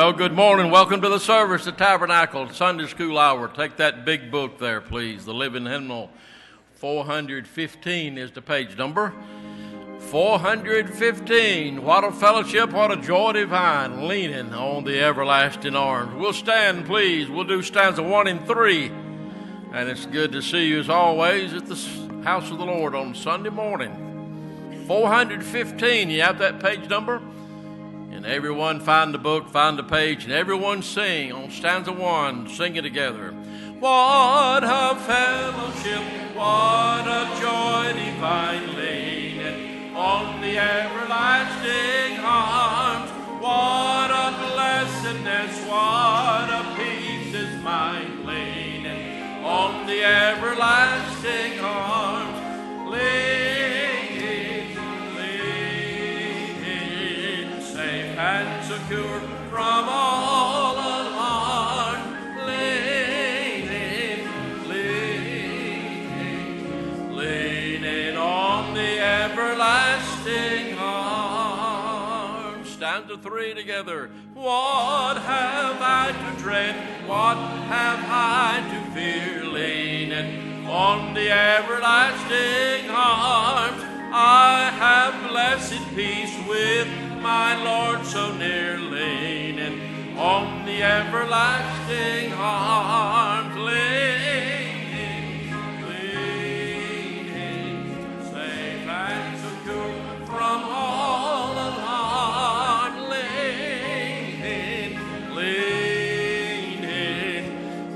Well, good morning. Welcome to the service, the Tabernacle Sunday School Hour. Take that big book there, please. The Living Hymnal. 415 is the page number. 415. What a fellowship, what a joy divine, leaning on the everlasting arms. We'll stand, please. We'll do stanza one and three. And it's good to see you as always at the house of the Lord on Sunday morning. 415. You have that page number? And everyone find the book, find the page, and everyone sing on stanza one. Sing it together. What a fellowship, what a joy divine leaning on the everlasting arms. What a blessedness, what a peace is mine leaning on the everlasting arms. Leaning, secure from all alarm. Leaning, leaning, leaning on the everlasting arms. Stanza three together. What have I to dread? What have I to fear? Leaning on the everlasting arms. I have blessed peace with my Lord so near, leaning on the everlasting arms, leaning, leaning, safe and secure from all alarm, leaning, leaning,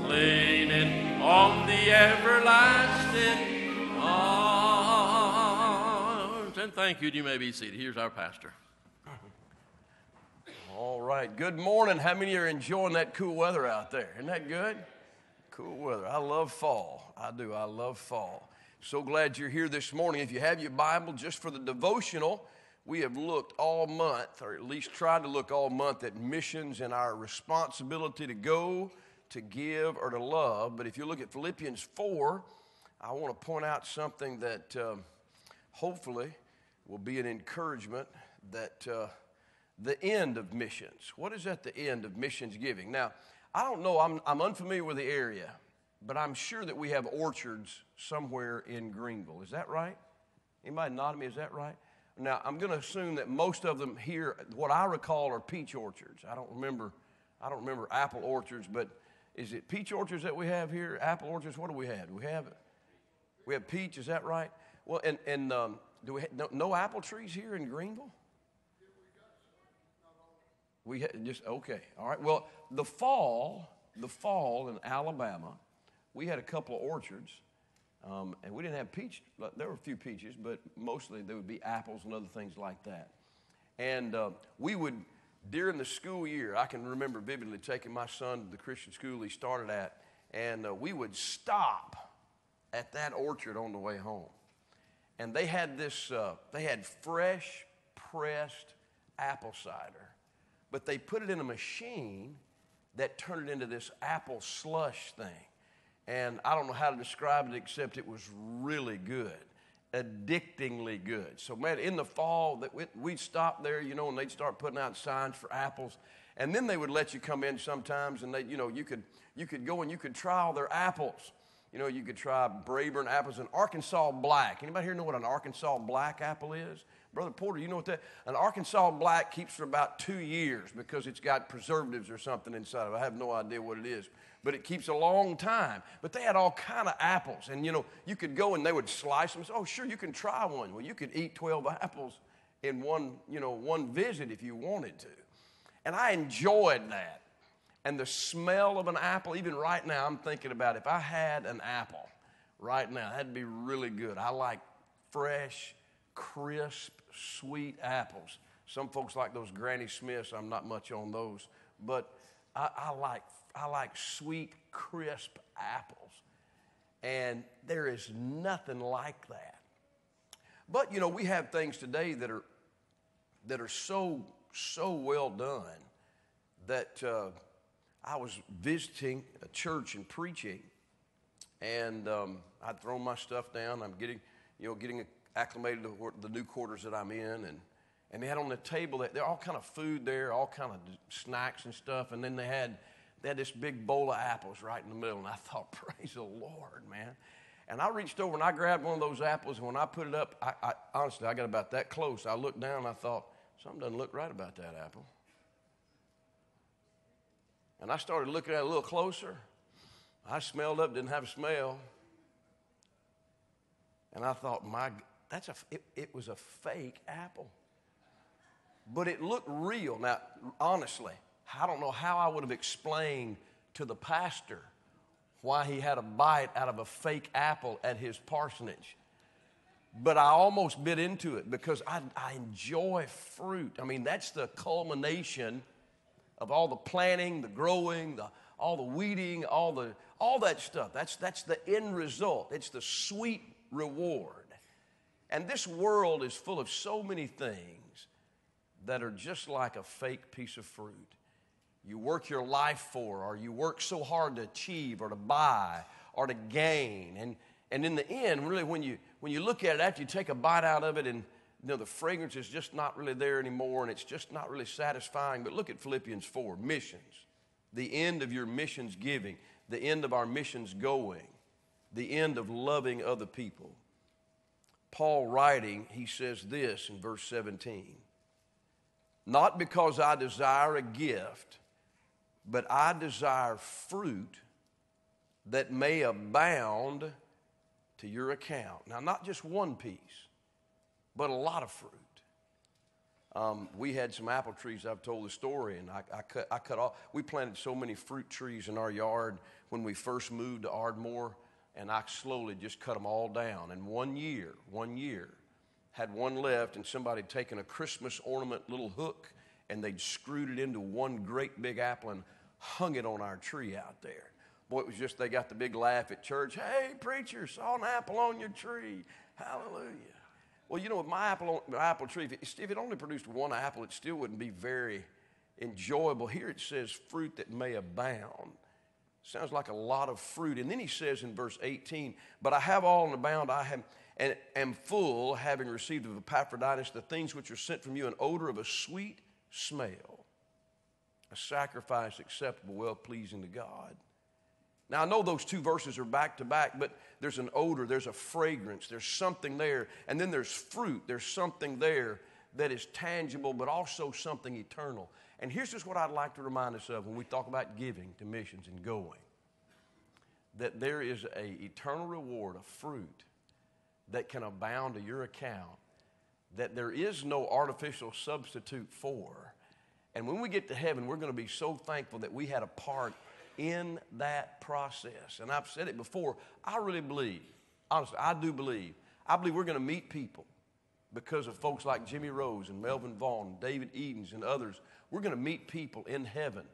leaning on the everlasting arms. And thank you. You may be seated. Here's our pastor. All right. Good morning. How many are enjoying that cool weather out there? Isn't that good? Cool weather. I love fall. I do. I love fall. So glad you're here this morning. If you have your Bible, just for the devotional, we have looked all month, or at least tried to look all month, at missions and our responsibility to go, to give, or to love. But if you look at Philippians 4, I want to point out something that um, hopefully will be an encouragement that. Uh, the end of missions. What is at the end of missions giving? Now, I don't know, I'm, I'm unfamiliar with the area, but I'm sure that we have orchards somewhere in Greenville. Is that right? Anybody nod at me? Is that right? Now, I'm going to assume that most of them here, what I recall, are peach orchards. I don't remember, I don't remember apple orchards, but is it peach orchards that we have here? Apple orchards? What do we have? Do we have we have peach. Is that right? Well, and and um, do we have, no, no apple trees here in Greenville? We just okay. All right. Well, the fall, the fall in Alabama, we had a couple of orchards, um, and we didn't have peach. There were a few peaches, but mostly there would be apples and other things like that. And uh, we would during the school year. I can remember vividly taking my son to the Christian school he started at, and uh, we would stop at that orchard on the way home. And they had this. Uh, they had fresh pressed apple cider but they put it in a machine that turned it into this apple slush thing. And I don't know how to describe it except it was really good, addictingly good. So, man, in the fall, that we'd stop there, you know, and they'd start putting out signs for apples. And then they would let you come in sometimes, and they, you know, you could you could go and you could try all their apples. You know, you could try Braeburn apples and Arkansas Black. Anybody here know what an Arkansas Black apple is? Brother Porter, you know what that? An Arkansas black keeps for about two years because it's got preservatives or something inside of it. I have no idea what it is, but it keeps a long time. But they had all kind of apples, and you know, you could go and they would slice them. oh, sure, you can try one. Well, you could eat 12 apples in one, you know, one visit if you wanted to. And I enjoyed that. And the smell of an apple, even right now, I'm thinking about if I had an apple right now, that'd be really good. I like fresh, crisp sweet apples. Some folks like those Granny Smiths. I'm not much on those, but I, I like I like sweet, crisp apples, and there is nothing like that. But you know, we have things today that are that are so so well done that uh, I was visiting a church and preaching, and um, I'd thrown my stuff down. I'm getting you know getting acclimated to the new quarters that I'm in, and And they had on the table that there all kind of food there, all kind of snacks and stuff. And then they had they had this big bowl of apples right in the middle. And I thought, praise the Lord, man. And I reached over and I grabbed one of those apples. And when I put it up, I, I honestly I got about that close. I looked down and I thought, something doesn't look right about that apple. And I started looking at it a little closer. I smelled up, didn't have a smell. And I thought, my, that's a, it, it was a fake apple. But it looked real. Now, honestly, I don't know how I would have explained to the pastor why he had a bite out of a fake apple at his parsonage. But I almost bit into it because I, I enjoy fruit. I mean, that's the culmination of all the planting, the growing, the, all the weeding, all, the, all that stuff. That's, that's the end result. It's the sweet reward. And this world is full of so many things that are just like a fake piece of fruit. You work your life for, or you work so hard to achieve, or to buy, or to gain. And, and in the end, really, when you, when you look at it after you take a bite out of it and you know, the fragrance is just not really there anymore and it's just not really satisfying. But look at Philippians 4 missions, the end of your missions giving, the end of our missions going, the end of loving other people. Paul writing, he says this in verse 17 Not because I desire a gift, but I desire fruit that may abound to your account. Now, not just one piece, but a lot of fruit. Um, we had some apple trees. I've told the story, and I, I, cut, I cut off. We planted so many fruit trees in our yard when we first moved to Ardmore and I slowly just cut them all down. And one year, one year, had one left, and somebody had taken a Christmas ornament little hook and they'd screwed it into one great big apple and hung it on our tree out there. Boy, it was just, they got the big laugh at church. Hey, preacher, saw an apple on your tree. Hallelujah. Well, you know, with my apple, my apple tree, if it, if it only produced one apple, it still wouldn't be very enjoyable. Here it says fruit that may abound. Sounds like a lot of fruit. And then he says in verse 18, But I have all in abound, I have, and am full, having received of Epaphroditus the things which are sent from you, an odor of a sweet smell, a sacrifice acceptable, well pleasing to God. Now, I know those two verses are back to back, but there's an odor, there's a fragrance, there's something there, and then there's fruit, there's something there that is tangible, but also something eternal. And here's just what I'd like to remind us of when we talk about giving to missions and going that there is a eternal reward of fruit that can abound to your account that there is no artificial substitute for. And when we get to heaven, we're going to be so thankful that we had a part in that process. And I've said it before, I really believe, honestly, I do believe, I believe we're going to meet people because of folks like Jimmy Rose and Melvin Vaughn, David Edens, and others we're going to meet people in heaven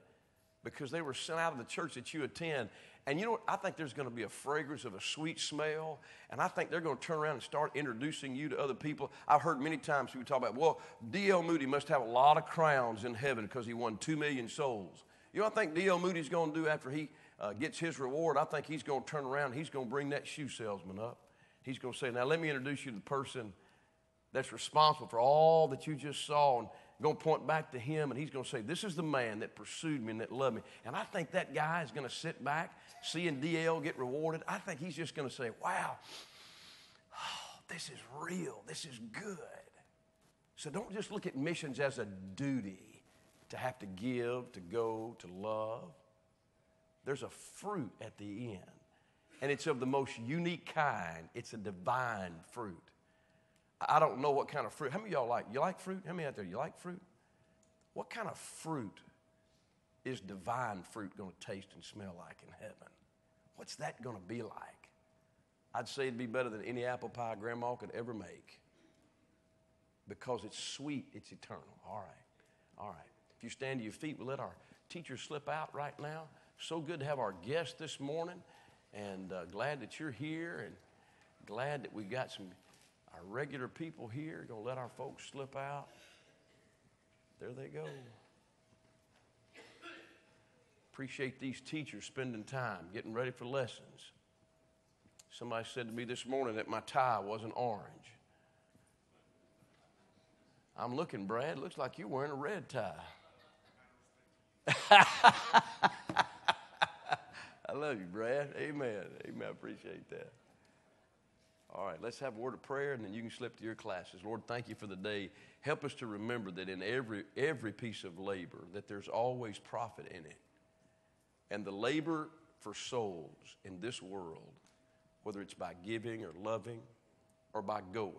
because they were sent out of the church that you attend. And you know what? I think there's going to be a fragrance of a sweet smell. And I think they're going to turn around and start introducing you to other people. I've heard many times people talk about, well, D.L. Moody must have a lot of crowns in heaven because he won two million souls. You know what I think D.L. Moody's going to do after he uh, gets his reward? I think he's going to turn around he's going to bring that shoe salesman up. He's going to say, now let me introduce you to the person that's responsible for all that you just saw. And going to point back to him and he's going to say, This is the man that pursued me and that loved me. And I think that guy is going to sit back, seeing DL get rewarded. I think he's just going to say, Wow, oh, this is real. This is good. So don't just look at missions as a duty to have to give, to go, to love. There's a fruit at the end, and it's of the most unique kind. It's a divine fruit. I don't know what kind of fruit. How many y'all like? You like fruit? How many out there? You like fruit? What kind of fruit is divine fruit going to taste and smell like in heaven? What's that going to be like? I'd say it'd be better than any apple pie grandma could ever make because it's sweet, it's eternal. All right, all right. If you stand to your feet, we'll let our teacher slip out right now. So good to have our guest this morning, and uh, glad that you're here, and glad that we got some our regular people here, going to let our folks slip out. There they go. Appreciate these teachers spending time getting ready for lessons. Somebody said to me this morning that my tie wasn't orange. I'm looking, Brad. Looks like you're wearing a red tie. I love you, Brad. Amen. Amen. I appreciate that. All right, let's have a word of prayer and then you can slip to your classes. Lord, thank you for the day. Help us to remember that in every, every piece of labor that there's always profit in it. And the labor for souls in this world, whether it's by giving or loving or by going,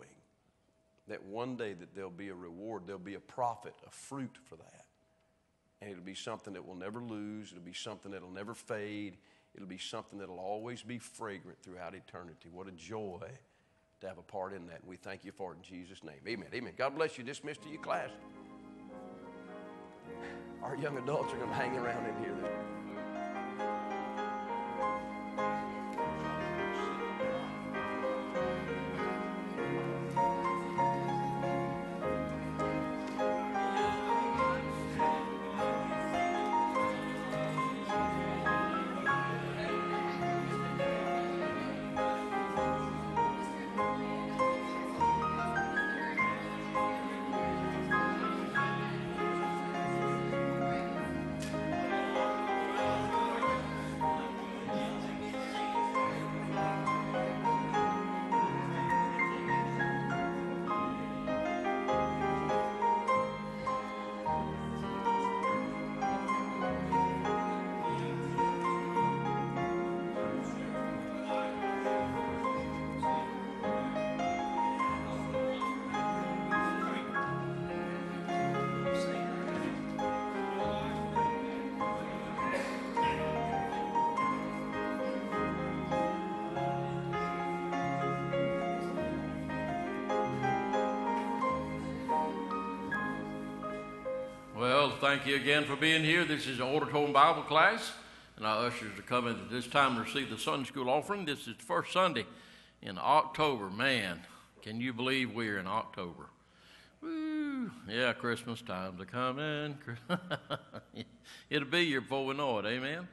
that one day that there'll be a reward, there'll be a profit, a fruit for that. And it'll be something that will never lose, it'll be something that'll never fade, it'll be something that'll always be fragrant throughout eternity. What a joy to have a part in that. We thank you for it in Jesus' name. Amen. Amen. God bless you. Dismissed to your class. Our young adults are going to hang around in here. Well, thank you again for being here. This is an Auditorium Bible class, and our ushers are coming at this time to receive the Sunday school offering. This is the first Sunday in October. Man, can you believe we're in October? Woo! Yeah, Christmas time's a coming. It'll be here before we know it. Amen.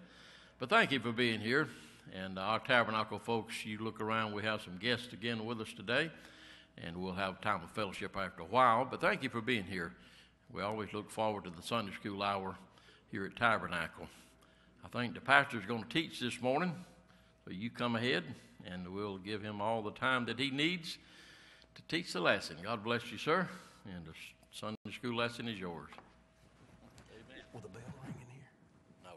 But thank you for being here. And our tabernacle folks, you look around, we have some guests again with us today, and we'll have time of fellowship after a while. But thank you for being here. We always look forward to the Sunday school hour here at Tabernacle. I think the pastor's going to teach this morning, so you come ahead and we'll give him all the time that he needs to teach the lesson. God bless you, sir, and the Sunday school lesson is yours. Amen. Will the bell ring in here? No.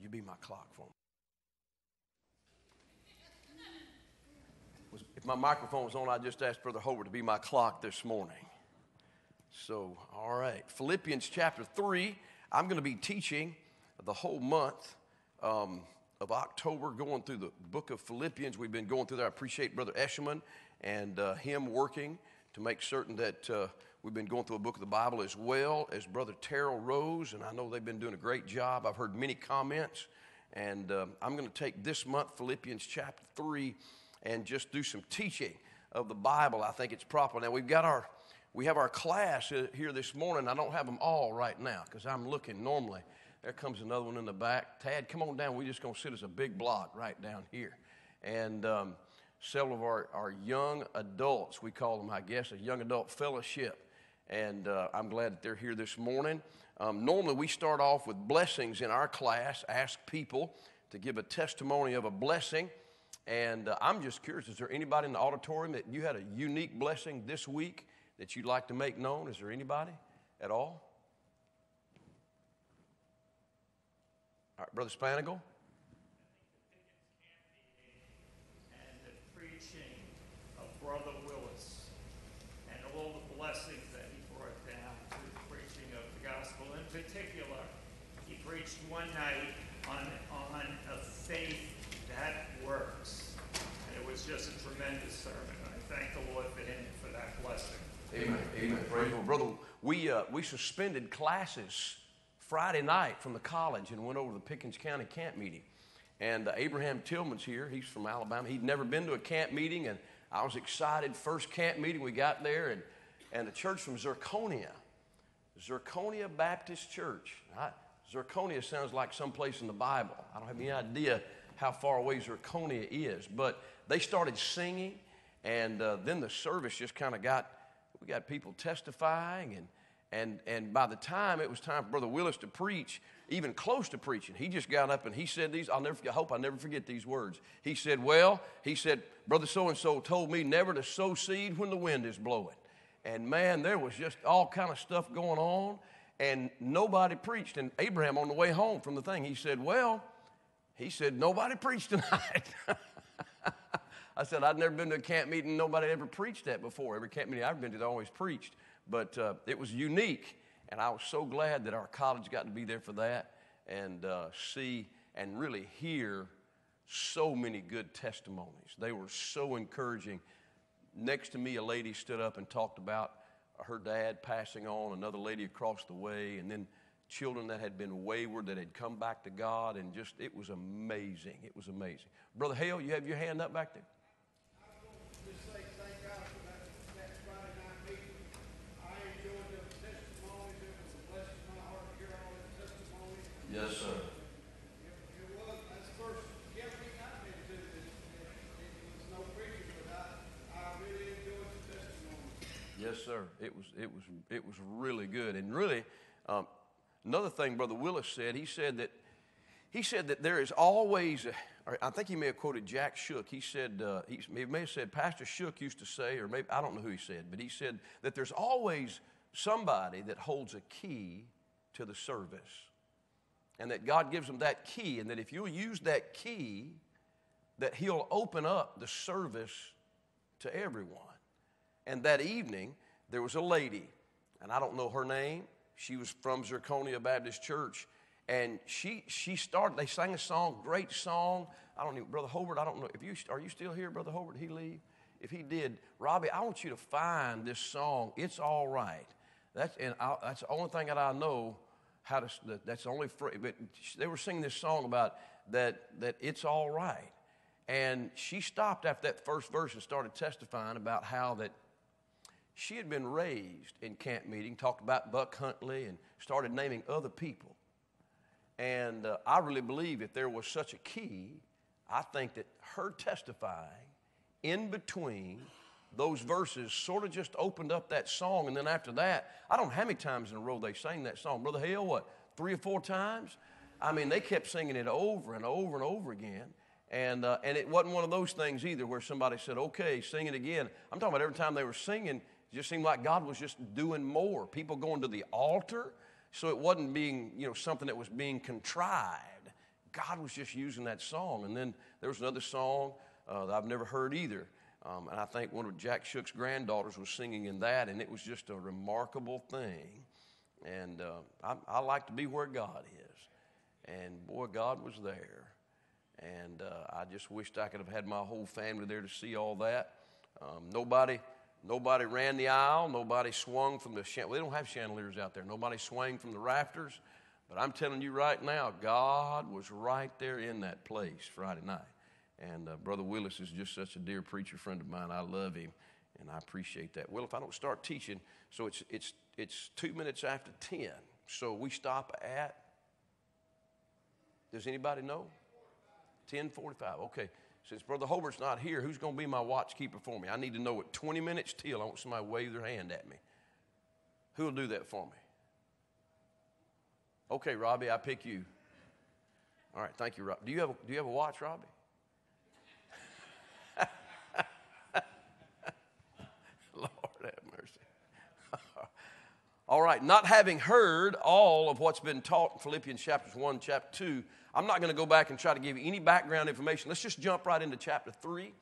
You be my clock for me. If my microphone was on, I'd just asked Brother Hobart to be my clock this morning. So, all right. Philippians chapter 3. I'm going to be teaching the whole month um, of October, going through the book of Philippians. We've been going through there. I appreciate Brother Eshelman and uh, him working to make certain that uh, we've been going through a book of the Bible as well as Brother Terrell Rose. And I know they've been doing a great job. I've heard many comments. And uh, I'm going to take this month, Philippians chapter 3, and just do some teaching of the Bible. I think it's proper. Now, we've got our we have our class here this morning. I don't have them all right now because I'm looking normally. There comes another one in the back. Tad, come on down. We're just going to sit as a big block right down here. And um, several of our, our young adults, we call them, I guess, a young adult fellowship. And uh, I'm glad that they're here this morning. Um, normally, we start off with blessings in our class, ask people to give a testimony of a blessing. And uh, I'm just curious is there anybody in the auditorium that you had a unique blessing this week? That you'd like to make known? Is there anybody at all? All right, Brother Spanigal. And the preaching of Brother Willis and all the blessings that he brought down to the preaching of the gospel. In particular, he preached one night on, on a faith that works. And it was just a tremendous sermon. I thank the Lord for him for that blessing. Amen. Amen. Praise the Brother, we, uh, we suspended classes Friday night from the college and went over to the Pickens County camp meeting. And uh, Abraham Tillman's here. He's from Alabama. He'd never been to a camp meeting, and I was excited. First camp meeting, we got there, and, and a church from Zirconia, Zirconia Baptist Church. I, Zirconia sounds like someplace in the Bible. I don't have any idea how far away Zirconia is, but they started singing, and uh, then the service just kind of got we got people testifying, and, and, and by the time it was time for Brother Willis to preach, even close to preaching, he just got up and he said these. I'll never I hope I never forget these words. He said, Well, he said, Brother so and so told me never to sow seed when the wind is blowing. And man, there was just all kind of stuff going on, and nobody preached. And Abraham, on the way home from the thing, he said, Well, he said, Nobody preached tonight. I said, I'd never been to a camp meeting, nobody ever preached that before. Every camp meeting I've been to, they always preached. But uh, it was unique, and I was so glad that our college got to be there for that and uh, see and really hear so many good testimonies. They were so encouraging. Next to me, a lady stood up and talked about her dad passing on, another lady across the way, and then children that had been wayward that had come back to God, and just it was amazing. It was amazing. Brother Hale, you have your hand up back there. Yes, sir. Yes, sir. It was, it was, it was really good. And really, um, another thing Brother Willis said, he said that, he said that there is always, I think he may have quoted Jack Shook. He said, uh, he may have said, Pastor Shook used to say, or maybe, I don't know who he said, but he said that there's always somebody that holds a key to the service. And that God gives them that key, and that if you'll use that key, that He'll open up the service to everyone. And that evening, there was a lady, and I don't know her name. She was from Zirconia Baptist Church. And she, she started, they sang a song, great song. I don't even, Brother Hobart, I don't know. If you, are you still here, Brother Hobart? He leave? If he did, Robbie, I want you to find this song. It's all right. That's, and I, that's the only thing that I know how to, that's the only phrase. But they were singing this song about that, that it's all right. And she stopped after that first verse and started testifying about how that she had been raised in camp meeting, talked about Buck Huntley, and started naming other people. And uh, I really believe if there was such a key, I think that her testifying in between those verses sort of just opened up that song. And then after that, I don't know how many times in a row they sang that song. Brother Hale, what, three or four times? I mean, they kept singing it over and over and over again. And, uh, and it wasn't one of those things either where somebody said, okay, sing it again. I'm talking about every time they were singing, it just seemed like God was just doing more. People going to the altar. So it wasn't being, you know, something that was being contrived. God was just using that song. And then there was another song uh, that I've never heard either. Um, and I think one of Jack Shook's granddaughters was singing in that, and it was just a remarkable thing. And uh, I, I, like to be where God is. And boy, God was there. And uh, I just wished I could have had my whole family there to see all that. Um, nobody, nobody ran the aisle. Nobody swung from the well, they don't have chandeliers out there. Nobody swung from the rafters. But I'm telling you right now, God was right there in that place Friday night. And uh, Brother Willis is just such a dear preacher friend of mine. I love him, and I appreciate that. Well, if I don't start teaching, so it's, it's, it's two minutes after 10. So we stop at, does anybody know? 1045. Okay. Since Brother Hobart's not here, who's going to be my watchkeeper for me? I need to know at 20 minutes till. I want somebody to wave their hand at me. Who will do that for me? Okay, Robbie, I pick you. All right, thank you, Rob. Do you have a, do you have a watch, Robbie? All right, not having heard all of what's been taught in Philippians chapters 1, chapter 2, I'm not going to go back and try to give you any background information. Let's just jump right into chapter 3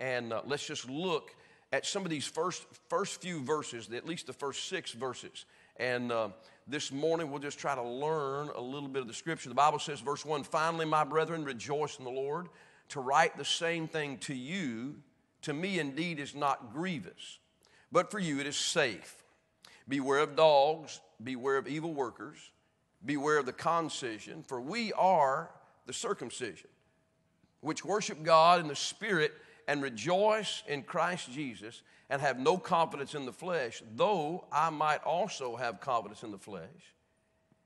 and uh, let's just look at some of these first, first few verses, at least the first six verses. And uh, this morning we'll just try to learn a little bit of the scripture. The Bible says, verse 1 Finally, my brethren, rejoice in the Lord. To write the same thing to you, to me indeed is not grievous, but for you it is safe. Beware of dogs, beware of evil workers, beware of the concision, for we are the circumcision, which worship God in the Spirit and rejoice in Christ Jesus and have no confidence in the flesh, though I might also have confidence in the flesh.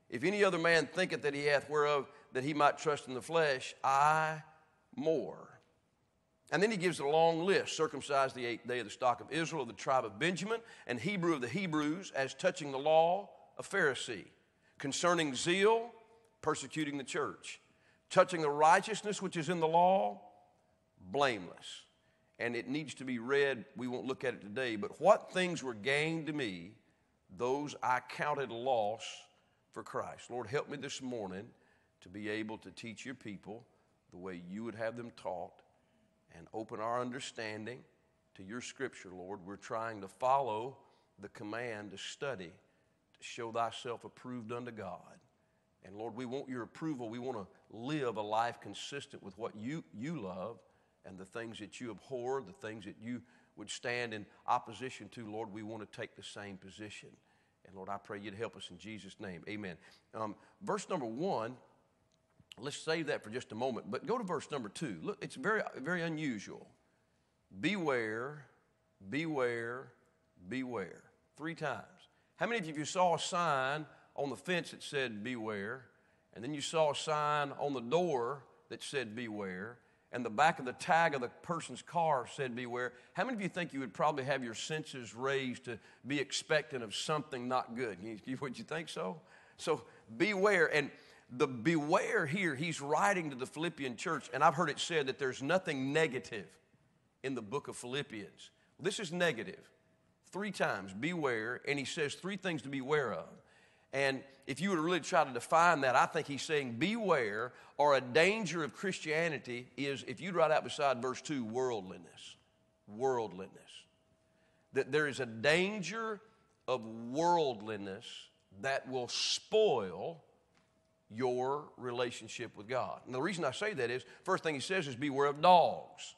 If any other man thinketh that he hath whereof that he might trust in the flesh, I more. And then he gives a long list circumcised the eighth day of the stock of Israel, of the tribe of Benjamin, and Hebrew of the Hebrews, as touching the law, a Pharisee, concerning zeal, persecuting the church, touching the righteousness which is in the law, blameless. And it needs to be read. We won't look at it today, but what things were gained to me, those I counted loss for Christ. Lord, help me this morning to be able to teach your people the way you would have them taught and open our understanding to your scripture, Lord. We're trying to follow the command to study, to show thyself approved unto God. And Lord, we want your approval. We want to live a life consistent with what you, you love and the things that you abhor, the things that you would stand in opposition to. Lord, we want to take the same position. And Lord, I pray you'd help us in Jesus' name. Amen. Um, verse number one Let's save that for just a moment. But go to verse number two. Look, it's very, very unusual. Beware, beware, beware. Three times. How many of you saw a sign on the fence that said beware, and then you saw a sign on the door that said beware, and the back of the tag of the person's car said beware? How many of you think you would probably have your senses raised to be expectant of something not good? Would you think so? So beware. And the beware here, he's writing to the Philippian church, and I've heard it said that there's nothing negative in the book of Philippians. This is negative. Three times, beware, and he says three things to beware of. And if you were to really try to define that, I think he's saying beware or a danger of Christianity is, if you'd write out beside verse 2, worldliness. Worldliness. That there is a danger of worldliness that will spoil your relationship with God. And the reason I say that is, first thing he says is beware of dogs.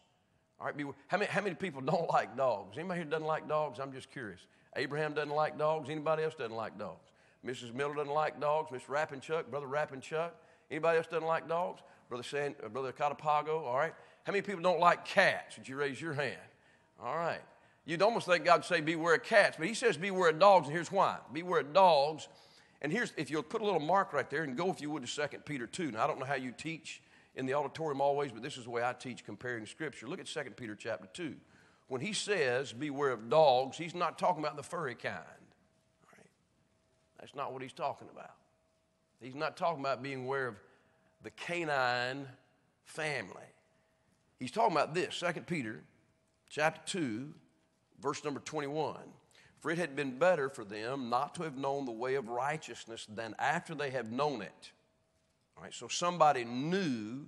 All right, beware. How many, how many people don't like dogs? Anybody here doesn't like dogs? I'm just curious. Abraham doesn't like dogs. Anybody else doesn't like dogs? Mrs. Miller doesn't like dogs. Miss Chuck, Brother Chuck. Anybody else doesn't like dogs? Brother San, uh, Brother Catapago, all right? How many people don't like cats? Would you raise your hand? All right. You'd almost think God would say beware of cats, but he says beware of dogs, and here's why. Beware of dogs and here's, if you'll put a little mark right there and go, if you would, to 2 Peter 2. Now, I don't know how you teach in the auditorium always, but this is the way I teach comparing Scripture. Look at 2 Peter chapter 2. When he says, beware of dogs, he's not talking about the furry kind. Right? That's not what he's talking about. He's not talking about being aware of the canine family. He's talking about this, 2 Peter chapter 2, verse number 21. For it had been better for them not to have known the way of righteousness than after they have known it. All right, so somebody knew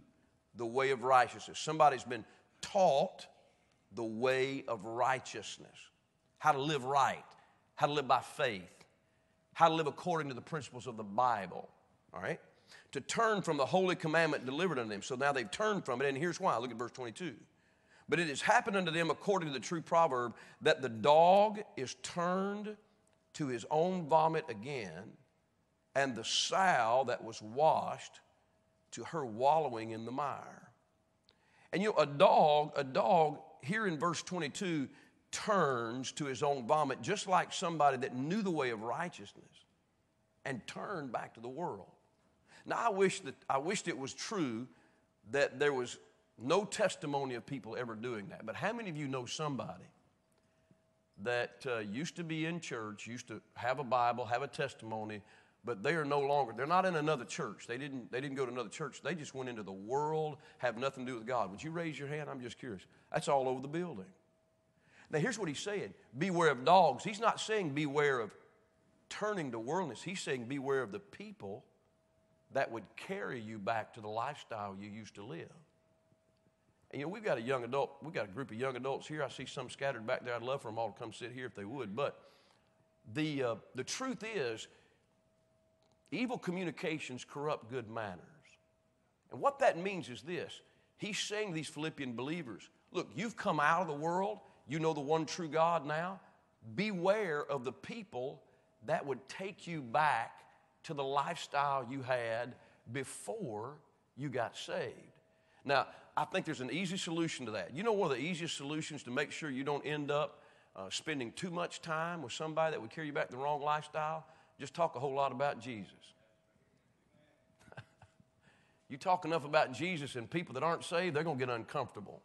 the way of righteousness. Somebody's been taught the way of righteousness, how to live right, how to live by faith, how to live according to the principles of the Bible. All right? To turn from the holy commandment delivered unto them. So now they've turned from it, and here's why. Look at verse 22. But it has happened unto them according to the true proverb that the dog is turned to his own vomit again, and the sow that was washed to her wallowing in the mire. And you know, a dog, a dog here in verse 22 turns to his own vomit, just like somebody that knew the way of righteousness and turned back to the world. Now I wish that I wished it was true that there was no testimony of people ever doing that. But how many of you know somebody that uh, used to be in church, used to have a Bible, have a testimony, but they are no longer, they're not in another church. They didn't, they didn't go to another church. They just went into the world, have nothing to do with God. Would you raise your hand? I'm just curious. That's all over the building. Now, here's what he's saying beware of dogs. He's not saying beware of turning to worldliness, he's saying beware of the people that would carry you back to the lifestyle you used to live. You know, we've got a young adult, we've got a group of young adults here. I see some scattered back there. I'd love for them all to come sit here if they would. But the, uh, the truth is, evil communications corrupt good manners. And what that means is this He's saying to these Philippian believers, look, you've come out of the world, you know the one true God now. Beware of the people that would take you back to the lifestyle you had before you got saved. Now, I think there's an easy solution to that. You know, one of the easiest solutions to make sure you don't end up uh, spending too much time with somebody that would carry you back to the wrong lifestyle? Just talk a whole lot about Jesus. you talk enough about Jesus and people that aren't saved, they're going to get uncomfortable.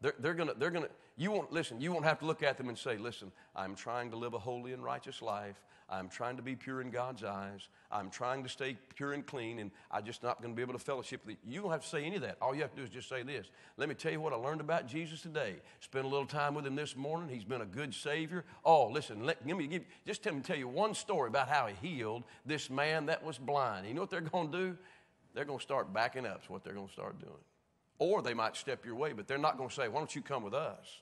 They're, they're gonna, they're gonna, you won't, listen, you won't have to look at them and say, listen, I'm trying to live a holy and righteous life. I'm trying to be pure in God's eyes. I'm trying to stay pure and clean, and I'm just not going to be able to fellowship with you. You don't have to say any of that. All you have to do is just say this. Let me tell you what I learned about Jesus today. Spent a little time with him this morning. He's been a good Savior. Oh, listen, let, let me give, just tell me, tell you one story about how he healed this man that was blind. You know what they're going to do? They're going to start backing up, is what they're going to start doing. Or they might step your way, but they're not going to say, Why don't you come with us?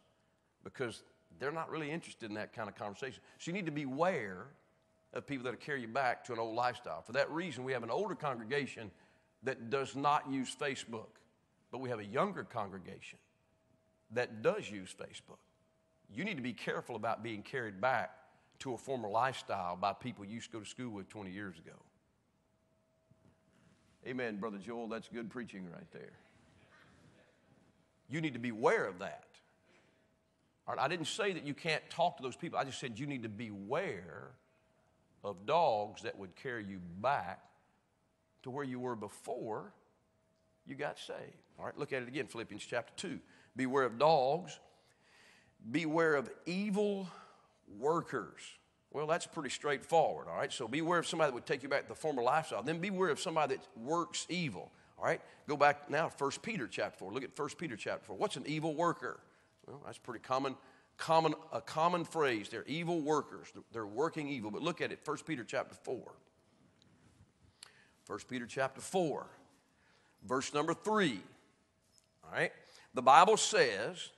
Because they're not really interested in that kind of conversation. So you need to beware of people that will carry you back to an old lifestyle. For that reason, we have an older congregation that does not use Facebook, but we have a younger congregation that does use Facebook. You need to be careful about being carried back to a former lifestyle by people you used to go to school with 20 years ago. Amen, Brother Joel. That's good preaching right there. You need to be aware of that. All right, I didn't say that you can't talk to those people. I just said you need to beware of dogs that would carry you back to where you were before you got saved. All right, look at it again Philippians chapter 2. Beware of dogs, beware of evil workers. Well, that's pretty straightforward, all right? So beware of somebody that would take you back to the former lifestyle. Then beware of somebody that works evil. All right, go back now to 1 Peter chapter 4. Look at 1 Peter chapter 4. What's an evil worker? Well, that's pretty common, common, a common phrase. They're evil workers. They're working evil. But look at it, 1 Peter chapter 4. 1 Peter chapter 4, verse number 3. All right, the Bible says,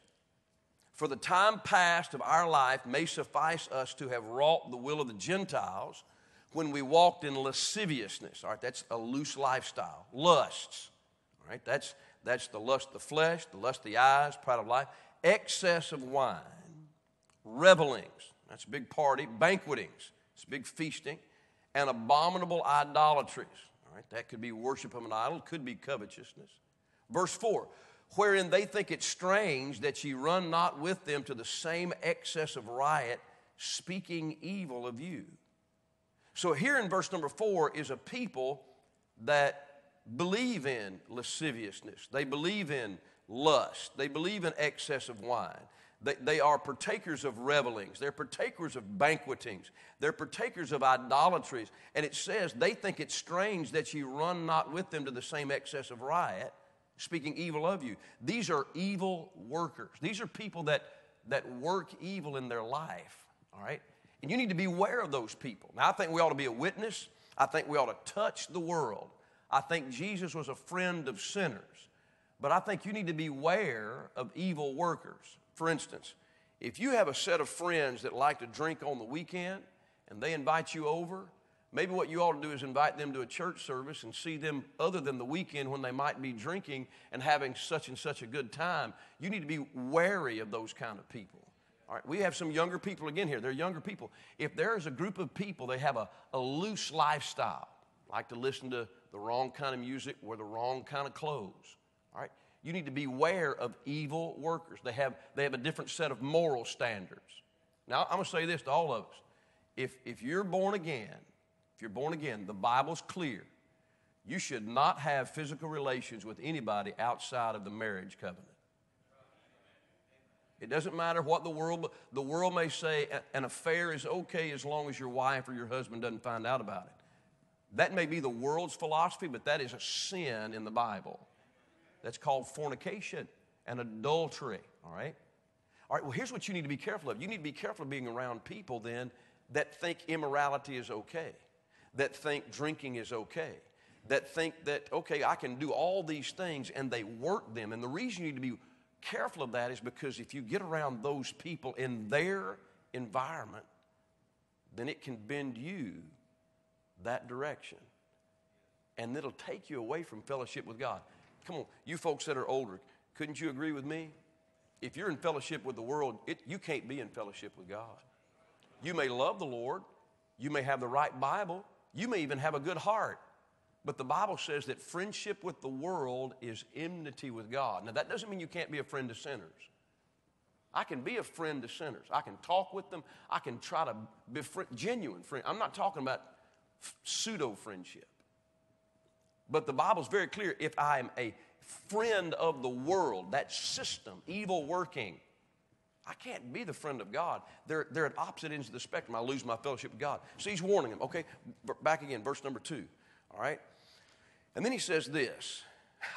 For the time past of our life may suffice us to have wrought the will of the Gentiles when we walked in lasciviousness. All right, that's a loose lifestyle. Lusts. All right, that's, that's the lust of the flesh, the lust of the eyes, pride of life. Excess of wine, revelings. That's a big party. Banquetings. It's big feasting. And abominable idolatries. All right, that could be worship of an idol, could be covetousness. Verse 4 wherein they think it strange that ye run not with them to the same excess of riot, speaking evil of you. So, here in verse number four is a people that believe in lasciviousness, they believe in lust, they believe in excess of wine. They, they are partakers of revelings. They're partakers of banquetings. They're partakers of idolatries. And it says they think it strange that you run not with them to the same excess of riot, speaking evil of you. These are evil workers. These are people that, that work evil in their life, all right? And you need to be aware of those people. Now, I think we ought to be a witness. I think we ought to touch the world. I think Jesus was a friend of sinners. But I think you need to be aware of evil workers. For instance, if you have a set of friends that like to drink on the weekend and they invite you over, maybe what you ought to do is invite them to a church service and see them other than the weekend when they might be drinking and having such and such a good time. You need to be wary of those kind of people. All right, we have some younger people again here. They're younger people. If there is a group of people, they have a, a loose lifestyle, like to listen to the wrong kind of music, wear the wrong kind of clothes. All right, you need to beware of evil workers. They have, they have a different set of moral standards. Now, I'm going to say this to all of us. If, if you're born again, if you're born again, the Bible's clear. You should not have physical relations with anybody outside of the marriage covenant. It doesn't matter what the world, the world may say an affair is okay as long as your wife or your husband doesn't find out about it. That may be the world's philosophy, but that is a sin in the Bible. That's called fornication and adultery, all right? All right, well, here's what you need to be careful of. You need to be careful of being around people then that think immorality is okay, that think drinking is okay, that think that, okay, I can do all these things and they work them. And the reason you need to be careful of that is because if you get around those people in their environment, then it can bend you that direction. And it'll take you away from fellowship with God. Come on, you folks that are older, couldn't you agree with me? If you're in fellowship with the world, it, you can't be in fellowship with God. You may love the Lord, you may have the right Bible, you may even have a good heart, but the Bible says that friendship with the world is enmity with God. Now, that doesn't mean you can't be a friend to sinners. I can be a friend to sinners. I can talk with them. I can try to befriend genuine friend. I'm not talking about pseudo friendship. But the Bible's very clear if I am a friend of the world, that system, evil working. I can't be the friend of God. They're, they're at opposite ends of the spectrum. I lose my fellowship with God. So he's warning them. Okay, back again, verse number two. All right? And then he says this,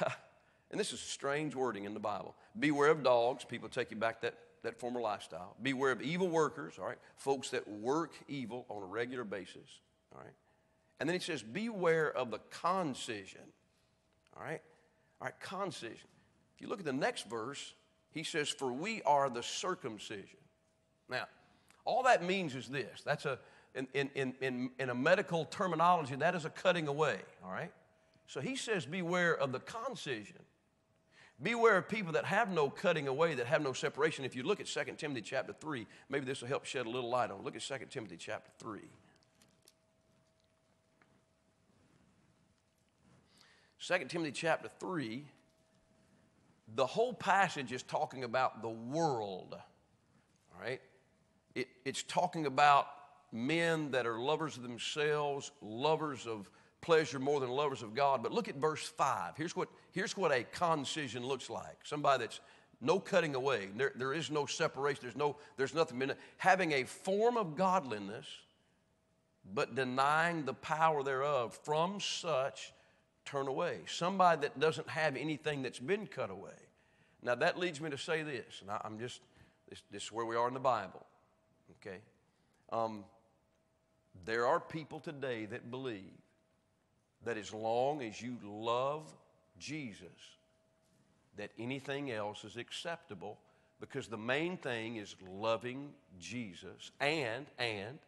and this is strange wording in the Bible Beware of dogs. People take you back that, that former lifestyle. Beware of evil workers, all right? Folks that work evil on a regular basis, all right? And then he says, Beware of the concision, all right? All right, concision. If you look at the next verse, he says, For we are the circumcision. Now, all that means is this that's a, in, in, in, in a medical terminology, that is a cutting away, all right? So he says, Beware of the concision. Beware of people that have no cutting away, that have no separation. If you look at 2 Timothy chapter 3, maybe this will help shed a little light on. Look at 2 Timothy chapter 3. 2 Timothy chapter 3, the whole passage is talking about the world. All right? It, it's talking about men that are lovers of themselves, lovers of pleasure more than lovers of God. But look at verse 5. Here's what, here's what a concision looks like somebody that's no cutting away, there, there is no separation, there's, no, there's nothing. Having a form of godliness, but denying the power thereof, from such turn away. Somebody that doesn't have anything that's been cut away. Now, that leads me to say this, and I, am just, this, this, is where we are in the Bible, okay? Um, there are people today that believe that as long as you love Jesus, that anything else is acceptable because the main thing is loving Jesus and and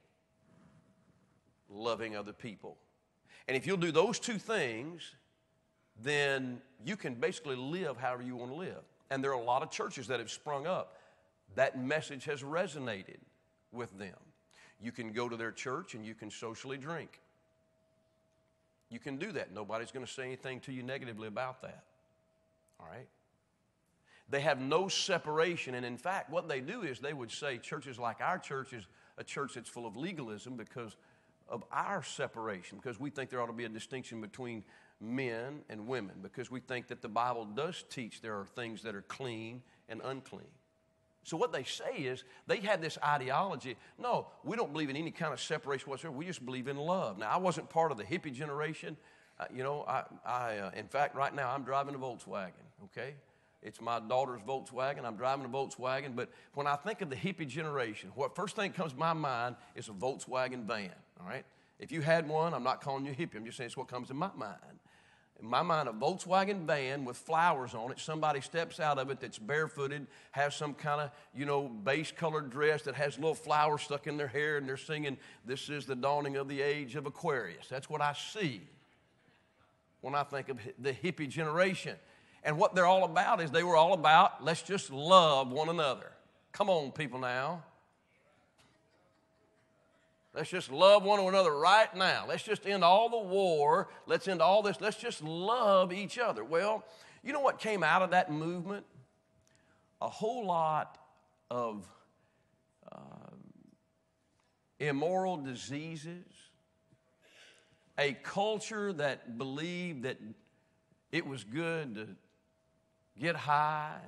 loving other people. And if you'll do those two things, then you can basically live however you want to live. And there are a lot of churches that have sprung up. That message has resonated with them. You can go to their church and you can socially drink. You can do that. Nobody's going to say anything to you negatively about that. All right? They have no separation. And in fact, what they do is they would say churches like our church is a church that's full of legalism because of our separation, because we think there ought to be a distinction between men and women, because we think that the Bible does teach there are things that are clean and unclean. So, what they say is they had this ideology no, we don't believe in any kind of separation whatsoever. We just believe in love. Now, I wasn't part of the hippie generation. Uh, you know, I, I uh, in fact, right now I'm driving a Volkswagen, okay? It's my daughter's Volkswagen. I'm driving a Volkswagen. But when I think of the hippie generation, what first thing comes to my mind is a Volkswagen van, all right? If you had one, I'm not calling you hippie. I'm just saying it's what comes to my mind in my mind, a Volkswagen van with flowers on it. Somebody steps out of it that's barefooted, has some kind of, you know, base colored dress that has little flowers stuck in their hair, and they're singing, This is the dawning of the age of Aquarius. That's what I see when I think of the hippie generation. And what they're all about is they were all about, let's just love one another. Come on, people now. Let's just love one another right now. Let's just end all the war. Let's end all this. Let's just love each other. Well, you know what came out of that movement? A whole lot of uh, immoral diseases, a culture that believed that it was good to get high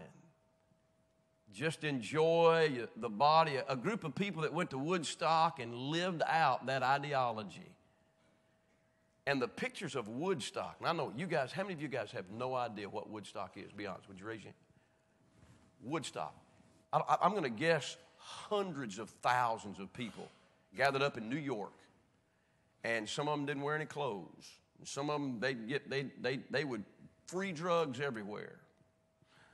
just enjoy the body. A group of people that went to Woodstock and lived out that ideology. And the pictures of Woodstock. And I know you guys, how many of you guys have no idea what Woodstock is? Be honest, would you raise your hand? Woodstock. I, I'm going to guess hundreds of thousands of people gathered up in New York. And some of them didn't wear any clothes. Some of them, they'd get, they, they, they would free drugs everywhere.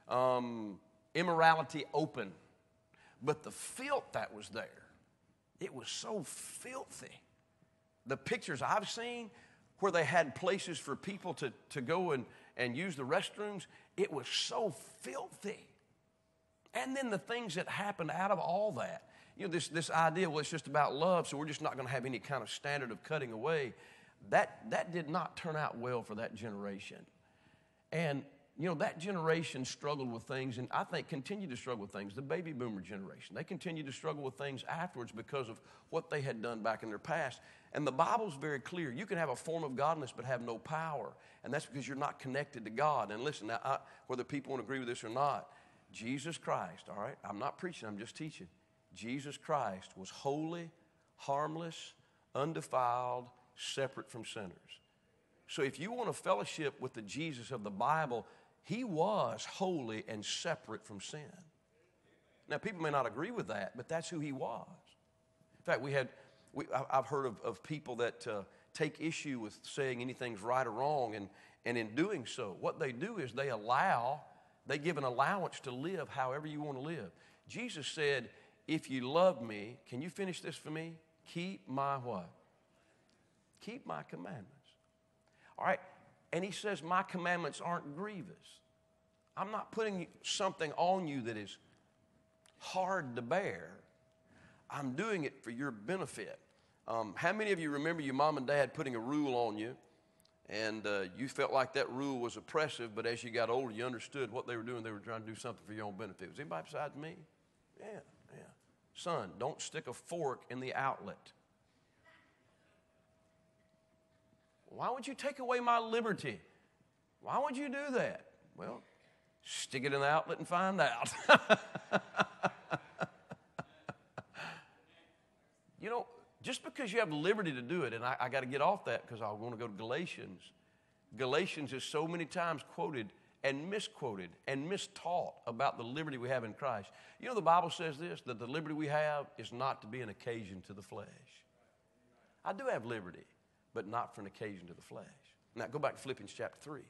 Um, immorality open. But the filth that was there, it was so filthy. The pictures I've seen where they had places for people to, to go and, and use the restrooms, it was so filthy. And then the things that happened out of all that. You know, this, this idea, well, it's just about love, so we're just not going to have any kind of standard of cutting away. That, that did not turn out well for that generation. And you know, that generation struggled with things, and I think continue to struggle with things. The baby boomer generation, they continue to struggle with things afterwards because of what they had done back in their past. And the Bible's very clear. You can have a form of godliness but have no power, and that's because you're not connected to God. And listen, now, I, whether people want to agree with this or not, Jesus Christ, all right, I'm not preaching, I'm just teaching. Jesus Christ was holy, harmless, undefiled, separate from sinners. So if you want a fellowship with the Jesus of the Bible, he was holy and separate from sin. Now, people may not agree with that, but that's who he was. In fact, we had, we, I've heard of, of people that uh, take issue with saying anything's right or wrong, and, and in doing so, what they do is they allow, they give an allowance to live however you want to live. Jesus said, If you love me, can you finish this for me? Keep my what? Keep my commandments. All right, and he says, My commandments aren't grievous. I'm not putting something on you that is hard to bear. I'm doing it for your benefit. Um, how many of you remember your mom and dad putting a rule on you and uh, you felt like that rule was oppressive, but as you got older, you understood what they were doing? They were trying to do something for your own benefit. Was anybody besides me? Yeah, yeah. Son, don't stick a fork in the outlet. Why would you take away my liberty? Why would you do that? Well, stick it in the outlet and find out. you know, just because you have liberty to do it, and I, I got to get off that because I want to go to Galatians. Galatians is so many times quoted and misquoted and mistaught about the liberty we have in Christ. You know, the Bible says this that the liberty we have is not to be an occasion to the flesh. I do have liberty but not for an occasion to the flesh. Now, go back to Philippians chapter 3.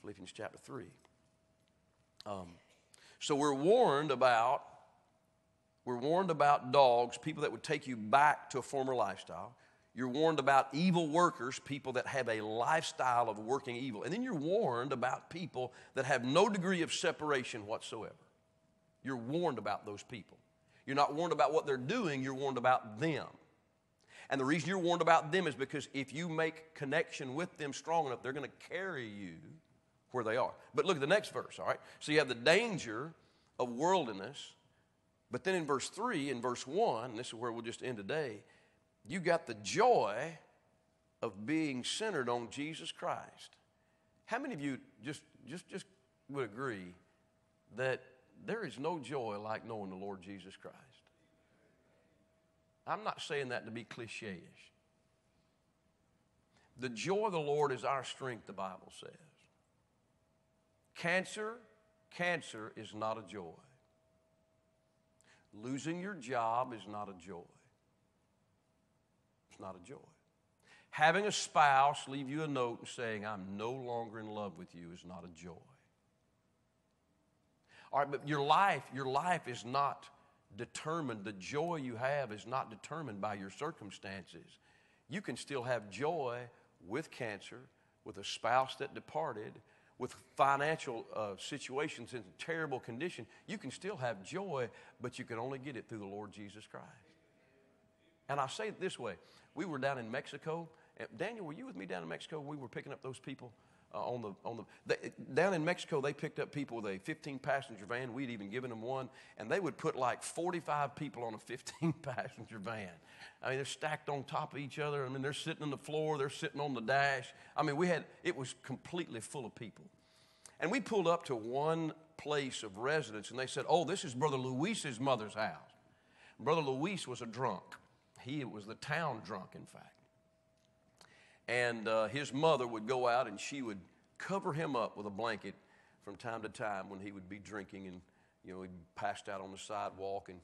Philippians chapter 3. Um, so we're warned about we're warned about dogs, people that would take you back to a former lifestyle. You're warned about evil workers, people that have a lifestyle of working evil. And then you're warned about people that have no degree of separation whatsoever. You're warned about those people. You're not warned about what they're doing, you're warned about them. And the reason you're warned about them is because if you make connection with them strong enough, they're going to carry you where they are. But look at the next verse, all right? So you have the danger of worldliness. But then in verse 3 and verse 1, and this is where we'll just end today, you got the joy of being centered on Jesus Christ. How many of you just, just, just would agree that there is no joy like knowing the Lord Jesus Christ? I'm not saying that to be cliche ish. The joy of the Lord is our strength, the Bible says. Cancer, cancer is not a joy. Losing your job is not a joy. It's not a joy. Having a spouse leave you a note and saying, I'm no longer in love with you is not a joy. All right, but your life, your life is not determined, the joy you have is not determined by your circumstances. You can still have joy with cancer, with a spouse that departed, with financial uh, situations in terrible condition. You can still have joy, but you can only get it through the Lord Jesus Christ. And I say it this way we were down in Mexico. Daniel, were you with me down in Mexico? We were picking up those people uh, on the on the they, down in Mexico. They picked up people with a 15 passenger van. We'd even given them one, and they would put like 45 people on a 15 passenger van. I mean, they're stacked on top of each other. I mean, they're sitting on the floor. They're sitting on the dash. I mean, we had it was completely full of people, and we pulled up to one place of residence, and they said, "Oh, this is Brother Luis's mother's house." Brother Luis was a drunk. He was the town drunk, in fact. And uh, his mother would go out and she would cover him up with a blanket from time to time when he would be drinking and, you know, he passed out on the sidewalk. And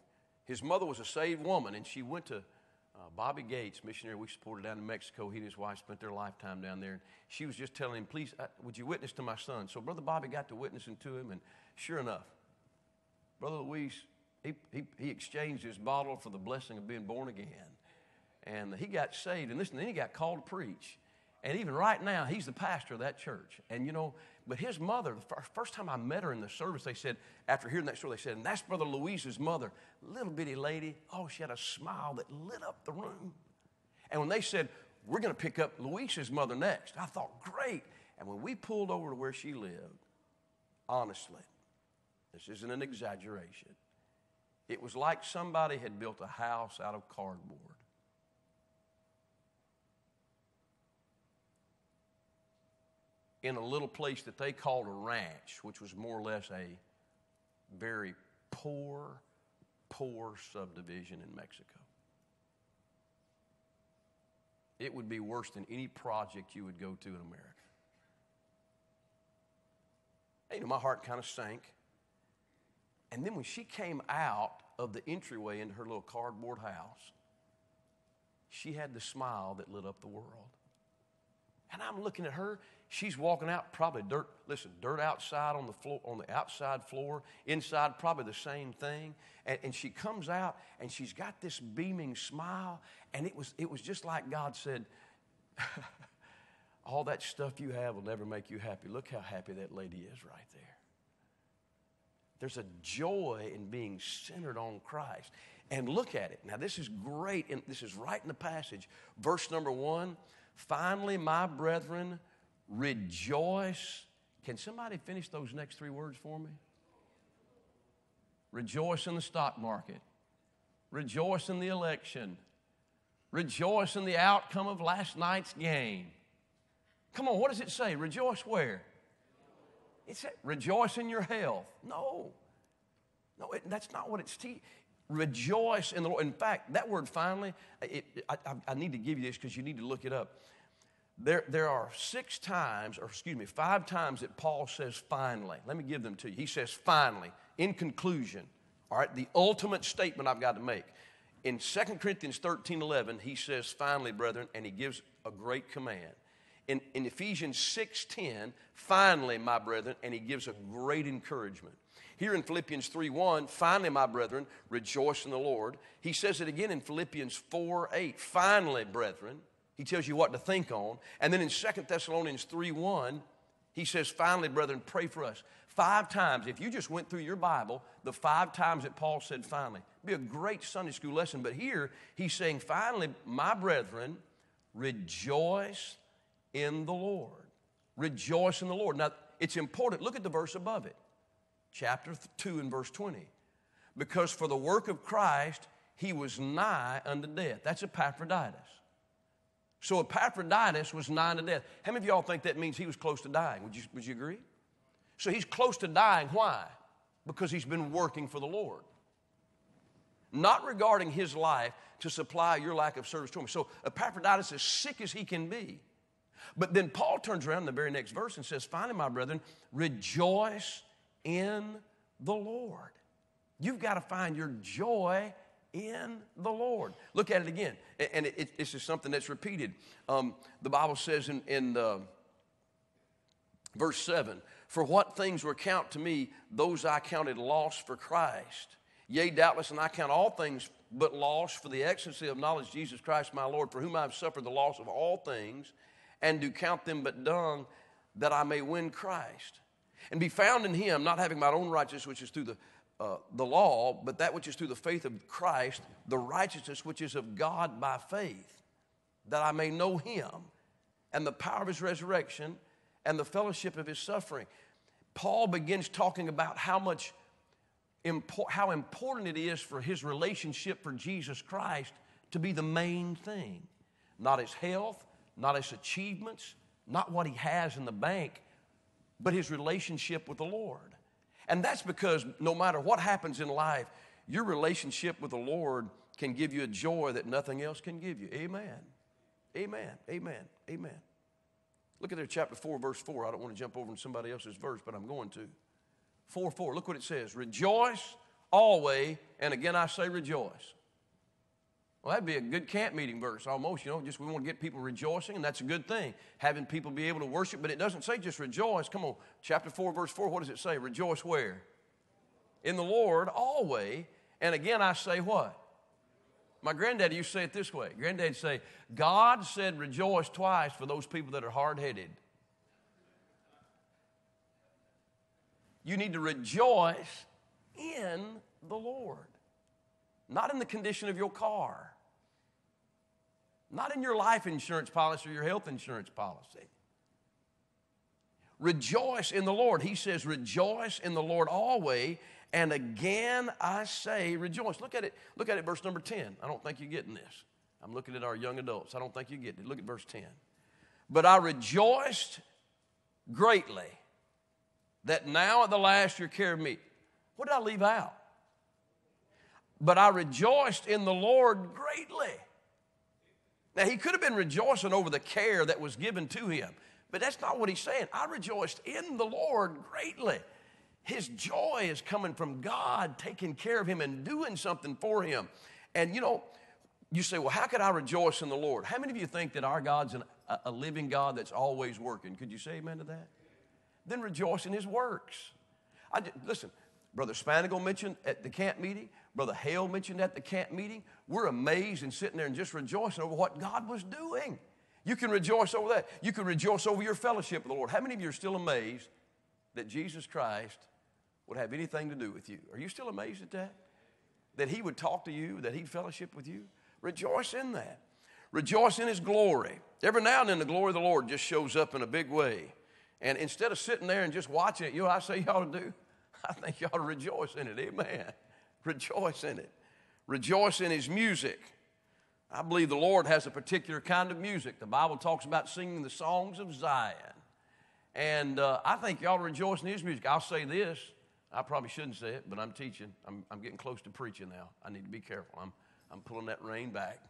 his mother was a saved woman and she went to uh, Bobby Gates, missionary we supported down in Mexico. He and his wife spent their lifetime down there. And she was just telling him, please, uh, would you witness to my son? So Brother Bobby got to witnessing to him. And sure enough, Brother Luis, he, he, he exchanged his bottle for the blessing of being born again and he got saved. And listen, then he got called to preach. And even right now, he's the pastor of that church. And you know, but his mother, the first time I met her in the service, they said, after hearing that story, they said, and that's Brother Luis's mother, little bitty lady. Oh, she had a smile that lit up the room. And when they said, we're going to pick up Luis's mother next, I thought, great. And when we pulled over to where she lived, honestly, this isn't an exaggeration. It was like somebody had built a house out of cardboard. In a little place that they called a ranch, which was more or less a very poor, poor subdivision in Mexico. It would be worse than any project you would go to in America. You know, my heart kind of sank. And then when she came out of the entryway into her little cardboard house, she had the smile that lit up the world. And I'm looking at her. She's walking out, probably dirt. Listen, dirt outside on the floor, on the outside floor. Inside, probably the same thing. And, and she comes out, and she's got this beaming smile. And it was, it was just like God said, "All that stuff you have will never make you happy. Look how happy that lady is right there." There's a joy in being centered on Christ. And look at it. Now, this is great, and this is right in the passage. Verse number one Finally, my brethren, rejoice. Can somebody finish those next three words for me? Rejoice in the stock market, rejoice in the election, rejoice in the outcome of last night's game. Come on, what does it say? Rejoice where? It said, rejoice in your health. No. No, it, that's not what it's teaching. Rejoice in the Lord. In fact, that word finally, it, I, I, need to give you this because you need to look it up. There, there are six times, or excuse me, five times that Paul says finally. Let me give them to you. He says finally, in conclusion. All right, the ultimate statement I've got to make. In 2 Corinthians 13 11, he says, finally, brethren, and he gives a great command in, in Ephesians 6:10, finally, my brethren, and he gives a great encouragement. Here in Philippians 3 1, finally, my brethren, rejoice in the Lord. He says it again in Philippians 4 8, finally, brethren. He tells you what to think on. And then in 2 Thessalonians 3:1, he says, finally, brethren, pray for us. Five times, if you just went through your Bible, the five times that Paul said finally, be a great Sunday school lesson. But here he's saying, finally, my brethren, rejoice in the Lord. Rejoice in the Lord. Now, it's important. Look at the verse above it, chapter 2 and verse 20. Because for the work of Christ, he was nigh unto death. That's Epaphroditus. So Epaphroditus was nigh to death. How many of y'all think that means he was close to dying? Would you, would you agree? So he's close to dying. Why? Because he's been working for the Lord. Not regarding his life to supply your lack of service to him. So Epaphroditus, as sick as he can be, but then Paul turns around in the very next verse and says, Finally, my brethren, rejoice in the Lord. You've got to find your joy in the Lord. Look at it again. And it, it, this is something that's repeated. Um, the Bible says in, in verse 7 For what things were count to me, those I counted loss for Christ. Yea, doubtless, and I count all things but loss for the excellency of knowledge Jesus Christ my Lord, for whom I have suffered the loss of all things and do count them but dung, that I may win Christ and be found in him, not having my own righteousness, which is through the, uh, the law, but that which is through the faith of Christ, the righteousness which is of God by faith, that I may know him and the power of his resurrection and the fellowship of his suffering. Paul begins talking about how much how important it is for his relationship for Jesus Christ to be the main thing, not his health, not his achievements, not what he has in the bank, but his relationship with the Lord. And that's because no matter what happens in life, your relationship with the Lord can give you a joy that nothing else can give you. Amen. Amen. Amen. Amen. Look at there, chapter 4, verse 4. I don't want to jump over in somebody else's verse, but I'm going to. 4 4. Look what it says Rejoice always, and again I say rejoice. Well, that'd be a good camp meeting verse almost, you know, just we want to get people rejoicing, and that's a good thing, having people be able to worship, but it doesn't say just rejoice. Come on, chapter 4, verse 4, what does it say? Rejoice where? In the Lord always. And again, I say what? My granddaddy used to say it this way. Granddaddy say, God said rejoice twice for those people that are hard headed. You need to rejoice in the Lord not in the condition of your car, not in your life insurance policy or your health insurance policy. Rejoice in the Lord. He says, Rejoice in the Lord always. And again I say, rejoice. Look at it. Look at it, verse number 10. I don't think you're getting this. I'm looking at our young adults. I don't think you get it. Look at verse 10. But I rejoiced greatly that now at the last you're carrying me. What did I leave out? But I rejoiced in the Lord greatly. Now, he could have been rejoicing over the care that was given to him, but that's not what he's saying. I rejoiced in the Lord greatly. His joy is coming from God taking care of him and doing something for him. And you know, you say, well, how could I rejoice in the Lord? How many of you think that our God's an, a living God that's always working? Could you say amen to that? Then rejoice in his works. I, listen, Brother Spanigal mentioned at the camp meeting, Brother Hale mentioned at the camp meeting. We're amazed and sitting there and just rejoicing over what God was doing. You can rejoice over that. You can rejoice over your fellowship with the Lord. How many of you are still amazed that Jesus Christ would have anything to do with you? Are you still amazed at that? That He would talk to you, that He'd fellowship with you? Rejoice in that. Rejoice in His glory. Every now and then, the glory of the Lord just shows up in a big way. And instead of sitting there and just watching it, you know I say to do? I think to rejoice in it. Amen. Rejoice in it. Rejoice in His music. I believe the Lord has a particular kind of music. The Bible talks about singing the songs of Zion. And uh, I think y'all rejoice in His music. I'll say this. I probably shouldn't say it, but I'm teaching. I'm, I'm getting close to preaching now. I need to be careful. I'm, I'm pulling that rein back.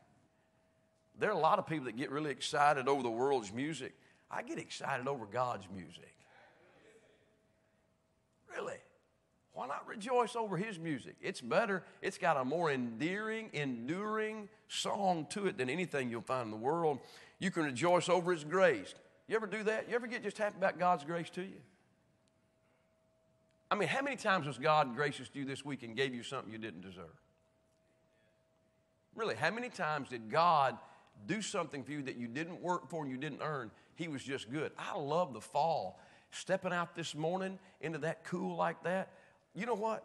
There are a lot of people that get really excited over the world's music. I get excited over God's music. Really. Why not rejoice over his music? It's better, it's got a more endearing, enduring song to it than anything you'll find in the world. You can rejoice over his grace. You ever do that? You ever get just happy about God's grace to you? I mean, how many times was God gracious to you this week and gave you something you didn't deserve? Really, how many times did God do something for you that you didn't work for and you didn't earn? He was just good. I love the fall. Stepping out this morning into that cool like that. You know what?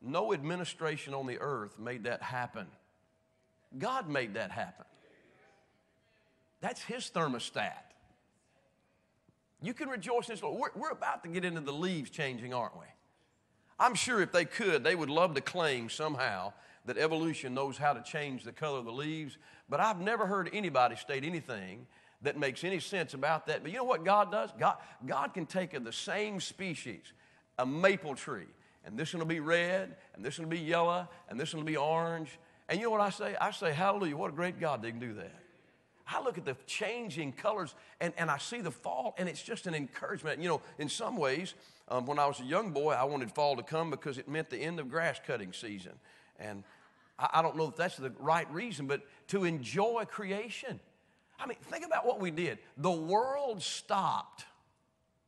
No administration on the earth made that happen. God made that happen. That's His thermostat. You can rejoice in this. We're, we're about to get into the leaves changing, aren't we? I'm sure if they could, they would love to claim somehow that evolution knows how to change the color of the leaves, but I've never heard anybody state anything that makes any sense about that. But you know what God does? God, God can take a, the same species, a maple tree, and this one will be red, and this one will be yellow, and this one will be orange. And you know what I say? I say, Hallelujah, what a great God they can do that. I look at the changing colors and, and I see the fall, and it's just an encouragement. You know, in some ways, um, when I was a young boy, I wanted fall to come because it meant the end of grass cutting season. And I, I don't know if that's the right reason, but to enjoy creation. I mean, think about what we did. The world stopped.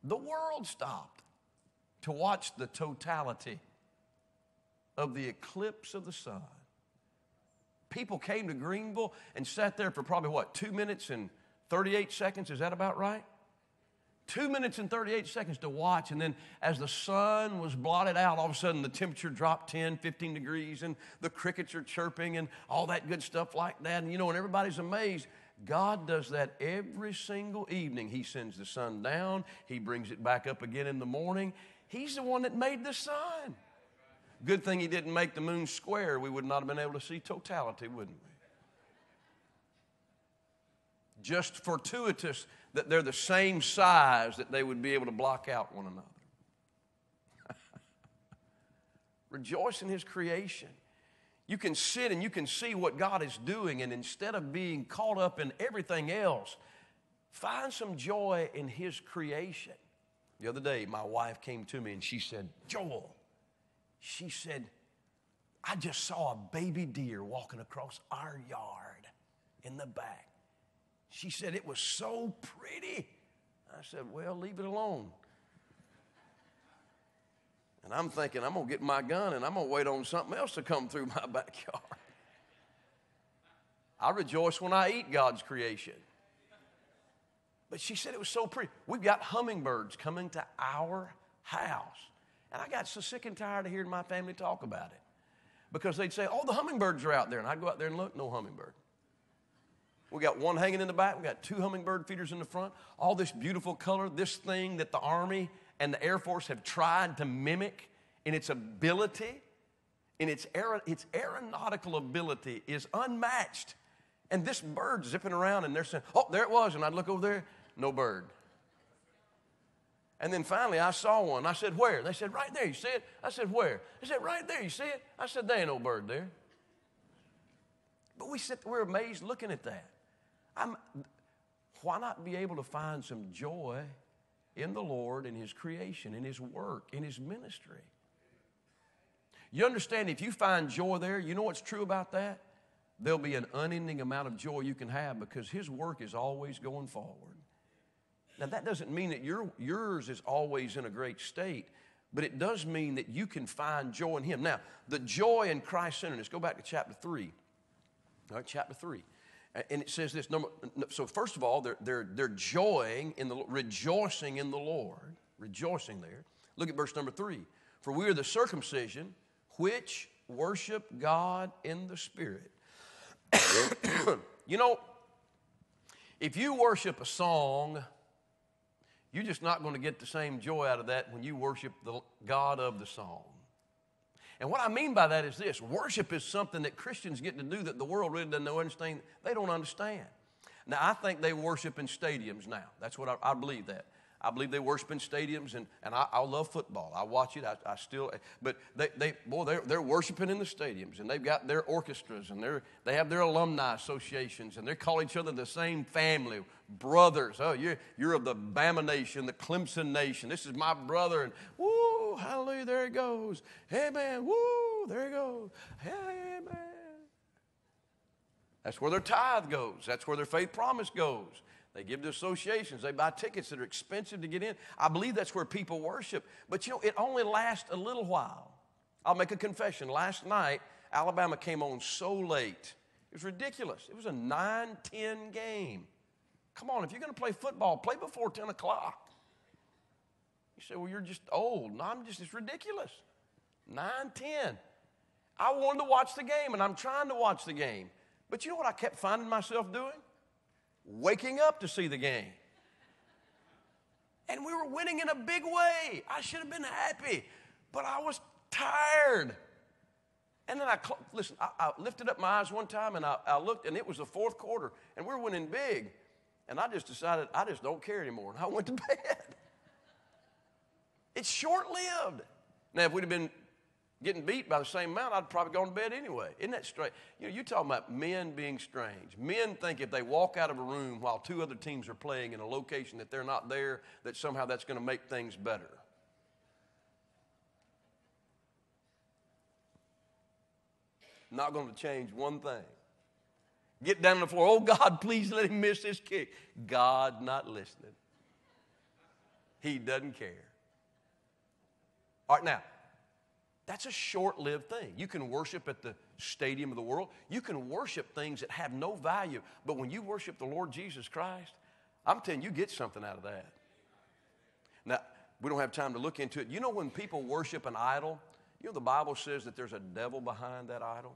The world stopped to watch the totality of the eclipse of the sun. People came to Greenville and sat there for probably what, two minutes and 38 seconds? Is that about right? Two minutes and 38 seconds to watch, and then as the sun was blotted out, all of a sudden the temperature dropped 10, 15 degrees, and the crickets are chirping and all that good stuff like that. And you know, and everybody's amazed. God does that every single evening. He sends the sun down, He brings it back up again in the morning. He's the one that made the sun. Good thing He didn't make the moon square. We would not have been able to see totality, wouldn't we? Just fortuitous that they're the same size that they would be able to block out one another. Rejoice in His creation. You can sit and you can see what God is doing, and instead of being caught up in everything else, find some joy in His creation. The other day, my wife came to me and she said, Joel, she said, I just saw a baby deer walking across our yard in the back. She said, It was so pretty. I said, Well, leave it alone. And I'm thinking, I'm going to get my gun and I'm going to wait on something else to come through my backyard. I rejoice when I eat God's creation. But she said it was so pretty. We've got hummingbirds coming to our house. And I got so sick and tired of hearing my family talk about it. Because they'd say, oh, the hummingbirds are out there. And I'd go out there and look, no hummingbird. We got one hanging in the back. We got two hummingbird feeders in the front. All this beautiful color, this thing that the Army and the Air Force have tried to mimic in its ability, in its, aer- its aeronautical ability is unmatched. And this bird zipping around and they're saying, oh, there it was. And I'd look over there, no bird. And then finally I saw one. I said, where? They said, right there. You see it? I said, where? They said, right there. You see it? I said, there ain't no bird there. But we sit, we're amazed looking at that. I'm, why not be able to find some joy in the Lord, in His creation, in His work, in His ministry? You understand, if you find joy there, you know what's true about that? There'll be an unending amount of joy you can have because His work is always going forward. Now, that doesn't mean that your, yours is always in a great state, but it does mean that you can find joy in Him. Now, the joy in Christ centeredness, go back to chapter 3. All right, chapter 3. And it says this number, so first of all, they're, they're, they're joying in the, rejoicing in the Lord, rejoicing there. Look at verse number 3. For we are the circumcision which worship God in the Spirit. you know, if you worship a song, you're just not going to get the same joy out of that when you worship the God of the song. And what I mean by that is this worship is something that Christians get to do that the world really doesn't understand. They don't understand. Now, I think they worship in stadiums now. That's what I, I believe that. I believe they worship in stadiums, and, and I, I love football. I watch it. I, I still, but they, they boy, they're, they're worshiping in the stadiums, and they've got their orchestras, and they're, they have their alumni associations, and they call each other the same family, brothers. Oh, you're, you're of the Bama Nation, the Clemson Nation. This is my brother, and woo, hallelujah, there he goes. Hey, man, woo, there he goes. Man. That's where their tithe goes. That's where their faith promise goes. They give to associations. They buy tickets that are expensive to get in. I believe that's where people worship. But you know, it only lasts a little while. I'll make a confession. Last night, Alabama came on so late. It was ridiculous. It was a 9 10 game. Come on, if you're going to play football, play before 10 o'clock. You say, well, you're just old. No, I'm just, it's ridiculous. 9 10. I wanted to watch the game, and I'm trying to watch the game. But you know what I kept finding myself doing? Waking up to see the game. And we were winning in a big way. I should have been happy, but I was tired. And then I, listen, I, I lifted up my eyes one time and I, I looked, and it was the fourth quarter, and we were winning big. And I just decided I just don't care anymore. And I went to bed. It's short lived. Now, if we'd have been getting beat by the same amount, I'd probably go to bed anyway. Isn't that strange? You know, you're talking about men being strange. Men think if they walk out of a room while two other teams are playing in a location that they're not there, that somehow that's going to make things better. Not going to change one thing. Get down on the floor. Oh, God, please let him miss this kick. God not listening. He doesn't care. All right, now, that's a short lived thing. You can worship at the stadium of the world, you can worship things that have no value. But when you worship the Lord Jesus Christ, I'm telling you, you get something out of that. Now, we don't have time to look into it. You know, when people worship an idol, you know, the Bible says that there's a devil behind that idol.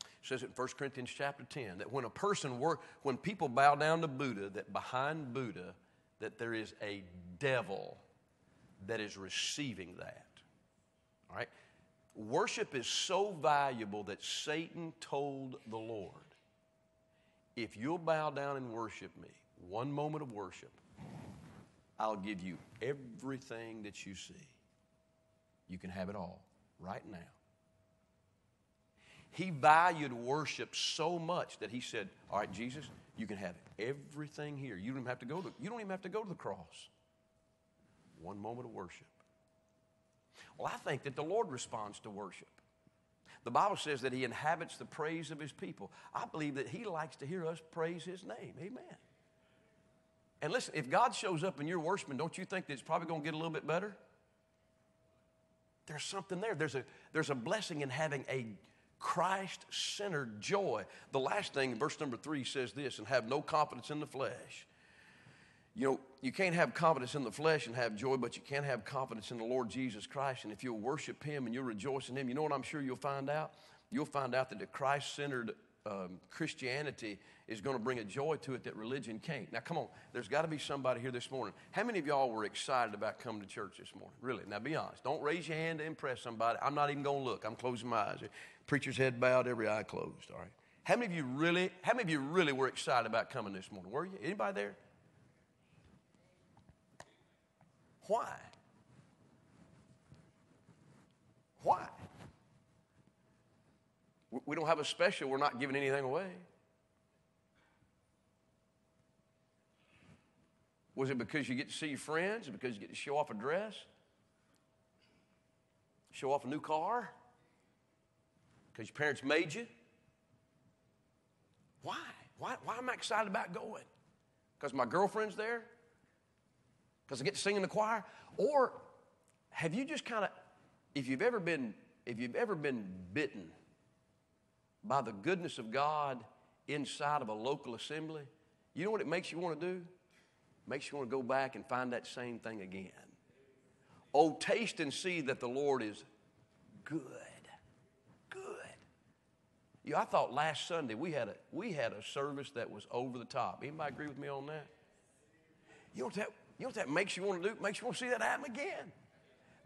It says it in 1 Corinthians chapter 10 that when a person work, when people bow down to Buddha, that behind Buddha, that there is a devil that is receiving that. All right? Worship is so valuable that Satan told the Lord, if you'll bow down and worship me, one moment of worship, I'll give you everything that you see. You can have it all right now. He valued worship so much that he said, All right, Jesus, you can have everything here. You don't even have to go to, you don't even have to go to the cross. One moment of worship. Well, I think that the Lord responds to worship. The Bible says that He inhabits the praise of His people. I believe that He likes to hear us praise His name. Amen. And listen, if God shows up in your worshiping, don't you think that it's probably going to get a little bit better? There's something there. There's a, there's a blessing in having a Christ centered joy. The last thing, verse number three says this and have no confidence in the flesh. You know, you can't have confidence in the flesh and have joy, but you can have confidence in the Lord Jesus Christ. And if you'll worship Him and you'll rejoice in Him, you know what I'm sure you'll find out? You'll find out that the Christ centered um, Christianity is going to bring a joy to it that religion can't. Now, come on, there's got to be somebody here this morning. How many of y'all were excited about coming to church this morning? Really? Now, be honest. Don't raise your hand to impress somebody. I'm not even going to look. I'm closing my eyes. Preacher's head bowed, every eye closed. All right. How many of you really? How many of you really were excited about coming this morning? Were you? Anybody there? Why? Why? We don't have a special, we're not giving anything away. Was it because you get to see your friends? Because you get to show off a dress? Show off a new car? Because your parents made you? Why? Why, why am I excited about going? Because my girlfriend's there? Because I get to sing in the choir? Or have you just kind of, if you've ever been, if you've ever been bitten by the goodness of God inside of a local assembly, you know what it makes you want to do? It makes you want to go back and find that same thing again. Oh, taste and see that the Lord is good. Good. You know, I thought last Sunday we had a we had a service that was over the top. Anybody agree with me on that? You know that you know what that makes you want to do? Makes you want to see that happen again.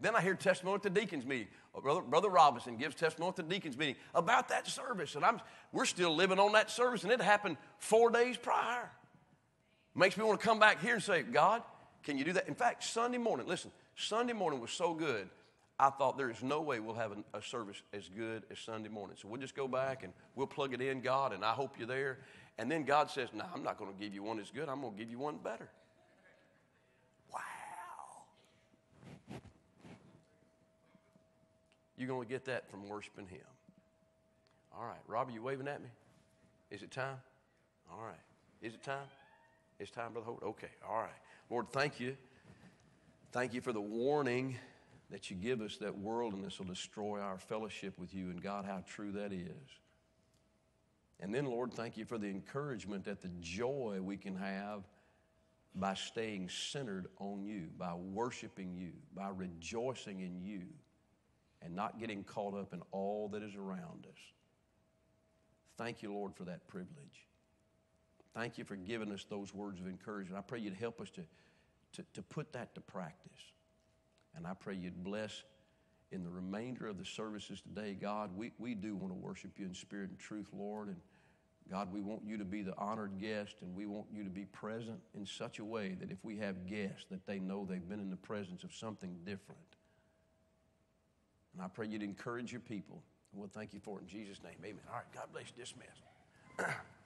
Then I hear testimony at the deacons meeting. Oh, Brother, Brother Robinson gives testimony at the deacons meeting about that service. And I'm, we're still living on that service, and it happened four days prior. Makes me want to come back here and say, God, can you do that? In fact, Sunday morning, listen, Sunday morning was so good, I thought there is no way we'll have a, a service as good as Sunday morning. So we'll just go back and we'll plug it in, God, and I hope you're there. And then God says, No, I'm not going to give you one as good, I'm going to give you one better. You're going to get that from worshiping Him. All right. Robbie, you waving at me? Is it time? All right. Is it time? It's time, Brother Holt? Okay. All right. Lord, thank you. Thank you for the warning that you give us that worldliness will destroy our fellowship with you, and God, how true that is. And then, Lord, thank you for the encouragement that the joy we can have by staying centered on you, by worshiping you, by rejoicing in you and not getting caught up in all that is around us. Thank you, Lord, for that privilege. Thank you for giving us those words of encouragement. I pray you'd help us to, to, to put that to practice. And I pray you'd bless in the remainder of the services today, God. We, we do want to worship you in spirit and truth, Lord. And God, we want you to be the honored guest, and we want you to be present in such a way that if we have guests, that they know they've been in the presence of something different. And I pray you'd encourage your people. And we'll thank you for it in Jesus' name. Amen. All right, God bless you. Dismiss.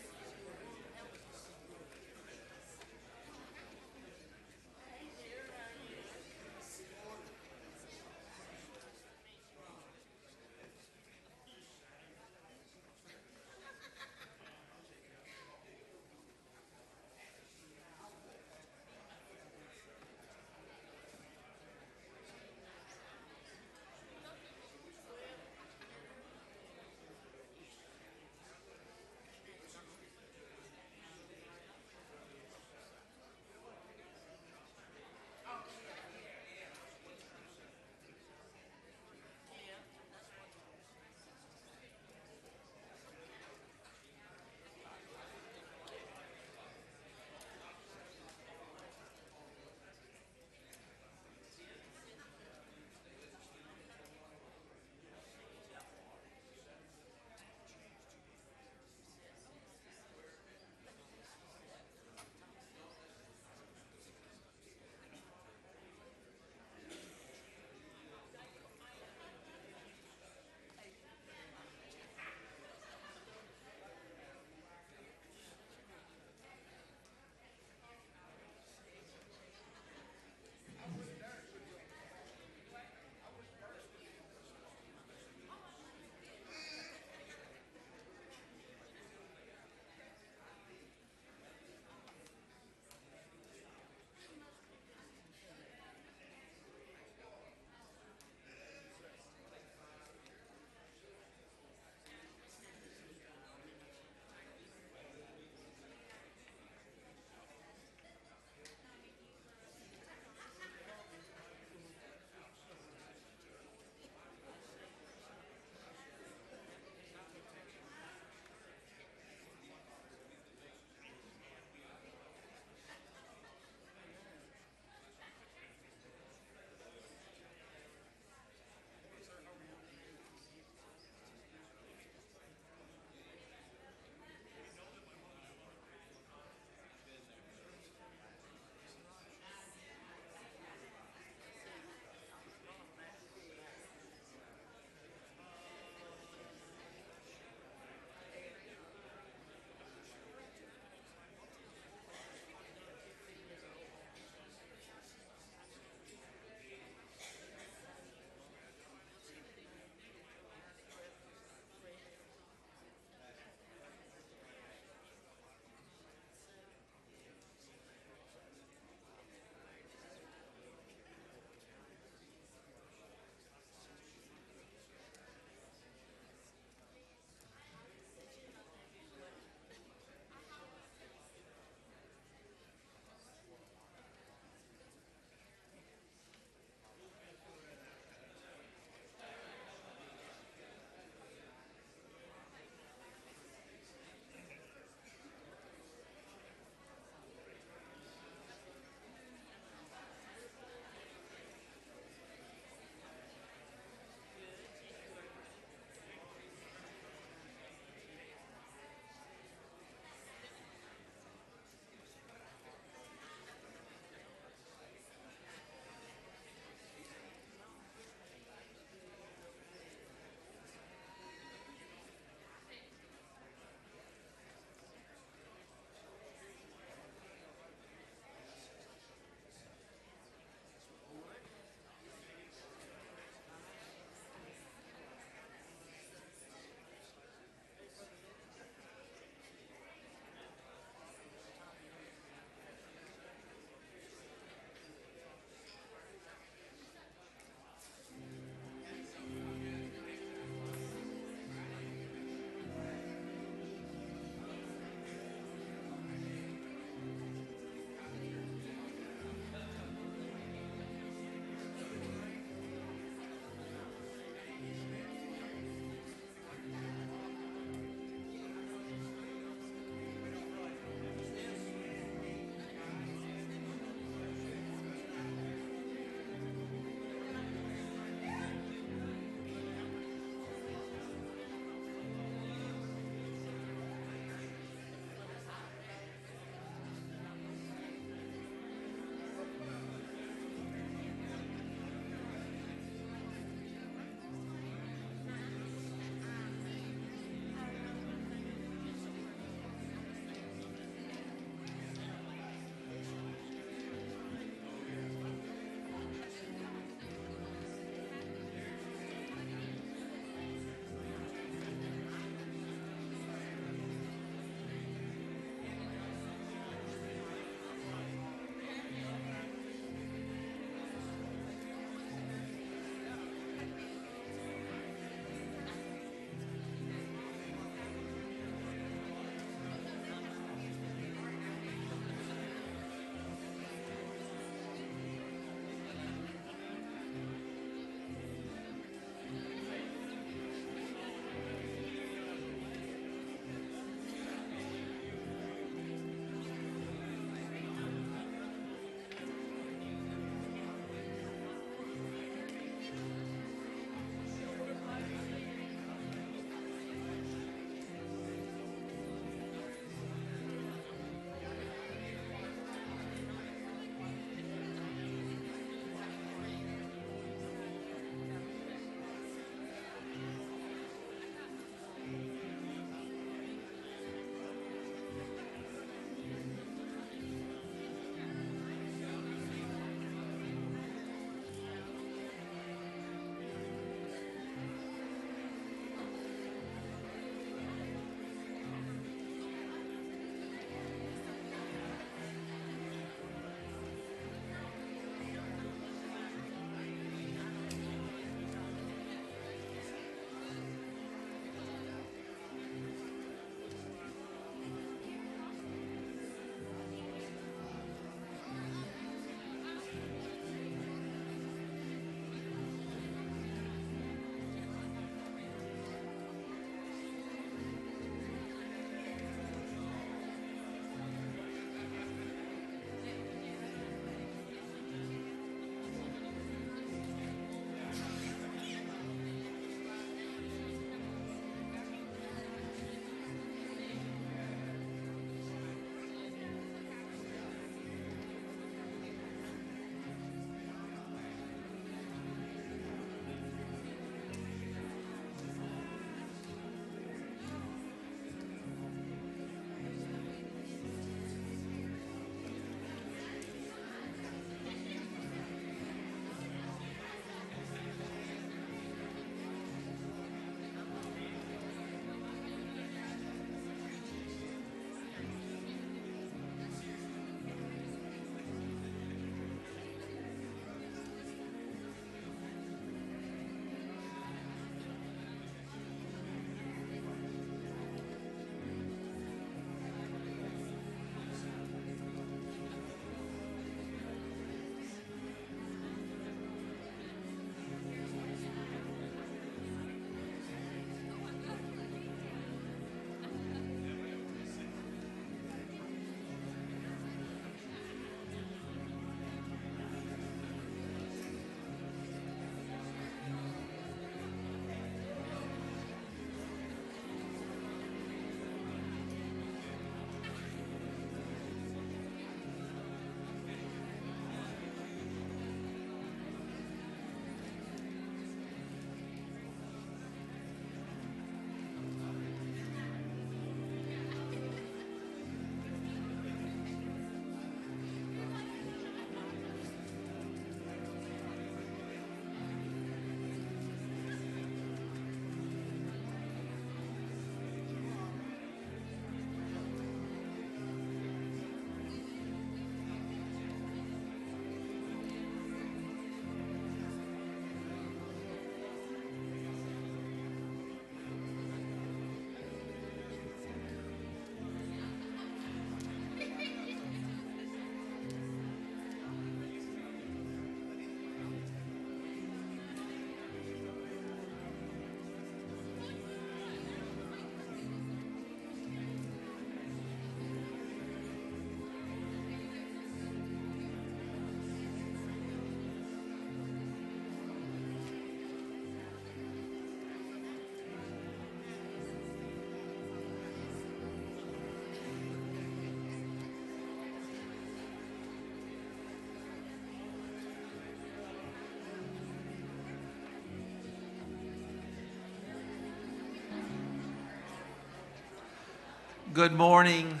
Good morning.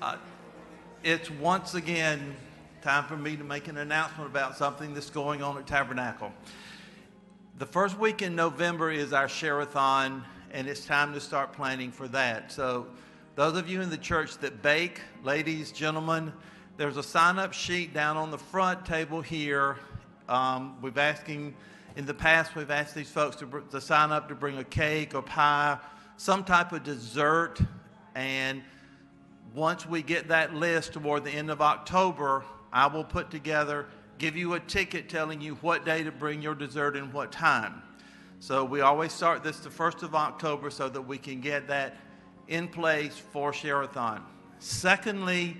Uh, it's once again time for me to make an announcement about something that's going on at Tabernacle. The first week in November is our Share-a-thon, and it's time to start planning for that. So, those of you in the church that bake, ladies, gentlemen, there's a sign-up sheet down on the front table here. Um, we've asking in the past we've asked these folks to, to sign up to bring a cake or pie, some type of dessert, and once we get that list toward the end of October, I will put together, give you a ticket telling you what day to bring your dessert and what time. So we always start this the 1st of October so that we can get that in place for Share-a-thon. Secondly,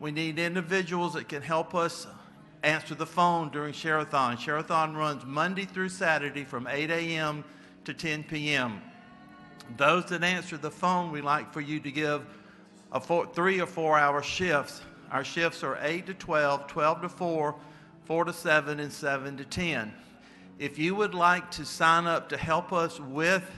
we need individuals that can help us answer the phone during Share-a-thon. Share-a-thon runs Monday through Saturday from 8 a.m. to 10 p.m. Those that answer the phone, we like for you to give a four, three or four hour shifts. Our shifts are 8 to 12, 12 to 4, 4 to 7, and 7 to 10. If you would like to sign up to help us with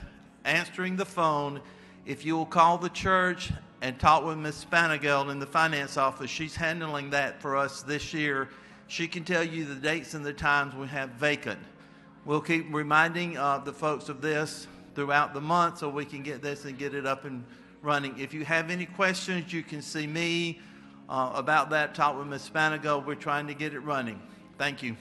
answering the phone, if you will call the church and talk with Ms. Spanagel in the finance office, she's handling that for us this year. She can tell you the dates and the times we have vacant. We'll keep reminding uh, the folks of this throughout the month so we can get this and get it up and running. If you have any questions, you can see me uh, about that. Talk with Ms. Spanagel. We're trying to get it running. Thank you.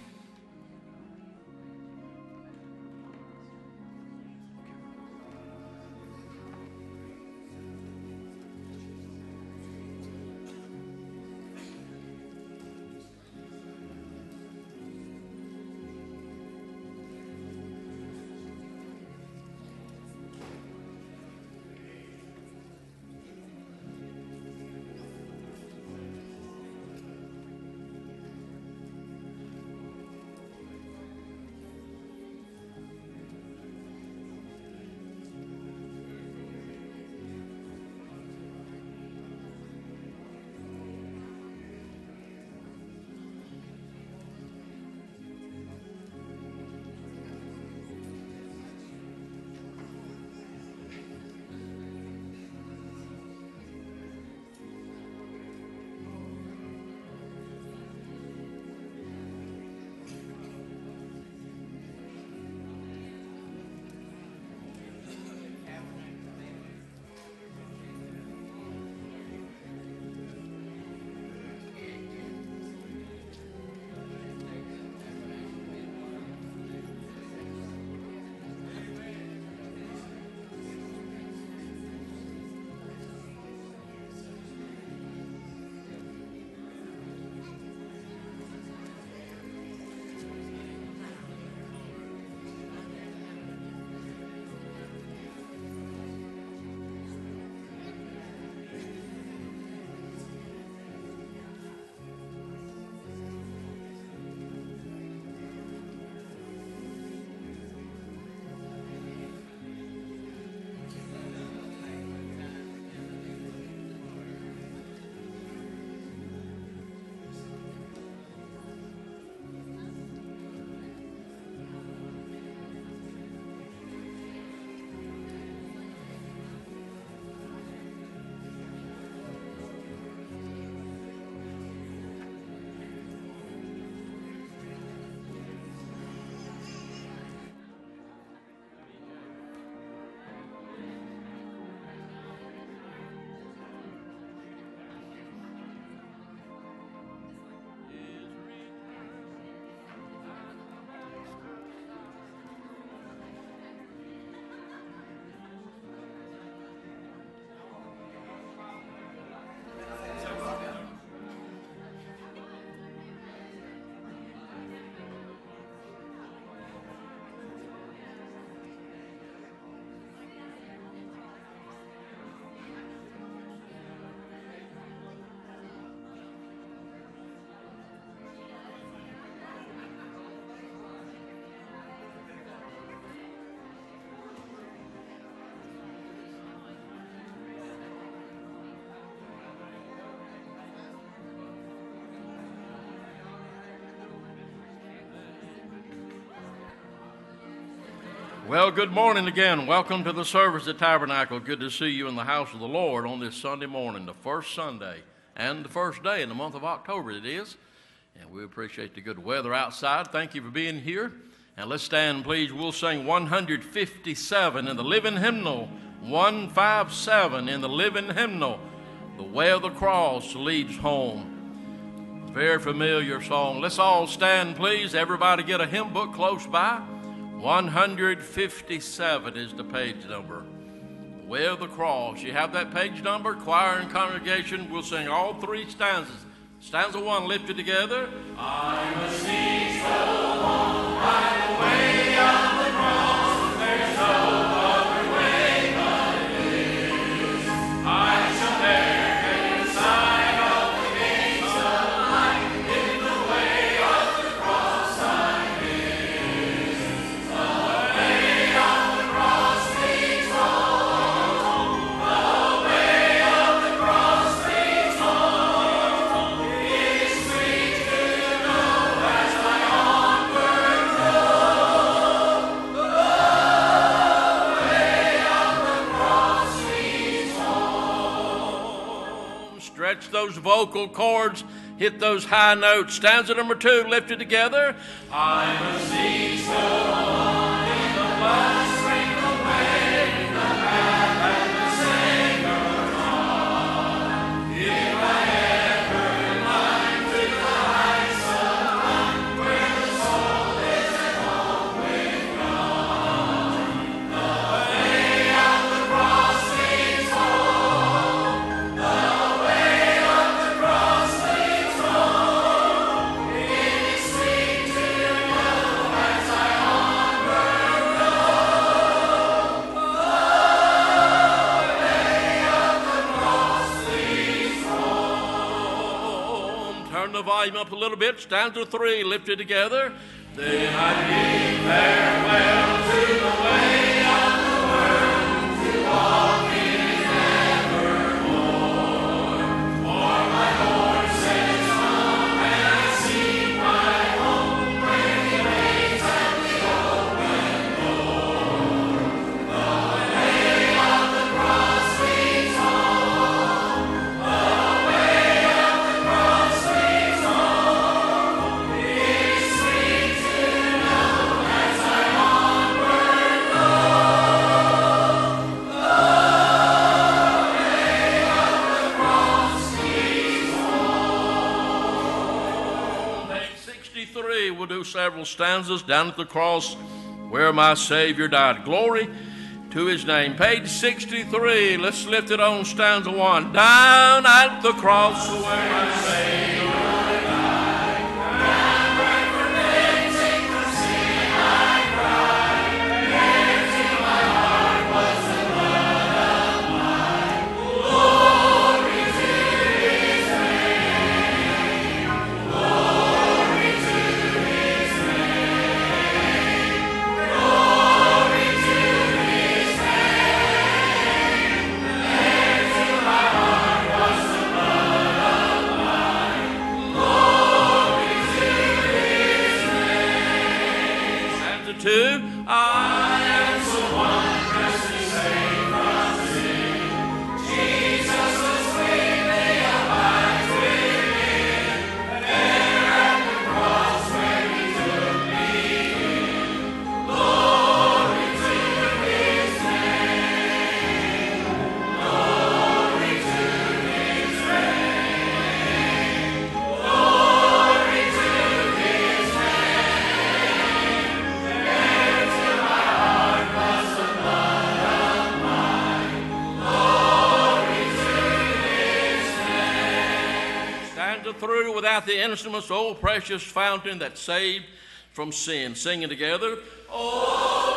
Well, good morning again. Welcome to the service at Tabernacle. Good to see you in the house of the Lord on this Sunday morning, the first Sunday and the first day in the month of October, it is. And we appreciate the good weather outside. Thank you for being here. And let's stand, please. We'll sing 157 in the living hymnal, 157 in the living hymnal. The way of the cross leads home. Very familiar song. Let's all stand, please. Everybody get a hymn book close by. 157 is the page number. Way of the Cross. You have that page number? Choir and congregation will sing all three stanzas. Stanza one lifted together. I vocal cords, hit those high notes. Stanza number two, lifted together. Volume up a little bit. Stanza three, lifted together. Then I bid farewell to the way several stanzas down at the cross where my Savior died. Glory to his name. Page 63, let's lift it on stanza one. Down at the cross where my Savior the instrument, oh precious fountain that saved from sin. Singing together, Oh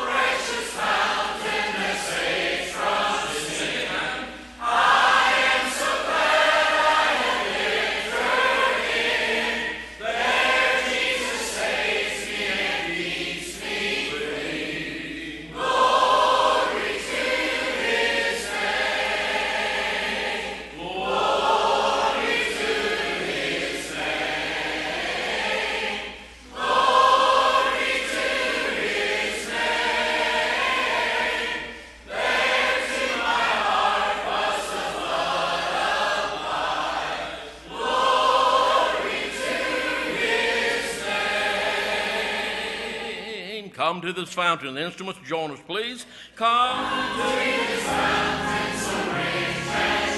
to this fountain. The instruments, join us, please. Come to this fountain, so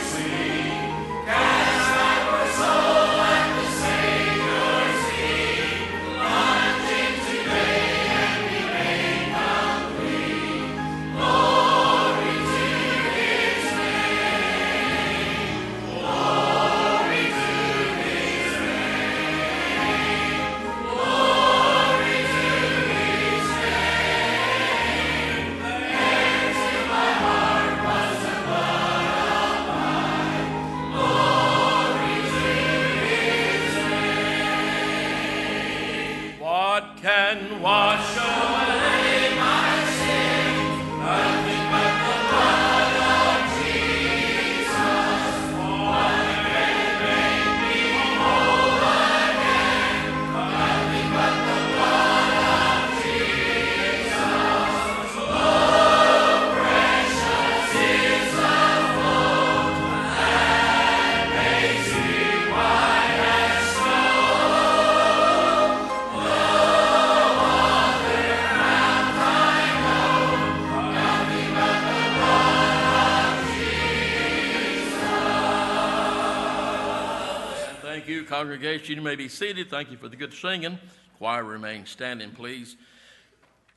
congregation. You may be seated. Thank you for the good singing. Choir remain standing, please.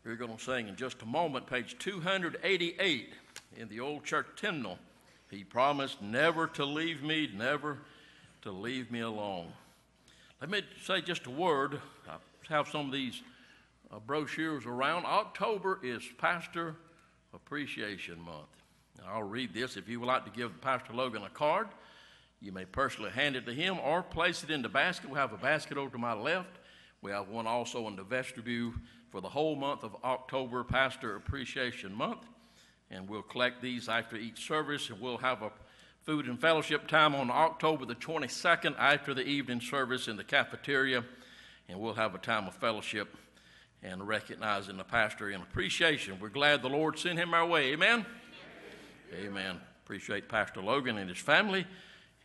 We're going to sing in just a moment, page 288 in the old church hymnal. He promised never to leave me, never to leave me alone. Let me say just a word. I have some of these uh, brochures around. October is Pastor Appreciation Month. I'll read this. If you would like to give Pastor Logan a card, you may personally hand it to him or place it in the basket. We have a basket over to my left. We have one also in the vestibule for the whole month of October, Pastor Appreciation Month. And we'll collect these after each service, and we'll have a food and fellowship time on October the 22nd after the evening service in the cafeteria. And we'll have a time of fellowship and recognizing the pastor in appreciation. We're glad the Lord sent him our way. Amen? Amen. Appreciate Pastor Logan and his family,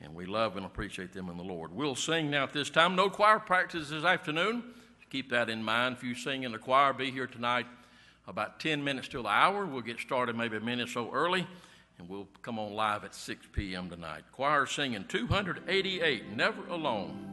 and we love and appreciate them in the Lord. We'll sing now at this time. No choir practice this afternoon. Keep that in mind. If you sing in the choir, be here tonight about 10 minutes till the hour. We'll get started maybe a minute or so early, and we'll come on live at 6 p.m. tonight. Choir singing 288, Never Alone.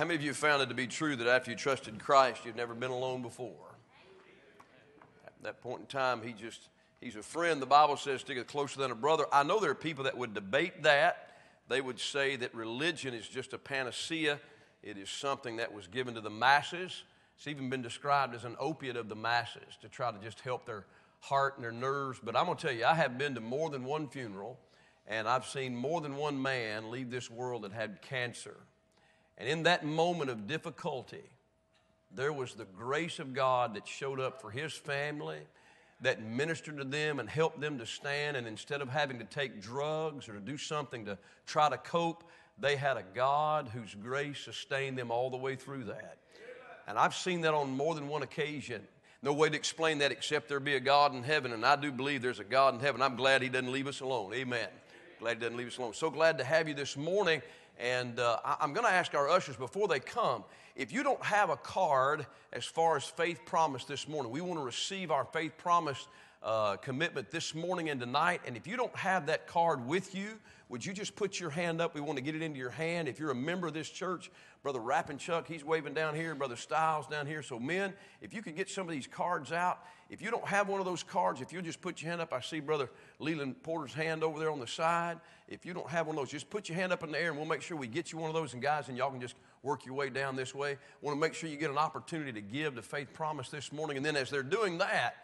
How many of you found it to be true that after you trusted Christ, you've never been alone before? At that point in time, he just, he's a friend. The Bible says, stick closer than a brother. I know there are people that would debate that. They would say that religion is just a panacea, it is something that was given to the masses. It's even been described as an opiate of the masses to try to just help their heart and their nerves. But I'm going to tell you, I have been to more than one funeral, and I've seen more than one man leave this world that had cancer. And in that moment of difficulty, there was the grace of God that showed up for his family, that ministered to them and helped them to stand. And instead of having to take drugs or to do something to try to cope, they had a God whose grace sustained them all the way through that. And I've seen that on more than one occasion. No way to explain that except there be a God in heaven, and I do believe there's a God in heaven. I'm glad He doesn't leave us alone. Amen. Glad He doesn't leave us alone. So glad to have you this morning. And uh, I'm going to ask our ushers before they come if you don't have a card as far as faith promise this morning, we want to receive our faith promise uh, commitment this morning and tonight. And if you don't have that card with you, would you just put your hand up? We want to get it into your hand. If you're a member of this church, Brother Rappin' Chuck, he's waving down here, Brother Styles down here. So, men, if you could get some of these cards out, if you don't have one of those cards, if you'll just put your hand up, I see Brother Leland Porter's hand over there on the side. If you don't have one of those, just put your hand up in the air and we'll make sure we get you one of those. And, guys, and y'all can just work your way down this way. Want to make sure you get an opportunity to give to Faith Promise this morning. And then, as they're doing that,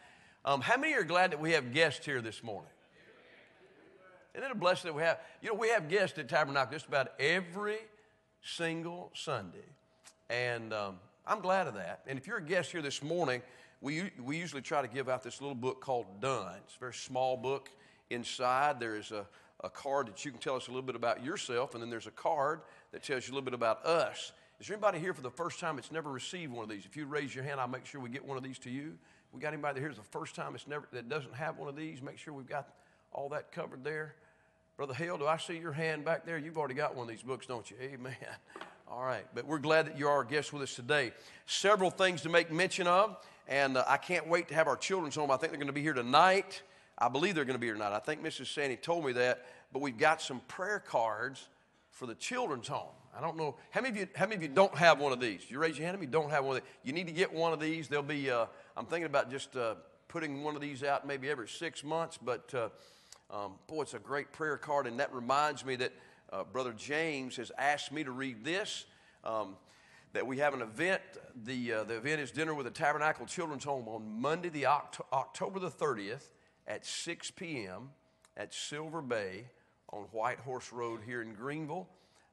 um, how many are glad that we have guests here this morning? Isn't it a blessing that we have? You know, we have guests at Tabernacle just about every single Sunday. And um, I'm glad of that. And if you're a guest here this morning, we, we usually try to give out this little book called Done. It's a very small book. Inside, there is a, a card that you can tell us a little bit about yourself, and then there's a card that tells you a little bit about us. Is there anybody here for the first time that's never received one of these? If you raise your hand, I'll make sure we get one of these to you. We got anybody here the first time that's never, that doesn't have one of these? Make sure we've got all that covered there. Brother Hale, do I see your hand back there? You've already got one of these books, don't you? Amen. All right, but we're glad that you are our guest with us today. Several things to make mention of, and uh, I can't wait to have our children's home. I think they're going to be here tonight. I believe they're going to be here tonight. I think Mrs. Sandy told me that, but we've got some prayer cards for the children's home. I don't know how many of you how many of you don't have one of these. You raise your hand if you don't have one of these. You need to get one of these. They'll be. Uh, I'm thinking about just uh, putting one of these out maybe every six months, but uh, um, boy, it's a great prayer card, and that reminds me that uh, Brother James has asked me to read this. Um, that we have an event. The, uh, the event is Dinner with the Tabernacle Children's Home on Monday, the Oct- October the 30th at 6 p.m. at Silver Bay on White Horse Road here in Greenville.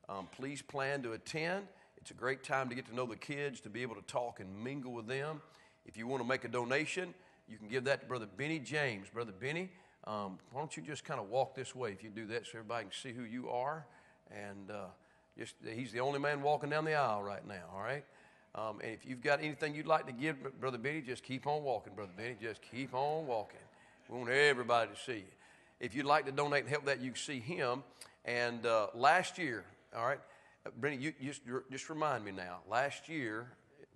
Um, please plan to attend. It's a great time to get to know the kids, to be able to talk and mingle with them. If you want to make a donation, you can give that to Brother Benny James. Brother Benny, um, why don't you just kind of walk this way if you do that so everybody can see who you are? And uh, just, he's the only man walking down the aisle right now, all right? Um, and if you've got anything you'd like to give, Brother Benny, just keep on walking, Brother Benny. Just keep on walking. We want everybody to see you. If you'd like to donate and help that, you see him. And uh, last year, all right, uh, Brenny, you, you just remind me now. Last year,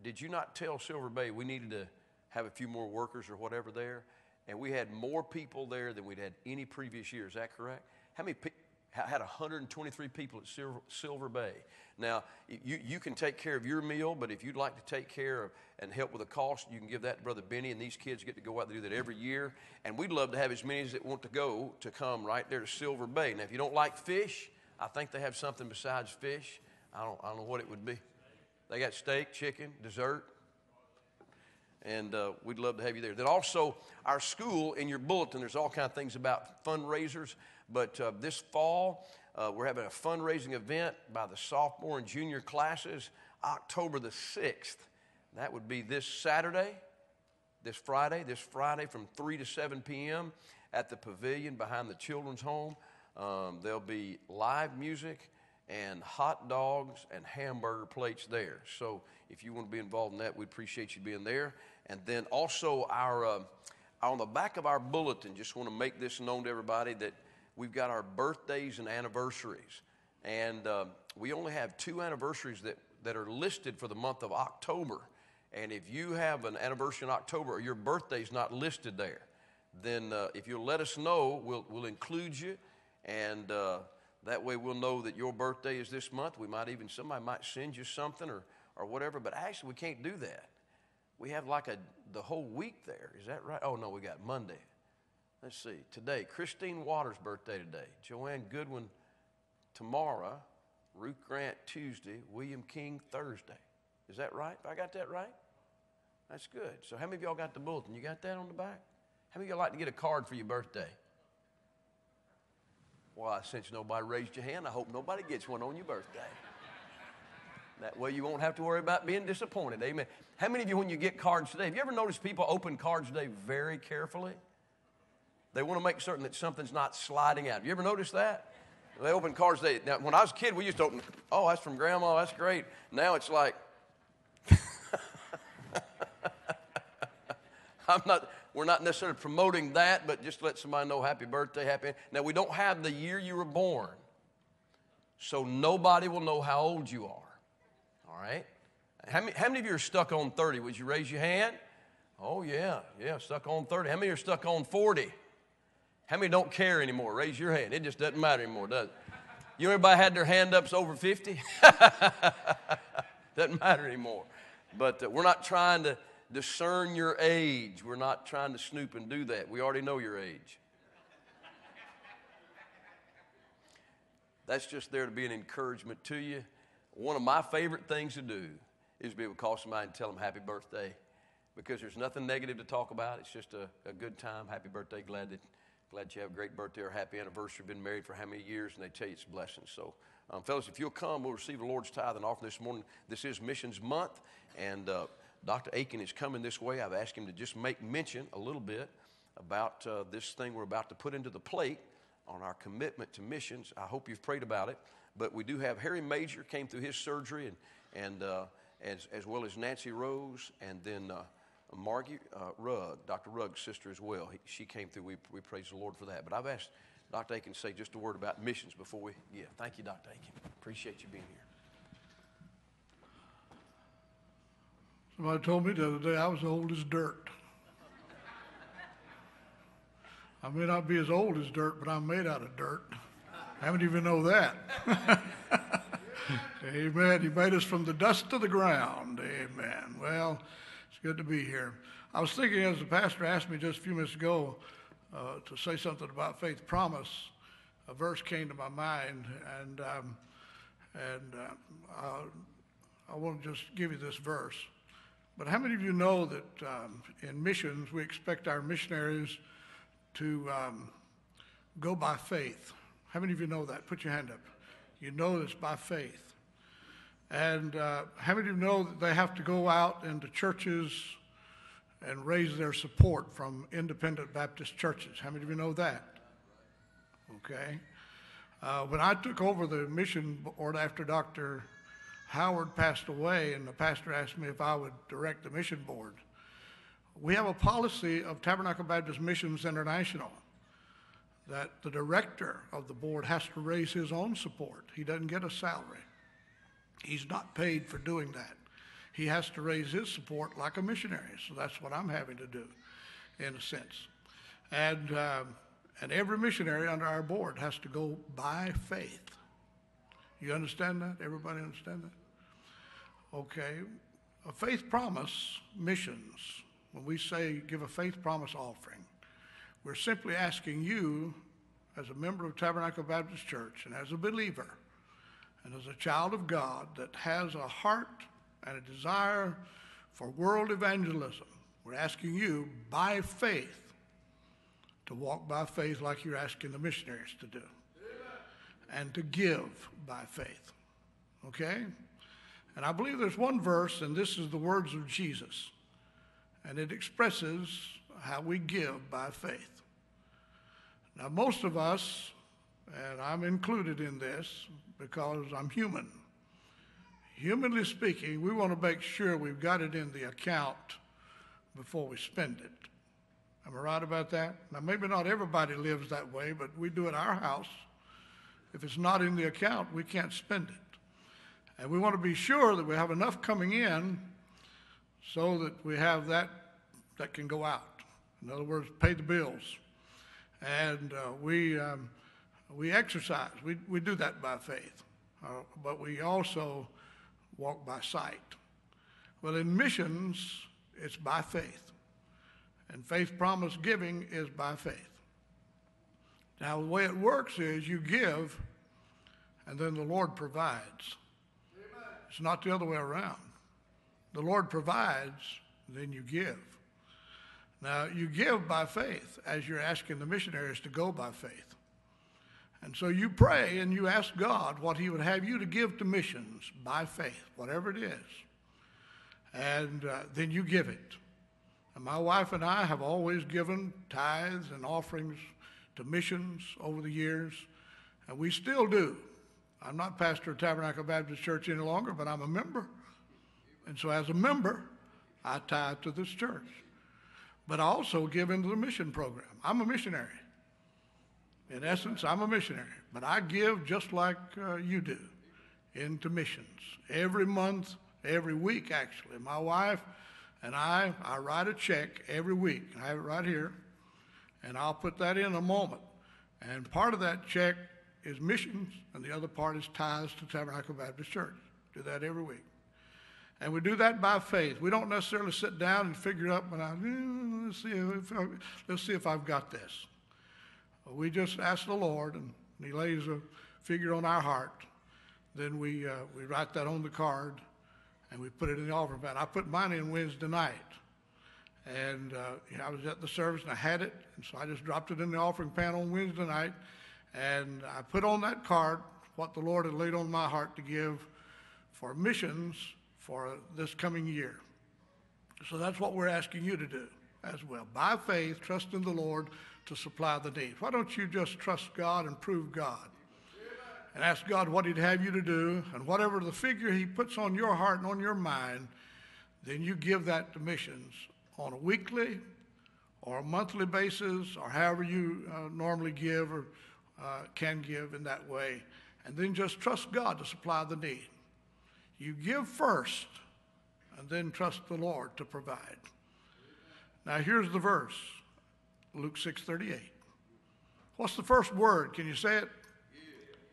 did you not tell Silver Bay we needed to have a few more workers or whatever there? And we had more people there than we'd had any previous year. Is that correct? How many people? had 123 people at Silver, Silver, Bay. Now, you, you can take care of your meal, but if you'd like to take care of and help with the cost, you can give that to Brother Benny, and these kids get to go out and do that every year. And we'd love to have as many as that want to go to come right there to Silver Bay. Now, if you don't like fish, I think they have something besides fish. I don't, I don't know what it would be. They got steak, chicken, dessert and uh, we'd love to have you there. Then also, our school in your bulletin, there's all kind of things about fundraisers. But uh, this fall, uh, we're having a fundraising event by the sophomore and junior classes, October the 6th. That would be this Saturday, this Friday, this Friday from 3 to 7 p.m. at the pavilion behind the children's home. Um, there'll be live music and hot dogs and hamburger plates there. So if you want to be involved in that, we appreciate you being there. And then also our uh, on the back of our bulletin, just want to make this known to everybody that we've got our birthdays and anniversaries, and uh, we only have two anniversaries that that are listed for the month of October. And if you have an anniversary in October or your birthday's not listed there, then uh, if you'll let us know, we'll, we'll include you. And uh, That way we'll know that your birthday is this month. We might even, somebody might send you something or, or whatever, but actually we can't do that. We have like a, the whole week there. Is that right? Oh, no, we got Monday. Let's see. Today, Christine Waters' birthday today. Joanne Goodwin tomorrow. Ruth Grant Tuesday. William King Thursday. Is that right? I got that right? That's good. So, how many of y'all got the bulletin? You got that on the back? How many of y'all like to get a card for your birthday? Well, since nobody raised your hand, I hope nobody gets one on your birthday. That way you won't have to worry about being disappointed. Amen. How many of you, when you get cards today, have you ever noticed people open cards today very carefully? They want to make certain that something's not sliding out. Have you ever noticed that? They open cards today. Now, when I was a kid, we used to open, oh, that's from grandma, that's great. Now it's like, I'm not, we're not necessarily promoting that, but just let somebody know happy birthday, happy. Now, we don't have the year you were born, so nobody will know how old you are. All right? How many, how many of you are stuck on 30? Would you raise your hand? Oh, yeah, yeah, stuck on 30. How many are stuck on 40? How many don't care anymore? Raise your hand. It just doesn't matter anymore, does it? You know, everybody had their hand ups over 50? doesn't matter anymore. But uh, we're not trying to discern your age. We're not trying to snoop and do that. We already know your age. That's just there to be an encouragement to you. One of my favorite things to do is be able to call somebody and tell them happy birthday because there's nothing negative to talk about. It's just a, a good time. Happy birthday. Glad that glad you have a great birthday or happy anniversary. Been married for how many years? And they tell you it's a blessing. So, um, fellas, if you'll come, we'll receive the Lord's tithe and offering this morning. This is Missions Month, and uh, Dr. Aiken is coming this way. I've asked him to just make mention a little bit about uh, this thing we're about to put into the plate on our commitment to missions. I hope you've prayed about it. But we do have Harry Major came through his surgery, and, and uh, as, as well as Nancy Rose, and then uh, Margie uh, Rugg, Dr. Rugg's sister as well. He, she came through. We, we praise the Lord for that. But I've asked Dr. Aiken to say just a word about missions before we give. Thank you, Dr. Aiken. Appreciate you being here. Somebody told me the other day I was old as dirt. I may not be as old as dirt, but I'm made out of dirt. Many of you know that? Amen. He made us from the dust to the ground. Amen. Well, it's good to be here. I was thinking as the pastor asked me just a few minutes ago uh, to say something about faith promise, a verse came to my mind, and um, and uh, I, I want to just give you this verse. But how many of you know that um, in missions we expect our missionaries to um, go by faith? How many of you know that? Put your hand up. You know this by faith. And uh, how many of you know that they have to go out into churches and raise their support from independent Baptist churches? How many of you know that? Okay. Uh, when I took over the mission board after Dr. Howard passed away, and the pastor asked me if I would direct the mission board, we have a policy of Tabernacle Baptist Missions International that the director of the board has to raise his own support. He doesn't get a salary. He's not paid for doing that. He has to raise his support like a missionary. So that's what I'm having to do, in a sense. And, uh, and every missionary under our board has to go by faith. You understand that? Everybody understand that? Okay. A faith promise missions, when we say give a faith promise offering, we're simply asking you, as a member of Tabernacle Baptist Church and as a believer, and as a child of God that has a heart and a desire for world evangelism, we're asking you by faith to walk by faith like you're asking the missionaries to do, and to give by faith. Okay? And I believe there's one verse, and this is the words of Jesus, and it expresses how we give by faith. Now, most of us, and I'm included in this because I'm human, humanly speaking, we want to make sure we've got it in the account before we spend it. Am I right about that? Now, maybe not everybody lives that way, but we do at our house. If it's not in the account, we can't spend it. And we want to be sure that we have enough coming in so that we have that that can go out. In other words, pay the bills. And uh, we, um, we exercise. We, we do that by faith. Uh, but we also walk by sight. Well, in missions, it's by faith. And faith promise giving is by faith. Now, the way it works is you give, and then the Lord provides. It's not the other way around. The Lord provides, then you give. Now, you give by faith as you're asking the missionaries to go by faith. And so you pray and you ask God what He would have you to give to missions by faith, whatever it is. And uh, then you give it. And my wife and I have always given tithes and offerings to missions over the years, and we still do. I'm not pastor of Tabernacle Baptist Church any longer, but I'm a member. And so as a member, I tithe to this church. But I also give into the mission program. I'm a missionary. In essence, I'm a missionary, but I give just like uh, you do into missions. Every month, every week, actually. My wife and I, I write a check every week. I have it right here, and I'll put that in a moment. And part of that check is missions, and the other part is tithes to Tabernacle Baptist Church. Do that every week. And we do that by faith. We don't necessarily sit down and figure up, and I, let's, see if, let's see if I've got this. We just ask the Lord, and He lays a figure on our heart. Then we, uh, we write that on the card, and we put it in the offering pan. I put mine in Wednesday night. And uh, I was at the service, and I had it, and so I just dropped it in the offering pan on Wednesday night. And I put on that card what the Lord had laid on my heart to give for missions for this coming year. So that's what we're asking you to do as well. By faith, trust in the Lord to supply the need. Why don't you just trust God and prove God? And ask God what He'd have you to do, and whatever the figure He puts on your heart and on your mind, then you give that to missions on a weekly or a monthly basis, or however you uh, normally give or uh, can give in that way. And then just trust God to supply the need. You give first, and then trust the Lord to provide. Now, here's the verse Luke 6:38. What's the first word? Can you say it?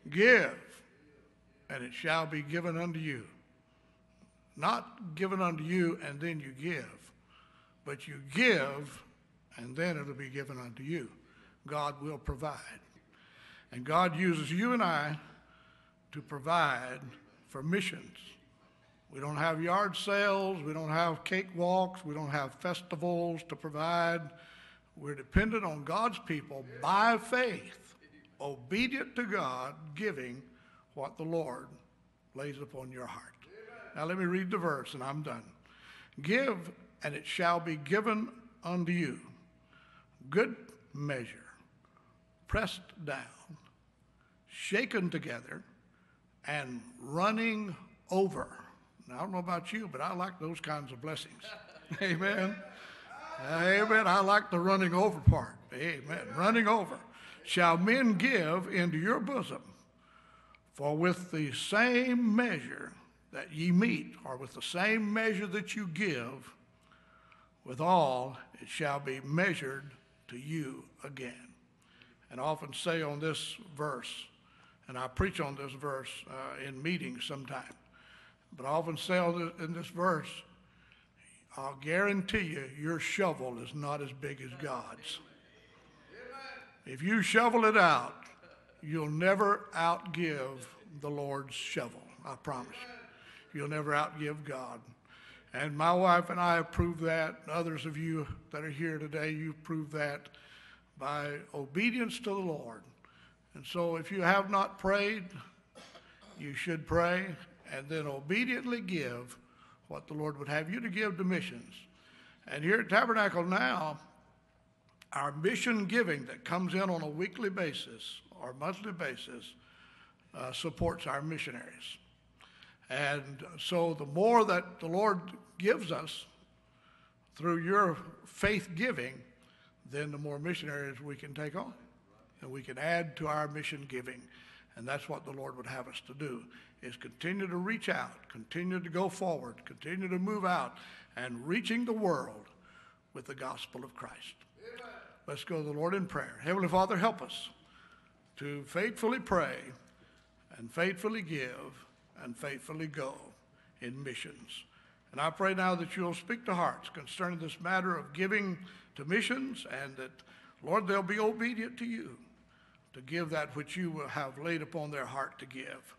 Give. And it shall be given unto you. Not given unto you and then you give, but you give and then it'll be given unto you. God will provide. And God uses you and I to provide for missions. We don't have yard sales, we don't have cake walks, we don't have festivals to provide. We're dependent on God's people by faith, obedient to God, giving what the Lord lays upon your heart. Now, let me read the verse and I'm done. Give, and it shall be given unto you. Good measure, pressed down, shaken together, and running over. Now, I don't know about you, but I like those kinds of blessings. Amen. Amen. I like the running over part. Amen. Running over. Shall men give into your bosom? For with the same measure that ye meet, or with the same measure that you give, withal it shall be measured to you again. And I often say on this verse, and I preach on this verse uh, in meetings sometime, but I often say in this verse, I'll guarantee you, your shovel is not as big as God's. If you shovel it out, you'll never outgive the Lord's shovel. I promise you. You'll never outgive God. And my wife and I have proved that. Others of you that are here today, you've proved that by obedience to the Lord. And so if you have not prayed, you should pray and then obediently give what the Lord would have you to give to missions. And here at Tabernacle now, our mission giving that comes in on a weekly basis or monthly basis uh, supports our missionaries. And so the more that the Lord gives us through your faith giving, then the more missionaries we can take on. And we can add to our mission giving. And that's what the Lord would have us to do is continue to reach out, continue to go forward, continue to move out, and reaching the world with the gospel of Christ. Amen. Let's go to the Lord in prayer. Heavenly Father, help us to faithfully pray and faithfully give and faithfully go in missions. And I pray now that you'll speak to hearts concerning this matter of giving to missions and that, Lord, they'll be obedient to you to give that which you will have laid upon their heart to give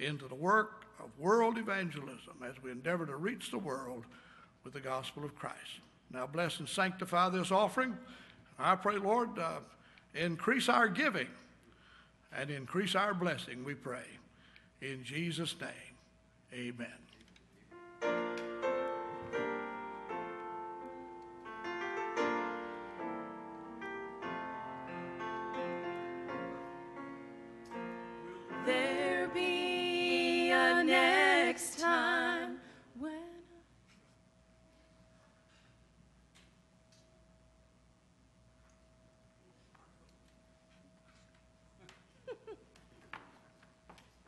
into the work of world evangelism as we endeavor to reach the world with the gospel of Christ. Now bless and sanctify this offering. I pray, Lord, uh, increase our giving and increase our blessing, we pray. In Jesus' name, amen. Next time when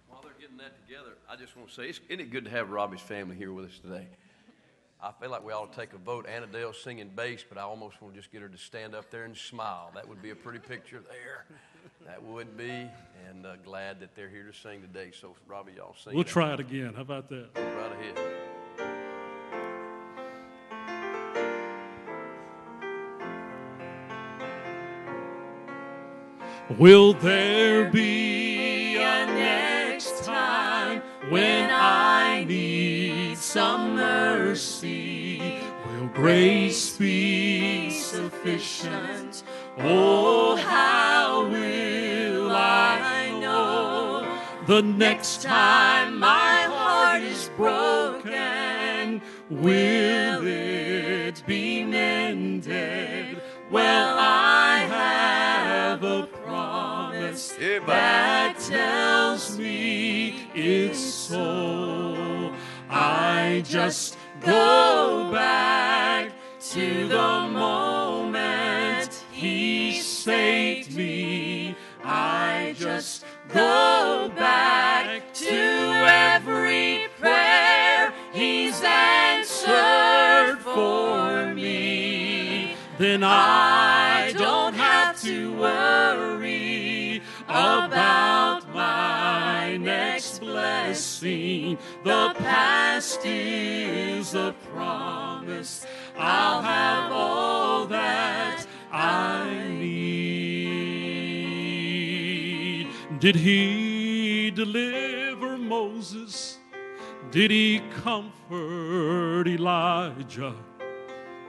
While they're getting that together, I just want to say, it's, isn't it good to have Robbie's family here with us today? I feel like we ought to take a vote. Annadale's singing bass, but I almost want to just get her to stand up there and smile. That would be a pretty picture there. That would be, and uh, glad that they're here to sing today. So, Robbie, y'all sing. We'll that. try it again. How about that? Right ahead. Will there be a next time when I need some mercy? Will grace be sufficient? Oh, how will the next time my heart is broken? Will it be mended? Well, I have a promise that tells me it's so. I just go back to the moment he saved me. I just go for me. Then I don't have to worry about my next blessing. The past is a promise. I'll have all that I need. Did he deliver Moses? Did he comfort Elijah?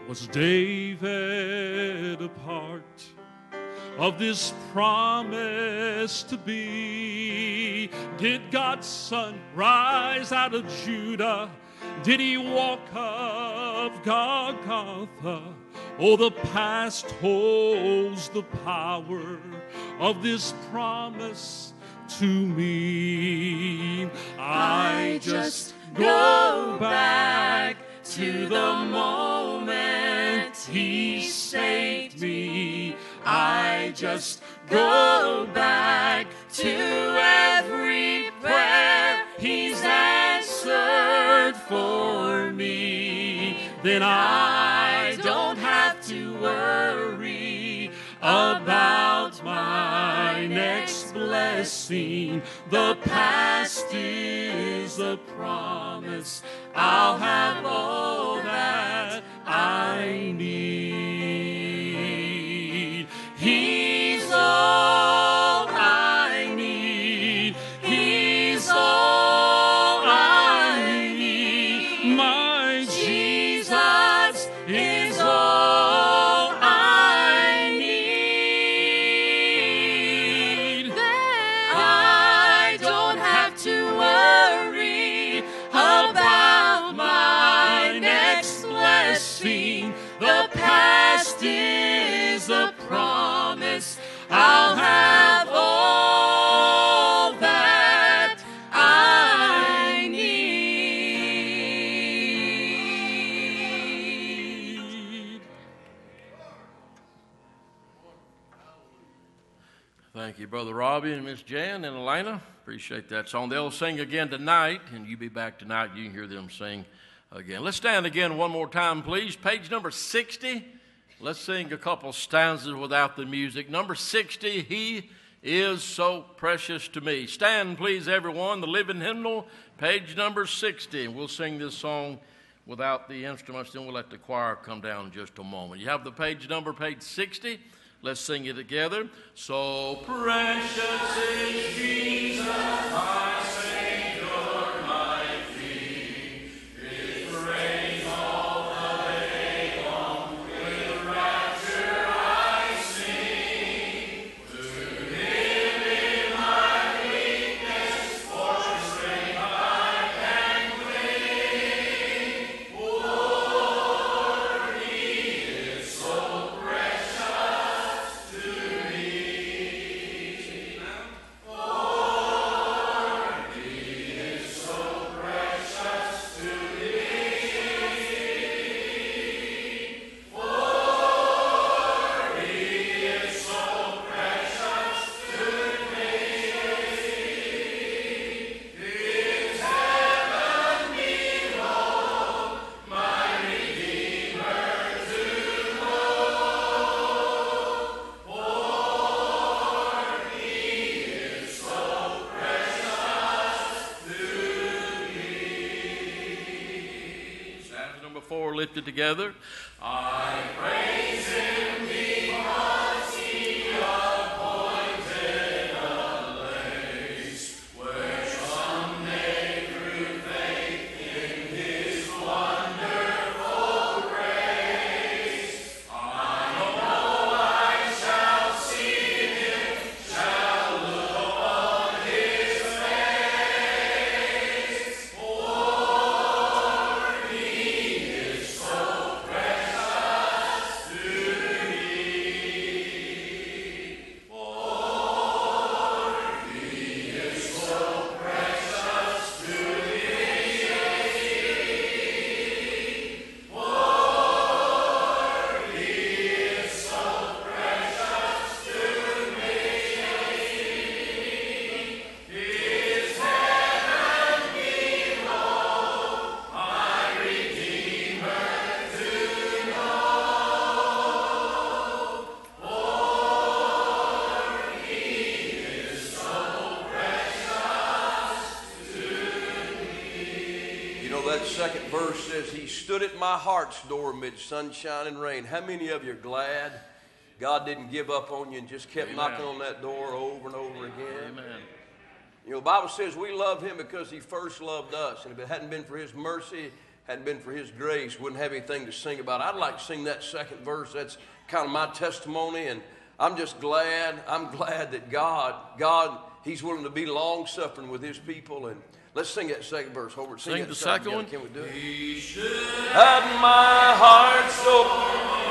Was David a part of this promise to be? Did God's Son rise out of Judah? Did he walk up Golgotha? Oh, the past holds the power of this promise to me. I just go back to the moment he saved me. I just go back to every prayer he's answered for me. Then I don't have to worry about my next blessing. The past is a promise. I'll have all that I need. Brother Robbie and Miss Jan and Elena. Appreciate that song. They'll sing again tonight, and you be back tonight. You can hear them sing again. Let's stand again one more time, please. Page number 60. Let's sing a couple stanzas without the music. Number 60, He is so precious to me. Stand, please, everyone. The Living Hymnal, page number 60. We'll sing this song without the instruments, then we'll let the choir come down in just a moment. You have the page number, page 60. Let's sing it together. So precious is Jesus, lifted together. Stood at my heart's door amid sunshine and rain. How many of you are glad God didn't give up on you and just kept Amen. knocking on that door over and over again? Amen. You know, the Bible says we love Him because He first loved us. And if it hadn't been for His mercy, hadn't been for His grace, wouldn't have anything to sing about. I'd like to sing that second verse. That's kind of my testimony. And I'm just glad, I'm glad that God, God, He's willing to be long suffering with His people. And let's sing that second verse. Hobart, sing, Sing the second second one. Can we do it? He should At my heart's door.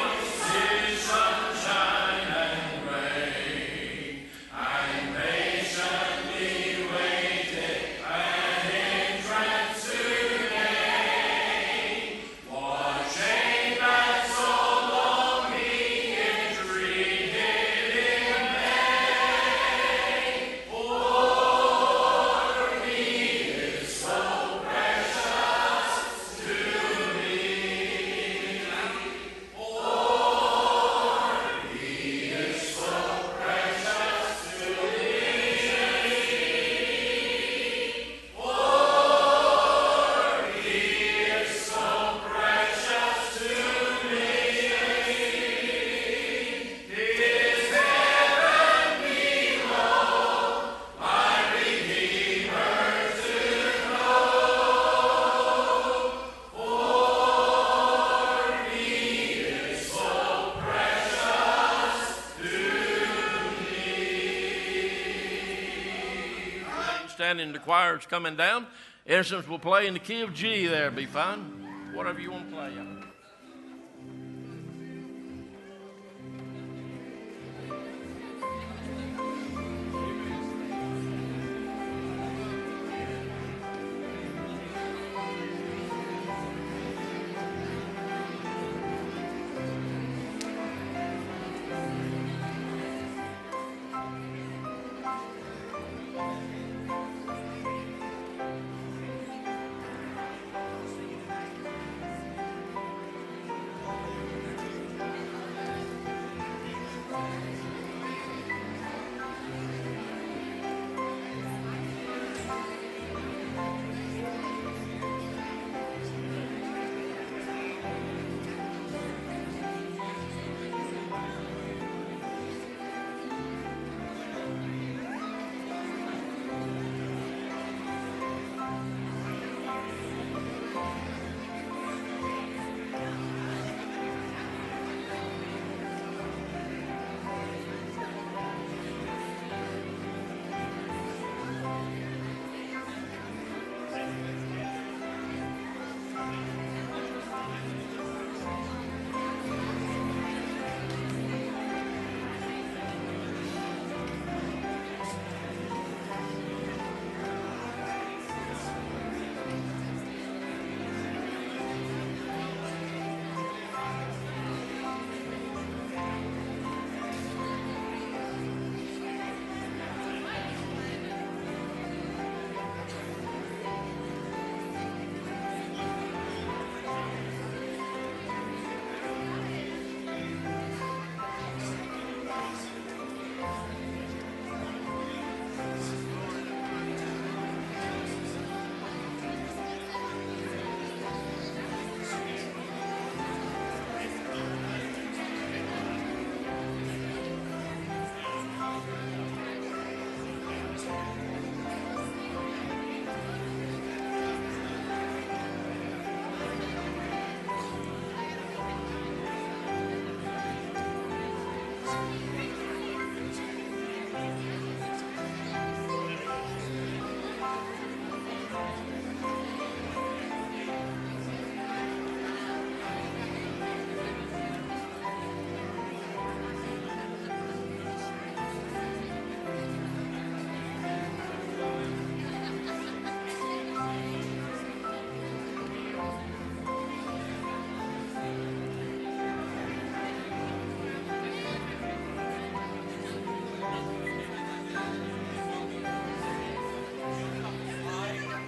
Coming down. Instruments will play in the key of G there, be fine. Whatever you want to play.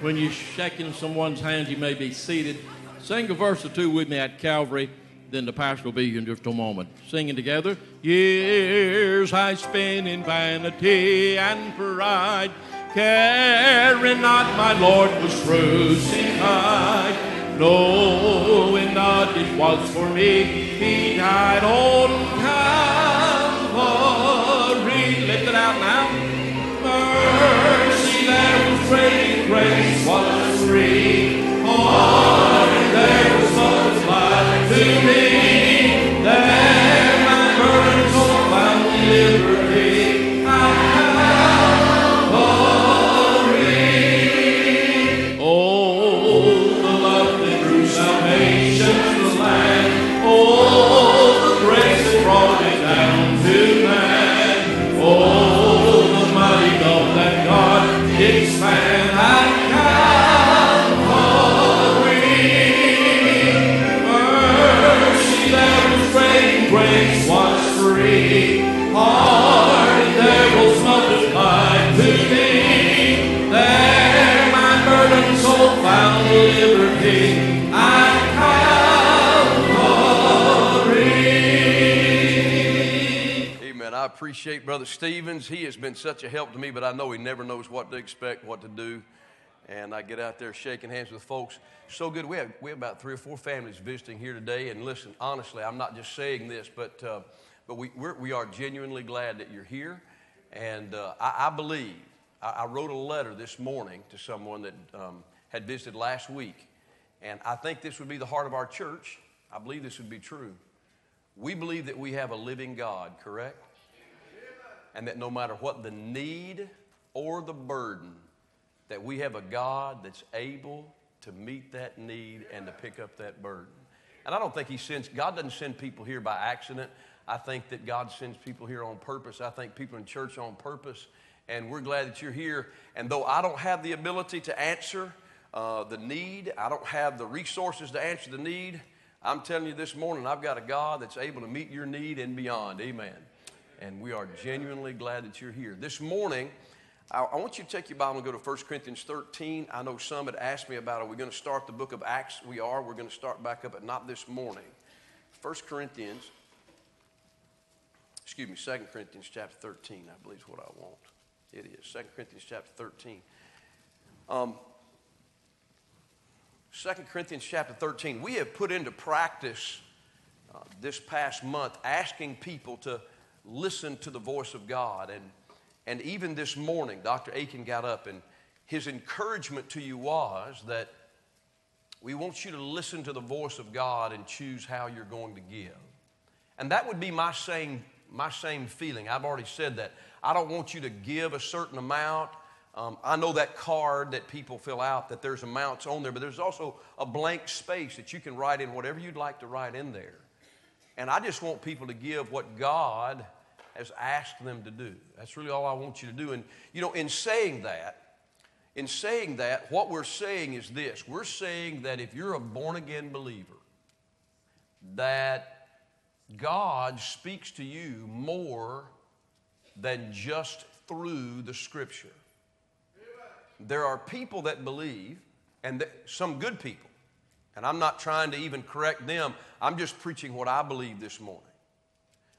When you're shaking someone's hands, you may be seated. Sing a verse or two with me at Calvary. Then the pastor will be here in just a moment. Singing together. Years I spent in vanity and pride, caring not my Lord was crucified, knowing not it was for me He died on Calvary. Lift it out now. Mercy there was great, free. Pardon appreciate Brother Stevens. He has been such a help to me, but I know he never knows what to expect, what to do. And I get out there shaking hands with folks. So good. We have, we have about three or four families visiting here today. And listen, honestly, I'm not just saying this, but, uh, but we, we're, we are genuinely glad that you're here. And uh, I, I believe, I, I wrote a letter this morning to someone that um, had visited last week. And I think this would be the heart of our church. I believe this would be true. We believe that we have a living God, correct? And that no matter what the need or the burden, that we have a God that's able to meet that need and to pick up that burden. And I don't think He sends, God doesn't send people here by accident. I think that God sends people here on purpose. I think people in church on purpose. And we're glad that you're here. And though I don't have the ability to answer uh, the need, I don't have the resources to answer the need, I'm telling you this morning, I've got a God that's able to meet your need and beyond. Amen. And we are genuinely glad that you're here. This morning, I, I want you to take your Bible and go to 1 Corinthians 13. I know some had asked me about, are we going to start the book of Acts? We are. We're going to start back up, but not this morning. 1 Corinthians, excuse me, 2 Corinthians chapter 13, I believe is what I want. It is. 2 Corinthians chapter 13. Um, 2 Corinthians chapter 13. We have put into practice uh, this past month asking people to listen to the voice of God. And, and even this morning, Dr. Aiken got up, and his encouragement to you was that we want you to listen to the voice of God and choose how you're going to give. And that would be my same, my same feeling. I've already said that. I don't want you to give a certain amount. Um, I know that card that people fill out, that there's amounts on there, but there's also a blank space that you can write in whatever you'd like to write in there. And I just want people to give what God has asked them to do. That's really all I want you to do. And, you know, in saying that, in saying that, what we're saying is this we're saying that if you're a born again believer, that God speaks to you more than just through the scripture. There are people that believe, and some good people, and I'm not trying to even correct them, I'm just preaching what I believe this morning.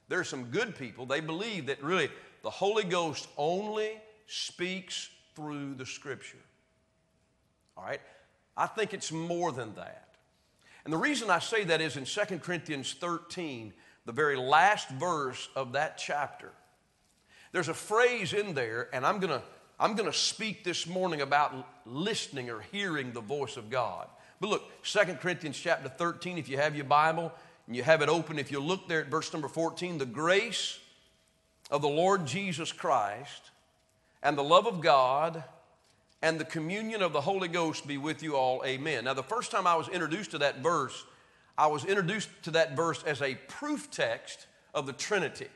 There are some good people, they believe that really the Holy Ghost only speaks through the Scripture. All right? I think it's more than that. And the reason I say that is in 2 Corinthians 13, the very last verse of that chapter, there's a phrase in there, and I'm going to I'm going to speak this morning about listening or hearing the voice of God. But look, 2 Corinthians chapter 13, if you have your Bible and you have it open, if you look there at verse number 14, the grace of the Lord Jesus Christ and the love of God and the communion of the Holy Ghost be with you all. Amen. Now, the first time I was introduced to that verse, I was introduced to that verse as a proof text of the Trinity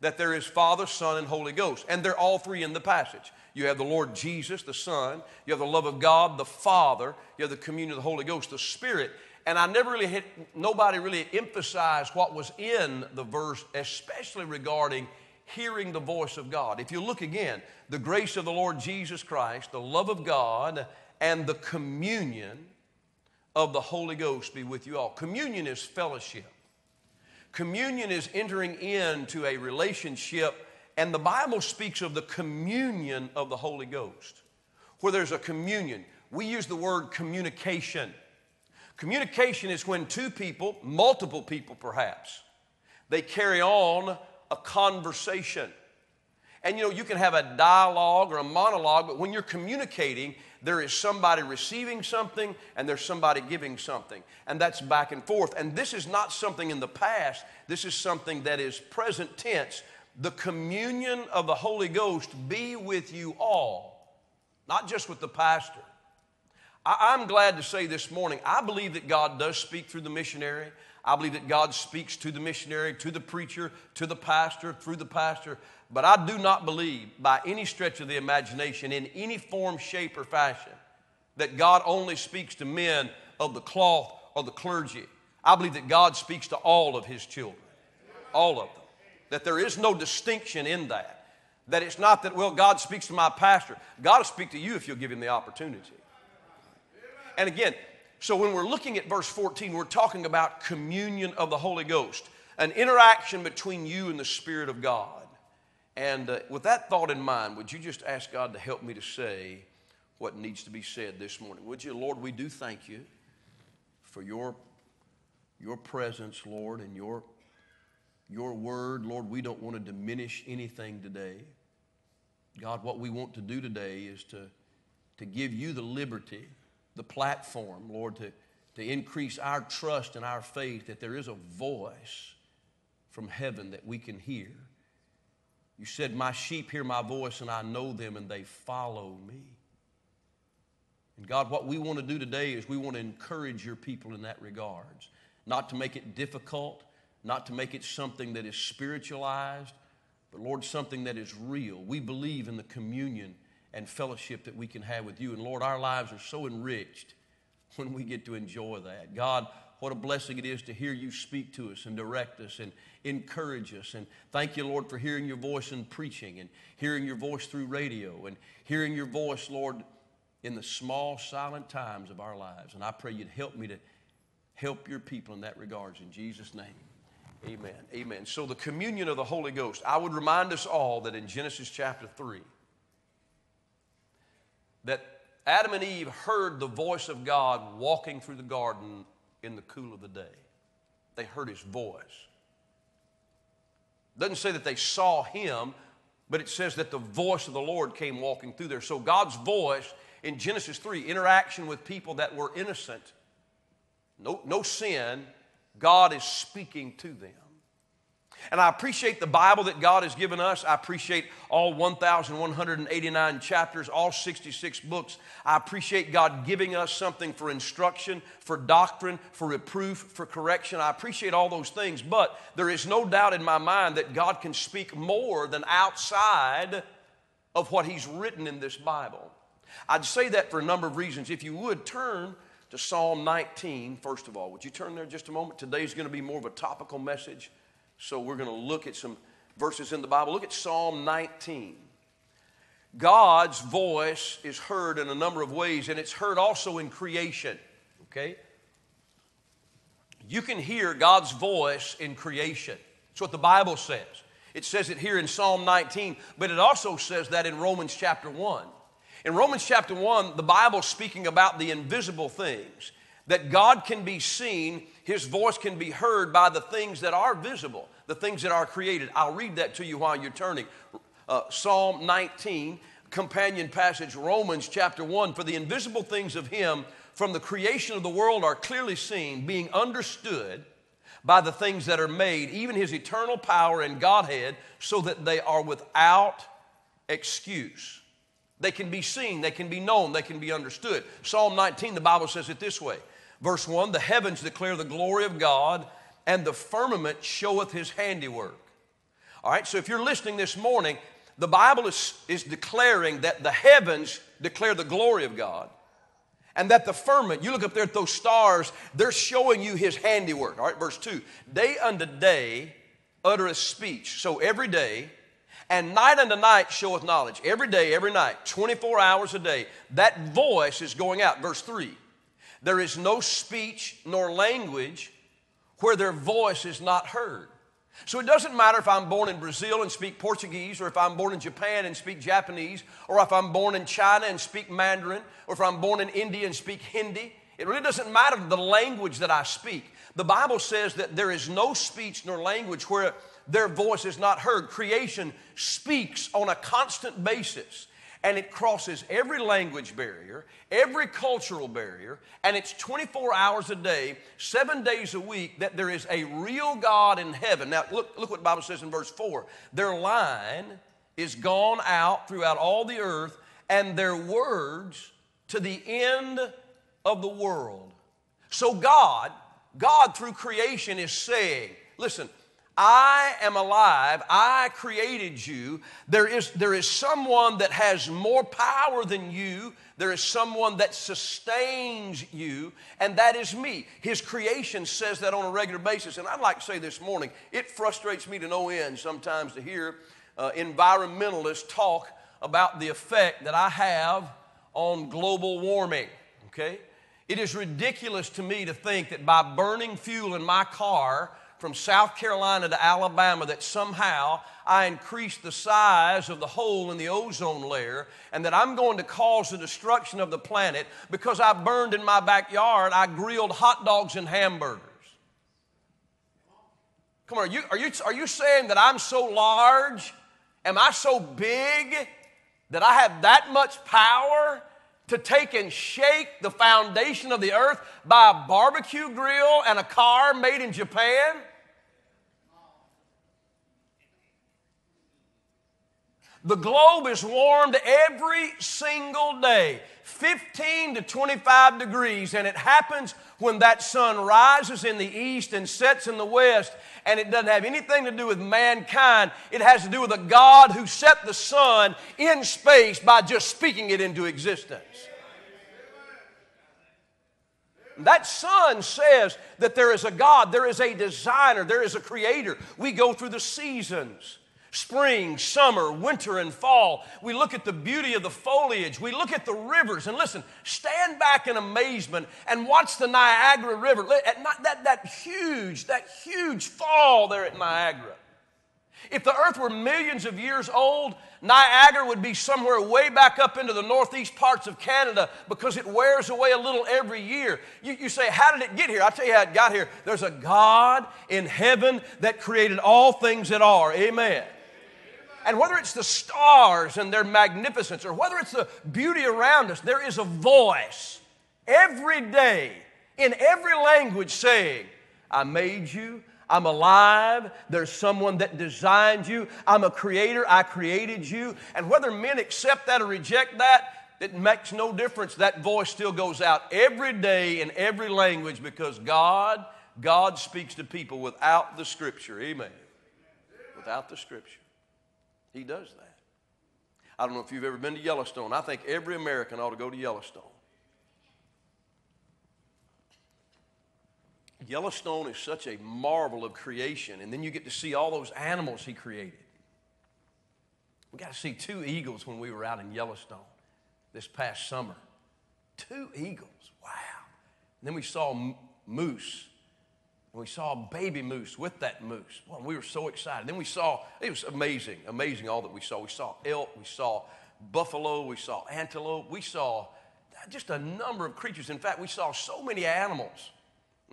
that there is Father, Son, and Holy Ghost. And they're all three in the passage. You have the Lord Jesus, the Son. You have the love of God, the Father. You have the communion of the Holy Ghost, the Spirit. And I never really had, nobody really emphasized what was in the verse, especially regarding hearing the voice of God. If you look again, the grace of the Lord Jesus Christ, the love of God, and the communion of the Holy Ghost be with you all. Communion is fellowship. Communion is entering into a relationship, and the Bible speaks of the communion of the Holy Ghost. Where there's a communion, we use the word communication. Communication is when two people, multiple people perhaps, they carry on a conversation. And you know, you can have a dialogue or a monologue, but when you're communicating, there is somebody receiving something and there's somebody giving something. And that's back and forth. And this is not something in the past, this is something that is present tense. The communion of the Holy Ghost be with you all, not just with the pastor. I, am glad to say this morning, I believe that God does speak through the missionary. I believe that God speaks to the missionary, to the preacher, to the pastor, through the pastor. But I do not believe, by any stretch of the imagination, in any form, shape, or fashion, that God only speaks to men of the cloth or the clergy. I believe that God speaks to all of His children, all of them. That there is no distinction in that. That it's not that, well, God speaks to my pastor. God will speak to you if you'll give Him the opportunity. And again, so when we're looking at verse 14, we're talking about communion of the Holy Ghost, an interaction between you and the Spirit of God. And uh, with that thought in mind, would you just ask God to help me to say what needs to be said this morning? Would you, Lord, we do thank you for your, your presence, Lord, and your, your word. Lord, we don't want to diminish anything today. God, what we want to do today is to, to give you the liberty, the platform, Lord, to, to increase our trust and our faith that there is a voice from heaven that we can hear. You said, My sheep hear my voice, and I know them, and they follow me. And God, what we want to do today is we want to encourage your people in that regards. Not to make it difficult, not to make it something that is spiritualized, but Lord, something that is real. We believe in the communion and fellowship that we can have with you. And Lord, our lives are so enriched when we get to enjoy that. God, what a blessing it is to hear you speak to us and direct us and encourage us. And thank you, Lord, for hearing your voice in preaching and hearing your voice through radio and hearing your voice, Lord, in the small, silent times of our lives. And I pray you'd help me to help your people in that regards. In Jesus' name. Amen. Amen. So, the communion of the Holy Ghost. I would remind us all that in Genesis chapter 3, that Adam and Eve heard the voice of God walking through the garden in the cool of the day. They heard his voice. Doesn't say that they saw him, but it says that the voice of the Lord came walking through there. So God's voice in Genesis 3, interaction with people that were innocent, no, no sin, God is speaking to them. And I appreciate the Bible that God has given us. I appreciate all 1,189 chapters, all 66 books. I appreciate God giving us something for instruction, for doctrine, for reproof, for correction. I appreciate all those things, but there is no doubt in my mind that God can speak more than outside of what He's written in this Bible. I'd say that for a number of reasons. If you would turn to Psalm 19, first of all, would you turn there just a moment? Today's going to be more of a topical message. So we're going to look at some verses in the Bible. Look at Psalm 19. God's voice is heard in a number of ways, and it's heard also in creation. Okay? You can hear God's voice in creation. That's what the Bible says. It says it here in Psalm 19, but it also says that in Romans chapter 1. In Romans chapter 1, the Bible's speaking about the invisible things that God can be seen, His voice can be heard by the things that are visible, the things that are created. I'll read that to you while you're turning. Uh, Psalm 19, companion passage, Romans chapter 1. For the invisible things of Him from the creation of the world are clearly seen, being understood by the things that are made, even His eternal power and Godhead, so that they are without excuse. They can be seen, they can be known, they can be understood. Psalm 19, the Bible says it this way Verse 1 The heavens declare the glory of God, and the firmament showeth his handiwork. All right, so if you're listening this morning, the Bible is, is declaring that the heavens declare the glory of God, and that the firmament, you look up there at those stars, they're showing you his handiwork. All right, verse 2 Day unto day uttereth speech. So every day, And night unto night showeth knowledge. Every day, every night, 24 hours a day, that voice is going out. Verse 3 There is no speech nor language where their voice is not heard. So it doesn't matter if I'm born in Brazil and speak Portuguese, or if I'm born in Japan and speak Japanese, or if I'm born in China and speak Mandarin, or if I'm born in India and speak Hindi. It really doesn't matter the language that I speak. The Bible says that there is no speech nor language where their voice is not heard. Creation speaks on a constant basis and it crosses every language barrier, every cultural barrier, and it's 24 hours a day, seven days a week that there is a real God in heaven. Now, look, look what the Bible says in verse 4 their line is gone out throughout all the earth, and their words to the end of the world. So, God, God through creation is saying, listen, I am alive. I created you. There is, there is someone that has more power than you. There is someone that sustains you, and that is me. His creation says that on a regular basis. And I'd like to say this morning, it frustrates me to no end sometimes to hear uh, environmentalists talk about the effect that I have on global warming, okay? It is ridiculous to me to think that by burning fuel in my car, from South Carolina to Alabama that somehow I increased the size of the hole in the ozone layer and that I'm going to cause the destruction of the planet because I burned in my backyard, I grilled hot dogs and hamburgers. Come on, are you, are you, are you saying that I'm so large? Am I so big that I have that much power to take and shake the foundation of the earth by a barbecue grill and a car made in Japan? The globe is warmed every single day, 15 to 25 degrees, and it happens when that sun rises in the east and sets in the west. And it doesn't have anything to do with mankind. It has to do with a God who set the sun in space by just speaking it into existence. That sun says that there is a God, there is a designer, there is a creator. We go through the seasons spring, summer, winter, and fall. We look at the beauty of the foliage. We look at the rivers. And listen, stand back in amazement and watch the Niagara River. That, that huge, that huge fall there at Niagara. If the earth were millions of years old, Niagara would be somewhere way back up into the northeast parts of Canada because it wears away a little every year. You, you say, How did it get here? I'll tell you how it got here. There's a God in heaven that created all things that are. Amen. And whether it's the stars and their magnificence or whether it's the beauty around us, there is a voice every day in every language saying, I made you. I'm alive. There's someone that designed you. I'm a creator. I created you. And whether men accept that or reject that, it makes no difference. That voice still goes out every day in every language because God, God speaks to people without the scripture. Amen. Without the scripture. He does that. I don't know if you've ever been to Yellowstone. I think every American ought to go to Yellowstone. Yellowstone is such a marvel of creation, and then you get to see all those animals he created. We got to see two eagles when we were out in Yellowstone this past summer. Two eagles, wow. And then we saw moose we saw a baby moose with that moose. Well, we were so excited. Then we saw, it was amazing, amazing all that we saw. We saw elk, we saw buffalo, we saw antelope, we saw just a number of creatures. In fact, we saw so many animals.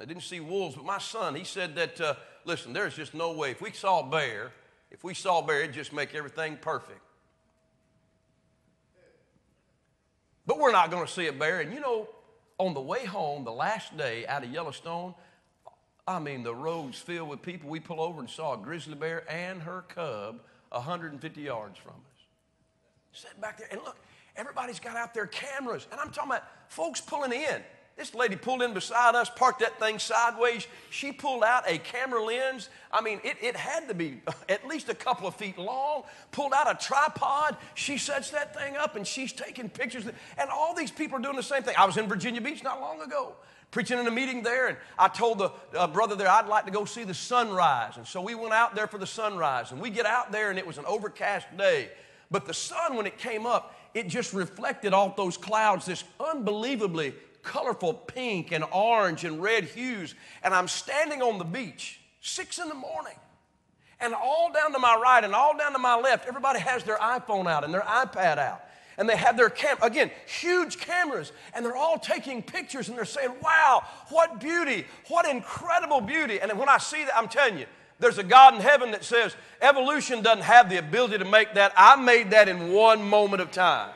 I didn't see wolves, but my son, he said that, uh, listen, there's just no way. If we saw a bear, if we saw a bear, it'd just make everything perfect. But we're not going to see a bear. And you know, on the way home, the last day out of Yellowstone, I mean, the roads filled with people. We pull over and saw a grizzly bear and her cub 150 yards from us. Sat back there, and look, everybody's got out their cameras. And I'm talking about folks pulling in. This lady pulled in beside us, parked that thing sideways. She pulled out a camera lens. I mean, it, it had to be at least a couple of feet long. Pulled out a tripod. She sets that thing up and she's taking pictures. And all these people are doing the same thing. I was in Virginia Beach not long ago. Preaching in a meeting there, and I told the uh, brother there I'd like to go see the sunrise. And so we went out there for the sunrise, and we get out there, and it was an overcast day. But the sun, when it came up, it just reflected off those clouds this unbelievably colorful pink and orange and red hues. And I'm standing on the beach, six in the morning. And all down to my right and all down to my left, everybody has their iPhone out and their iPad out. And they have their cam again, huge cameras, and they're all taking pictures and they're saying, Wow, what beauty, what incredible beauty. And when I see that, I'm telling you, there's a God in heaven that says evolution doesn't have the ability to make that. I made that in one moment of time.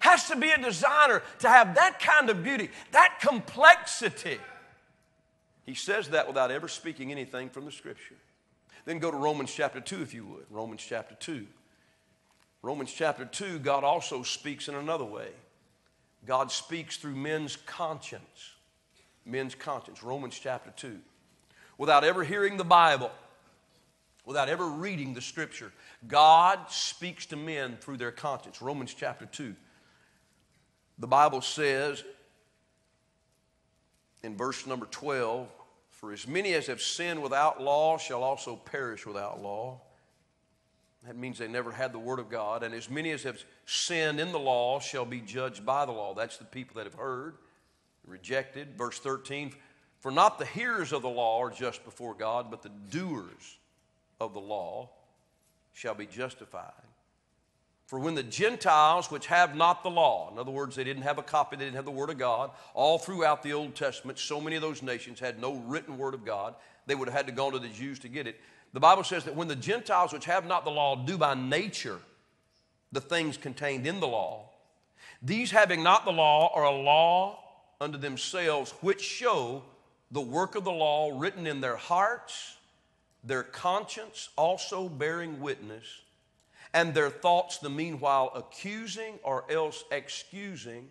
Has to be a designer to have that kind of beauty, that complexity. He says that without ever speaking anything from the scripture. Then go to Romans chapter 2, if you would. Romans chapter 2. Romans chapter 2, God also speaks in another way. God speaks through men's conscience. Men's conscience. Romans chapter 2. Without ever hearing the Bible, without ever reading the scripture, God speaks to men through their conscience. Romans chapter 2. The Bible says in verse number 12, For as many as have sinned without law shall also perish without law. That means they never had the Word of God. And as many as have sinned in the law shall be judged by the law. That's the people that have heard, rejected. Verse 13 For not the hearers of the law are just before God, but the doers of the law shall be justified. For when the Gentiles, which have not the law, in other words, they didn't have a copy, they didn't have the Word of God, all throughout the Old Testament, so many of those nations had no written Word of God. They would have had to go to the Jews to get it. The Bible says that when the Gentiles, which have not the law, do by nature the things contained in the law, these having not the law are a law unto themselves, which show the work of the law written in their hearts, their conscience also bearing witness and their thoughts the meanwhile accusing or else excusing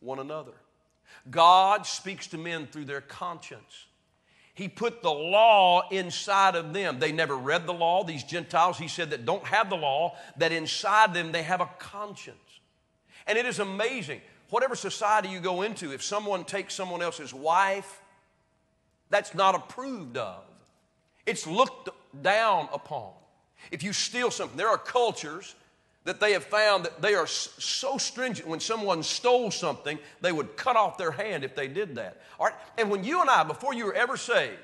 one another. God speaks to men through their conscience. He put the law inside of them. They never read the law. These Gentiles, he said, that don't have the law, that inside them they have a conscience. And it is amazing. Whatever society you go into, if someone takes someone else's wife, that's not approved of. It's looked down upon. If you steal something, there are cultures that they have found that they are so stringent when someone stole something, they would cut off their hand if they did that. All right? And when you and I, before you were ever saved,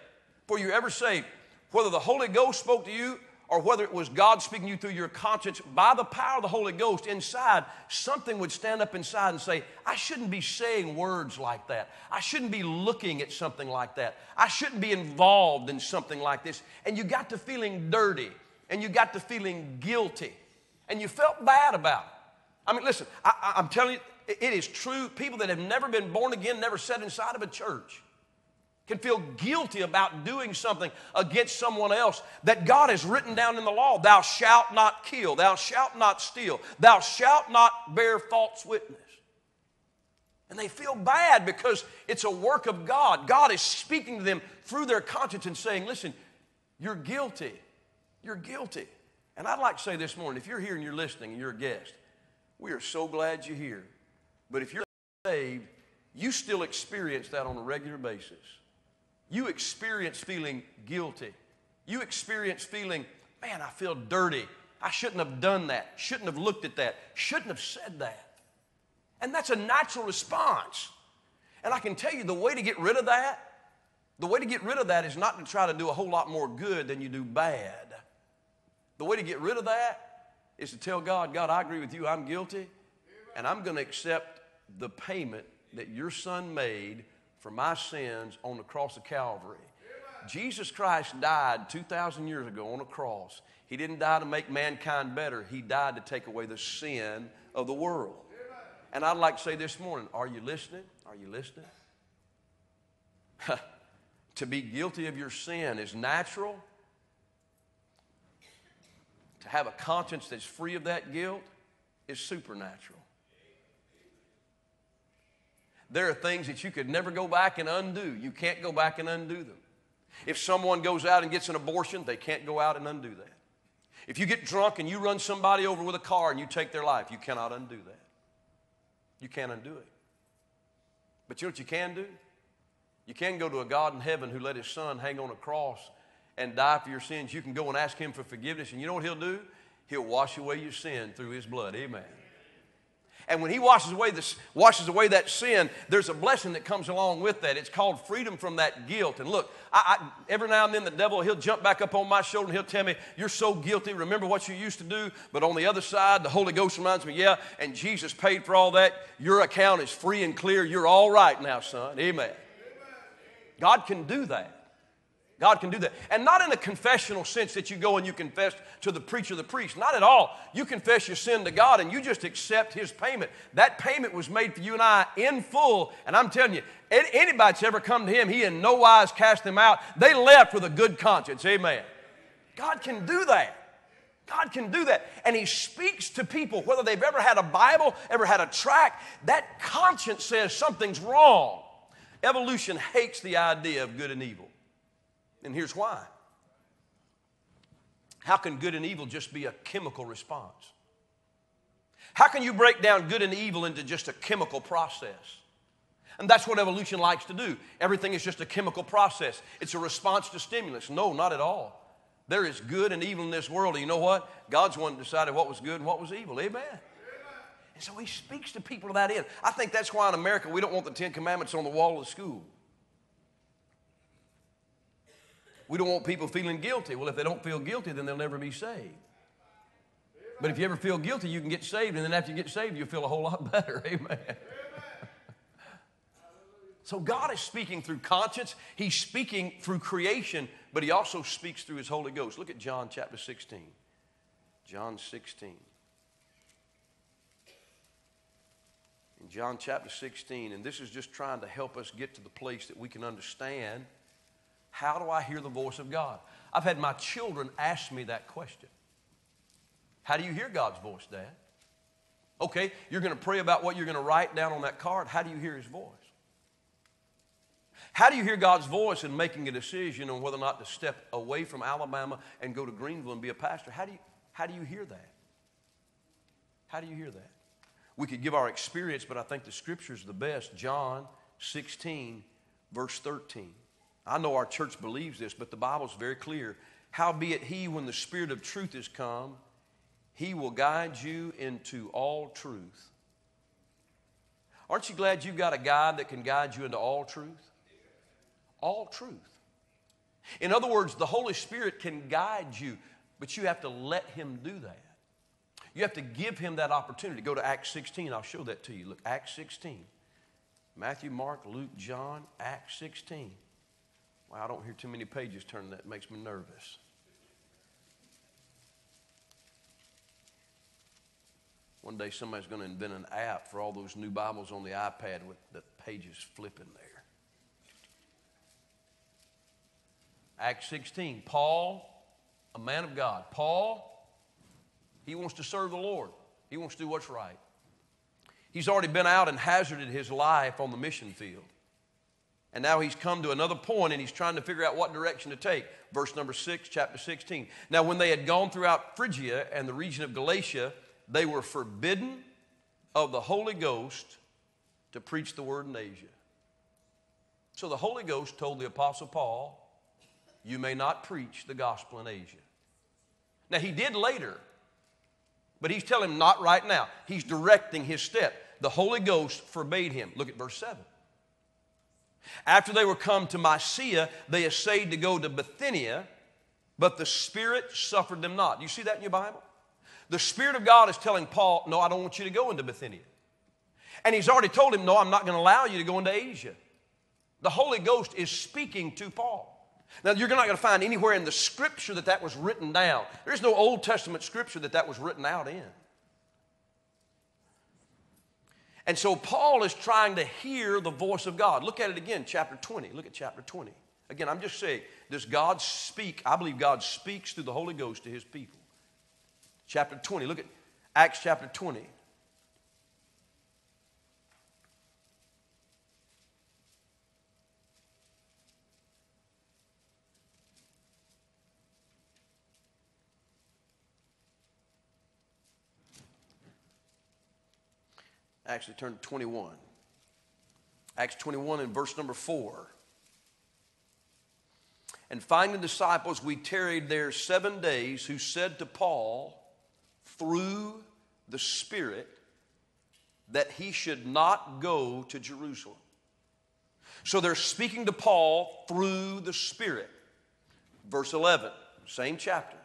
before you were ever saved, whether the Holy Ghost spoke to you or whether it was God speaking to you through your conscience, by the power of the Holy Ghost inside, something would stand up inside and say, I shouldn't be saying words like that. I shouldn't be looking at something like that. I shouldn't be involved in something like this. And you got to feeling dirty and you got to feeling guilty and you felt bad about it. I mean, listen, I, am telling you, it is true. People that have never been born again, never sat inside of a church, can feel guilty about doing something against someone else that God has written down in the law. Thou shalt not kill, thou shalt not steal, thou shalt not bear false witness. And they feel bad because it's a work of God. God is speaking to them through their conscience and saying, Listen, you're guilty. You're guilty. And I'd like to say this morning if you're here and you're listening and you're a guest, we are so glad you're here. But if you're saved, you still experience that on a regular basis. You experience feeling guilty. You experience feeling, man, I feel dirty. I shouldn't have done that. Shouldn't have looked at that. Shouldn't have said that. And that's a natural response. And I can tell you the way to get rid of that, the way to get rid of that is not to try to do a whole lot more good than you do bad. The way to get rid of that is to tell God, God, I agree with you, I'm guilty, and I'm going to accept the payment that your son made for my sins on the cross of Calvary. Jesus Christ died 2,000 years ago on a cross. He didn't die to make mankind better, He died to take away the sin of the world. And I'd like to say this morning are you listening? Are you listening? to be guilty of your sin is natural to have a conscience that's free of that guilt is supernatural. There are things that you could never go back and undo. You can't go back and undo them. If someone goes out and gets an abortion, they can't go out and undo that. If you get drunk and you run somebody over with a car and you take their life, you cannot undo that. You can't undo it. But you know what you can do? You can go to a God in heaven who let his son hang on a cross and die for your sins. You can go and ask him for forgiveness, and you know what he'll do? He'll wash away your sin through his blood. Amen. And when he washes away, this, washes away that sin, there's a blessing that comes along with that. It's called freedom from that guilt. And look, I, I, every now and then the devil, he'll jump back up on my shoulder and he'll tell me, You're so guilty. Remember what you used to do? But on the other side, the Holy Ghost reminds me, Yeah, and Jesus paid for all that. Your account is free and clear. You're all right now, son. Amen. God can do that. God can do that. And not in a confessional sense that you go and you confess to the preacher, the priest. Not at all. You confess your sin to God and you just accept His payment. That payment was made for you and I in full. And I'm telling you, anybody that's ever come to Him, He in no wise cast them out. They left with a good conscience. Amen. God can do that. God can do that. And He speaks to people, whether they've ever had a Bible, ever had a tract, that conscience says something's wrong. Evolution hates the idea of good and evil. And here's why. How can good and evil just be a chemical response? How can you break down good and evil into just a chemical process? And that's what evolution likes to do. Everything is just a chemical process, it's a response to stimulus. No, not at all. There is good and evil in this world. And you know what? God's one that decided what was good and what was evil. Amen. And so he speaks to people to that end. I think that's why in America we don't want the Ten Commandments on the wall of the school. We don't want people feeling guilty. Well, if they don't feel guilty, then they'll never be saved. But if you ever feel guilty, you can get saved, and then after you get saved, you'll feel a whole lot better. Amen. So God is speaking through conscience, He's speaking through creation, but He also speaks through His Holy Ghost. Look at John chapter 16. John 16. In John chapter 16, and this is just trying to help us get to the place that we can understand how do I hear the voice of God? I've had my children ask me that question. How do you hear God's voice, Dad? Okay, you're going to pray about what you're going to write down on that card. How do you hear His voice? How do you hear God's voice in making a decision on whether or not to step away from Alabama and go to Greenville and be a pastor? How do you, how do you hear that? How do you hear that? We could give our experience, but I think the scripture is the best. John 16, verse 13. I know our church believes this, but the Bible's very clear. Howbeit, he, when the Spirit of truth is come, he will guide you into all truth. Aren't you glad you've got a guide that can guide you into all truth? All truth. In other words, the Holy Spirit can guide you, but you have to let Him do that. You have to give Him that opportunity. Go to Acts 16, I'll show that to you. Look, Acts 16. Matthew, Mark, Luke, John, Acts 16. Well, I don't hear too many pages turning. That makes me nervous. One day somebody's going to invent an app for all those new Bibles on the iPad with the pages flipping there. Acts 16. Paul, a man of God. Paul, he wants to serve the Lord. He wants to do what's right. He's already been out and hazarded his life on the mission field. And now he's come to another point and he's trying to figure out what direction to take. Verse number 6, chapter 16. Now, when they had gone throughout Phrygia and the region of Galatia, they were forbidden of the Holy Ghost to preach the word in Asia. So the Holy Ghost told the Apostle Paul, You may not preach the gospel in Asia. Now, he did later, but he's telling him not right now. He's directing his step. The Holy Ghost forbade him. Look at verse 7. After they were come to Mysia, they essayed to go to Bithynia, but the Spirit suffered them not. You see that in your Bible? The Spirit of God is telling Paul, No, I don't want you to go into Bithynia. And he's already told him, No, I'm not going to allow you to go into Asia. The Holy Ghost is speaking to Paul. Now, you're not going to find anywhere in the scripture that that was written down. There's no Old Testament scripture that that was written out in. And so Paul is trying to hear the voice of God. Look at it again, chapter 20. Look at chapter 20. Again, I'm just saying, does God speak? I believe God speaks through the Holy Ghost to his people. Chapter 20. Look at Acts chapter 20. Actually, turn to 21. Acts 21 and verse number 4. And finding disciples, we tarried there seven days, who said to Paul, through the Spirit, that he should not go to Jerusalem. So they're speaking to Paul through the Spirit. Verse 11, same chapter.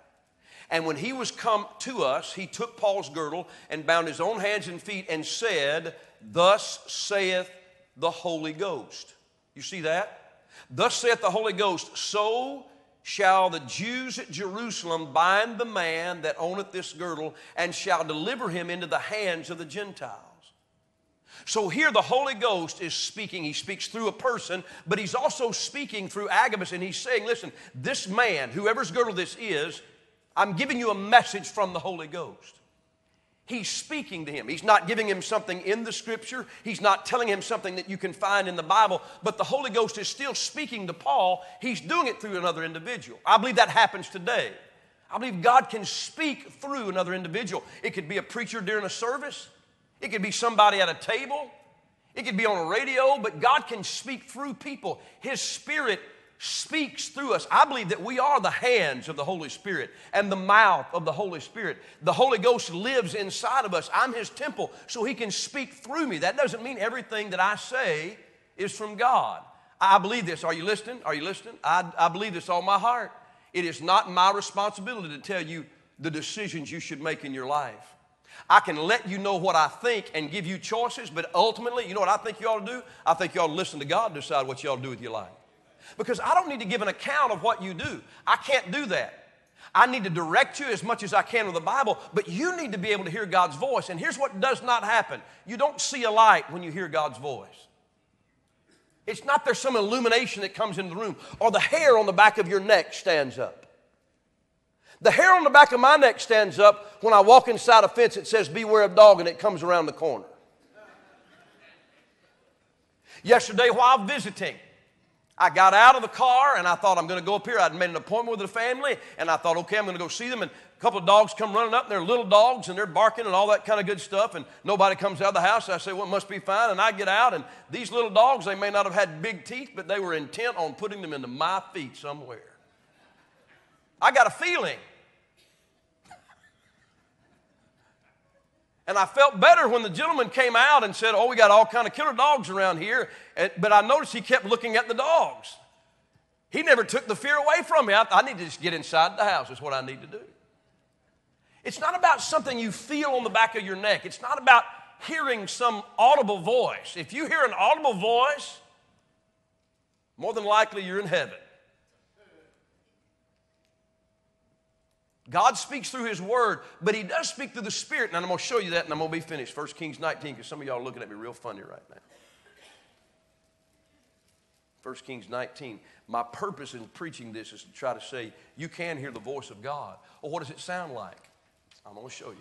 And when he was come to us, he took Paul's girdle and bound his own hands and feet and said, Thus saith the Holy Ghost. You see that? Thus saith the Holy Ghost, so shall the Jews at Jerusalem bind the man that owneth this girdle and shall deliver him into the hands of the Gentiles. So here the Holy Ghost is speaking. He speaks through a person, but he's also speaking through Agabus, and he's saying, Listen, this man, whoever's girdle this is, I'm giving you a message from the Holy Ghost. He's speaking to him. He's not giving him something in the scripture. He's not telling him something that you can find in the Bible, but the Holy Ghost is still speaking to Paul. He's doing it through another individual. I believe that happens today. I believe God can speak through another individual. It could be a preacher during a service, it could be somebody at a table, it could be on a radio, but God can speak through people. His Spirit speaks through us. I believe that we are the hands of the Holy Spirit and the mouth of the Holy Spirit. The Holy Ghost lives inside of us. I'm His temple, so He can speak through me. That doesn't mean everything that I say is from God. I believe this. Are you listening? Are you listening? I, I believe this all my heart. It is not my responsibility to tell you the decisions you should make in your life. I can let you know what I think and give you choices, but ultimately, you know what I think you ought to do? I think you ought to listen to God decide what you ought to do with your life because I don't need to give an account of what you do. I can't do that. I need to direct you as much as I can with the Bible, but you need to be able to hear God's voice. And here's what does not happen you don't see a light when you hear God's voice. It's not there's some illumination that comes into the room or the hair on the back of your neck stands up. The hair on the back of my neck stands up when I walk inside a fence that says, Beware of dog, and it comes around the corner. Yesterday, while visiting, I got out of the car and I thought I'm going to go up here. I'd made an appointment with the family and I thought, okay, I'm going to go see them. And a couple of dogs come running up and they're little dogs and they're barking and all that kind of good stuff. And nobody comes out of the house. I say, well, it must be fine. And I get out and these little dogs, they may not have had big teeth, but they were intent on putting them into my feet somewhere. I got a feeling. And I felt better when the gentleman came out and said, "Oh, we got all kind of killer dogs around here." But I noticed he kept looking at the dogs. He never took the fear away from me. I, I need to just get inside the house. Is what I need to do. It's not about something you feel on the back of your neck. It's not about hearing some audible voice. If you hear an audible voice, more than likely you're in heaven. God speaks through His Word, but He does speak through the Spirit. And I'm going to show you that and I'm going to be finished. 1 Kings 19, because some of y'all are looking at me real funny right now. 1 Kings 19. My purpose in preaching this is to try to say, you can hear the voice of God. Well, what does it sound like? I'm going to show you.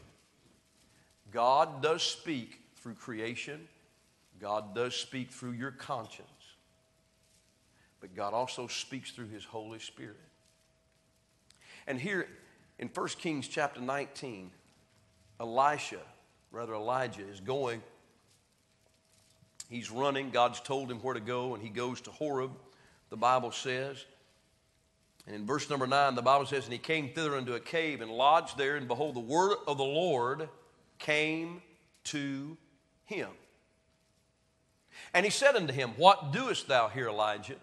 God does speak through creation, God does speak through your conscience, but God also speaks through His Holy Spirit. And here, in 1 Kings chapter 19, Elisha, rather Elijah, is going. He's running. God's told him where to go, and he goes to Horeb, the Bible says. And in verse number 9, the Bible says, And he came thither into a cave and lodged there, and behold, the word of the Lord came to him. And he said unto him, What doest thou here, Elijah?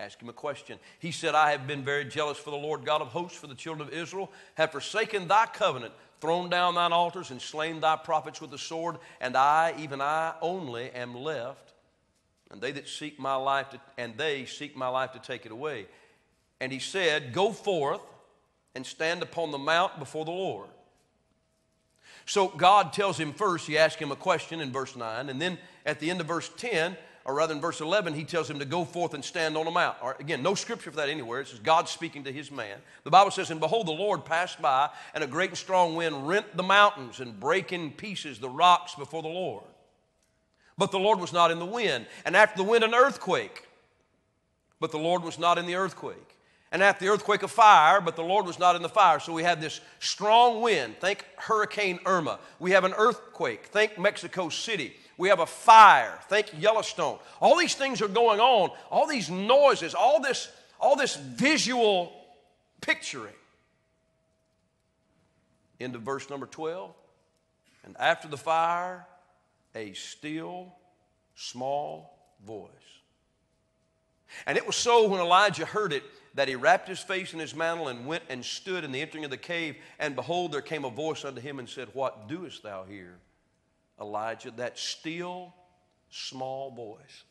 Ask him a question. He said, I have been very jealous for the Lord God of hosts, for the children of Israel, have forsaken thy covenant, thrown down thine altars, and slain thy prophets with the sword, and I, even I only, am left. And they that seek my life, to, and they seek my life to take it away. And he said, Go forth and stand upon the mount before the Lord. So God tells him first, he asks him a question in verse 9, and then at the end of verse 10, or rather in verse 11, he tells him to go forth and stand on a mount. Or, again, no scripture for that anywhere. It says God speaking to his man. The Bible says, And behold, the Lord passed by, and a great and strong wind rent the mountains and brake in pieces the rocks before the Lord. But the Lord was not in the wind. And after the wind, an earthquake. But the Lord was not in the earthquake. And after the earthquake, a fire, but the Lord was not in the fire. So we have this strong wind. Think Hurricane Irma. We have an earthquake. Think Mexico City. We have a fire. Think Yellowstone. All these things are going on. All these noises, all this, all this visual picturing. Into verse number 12. And after the fire, a still small voice. And it was so when Elijah heard it that he wrapped his face in his mantle and went and stood in the entering of the cave. And behold, there came a voice unto him and said, What doest thou here, Elijah? That still small voice.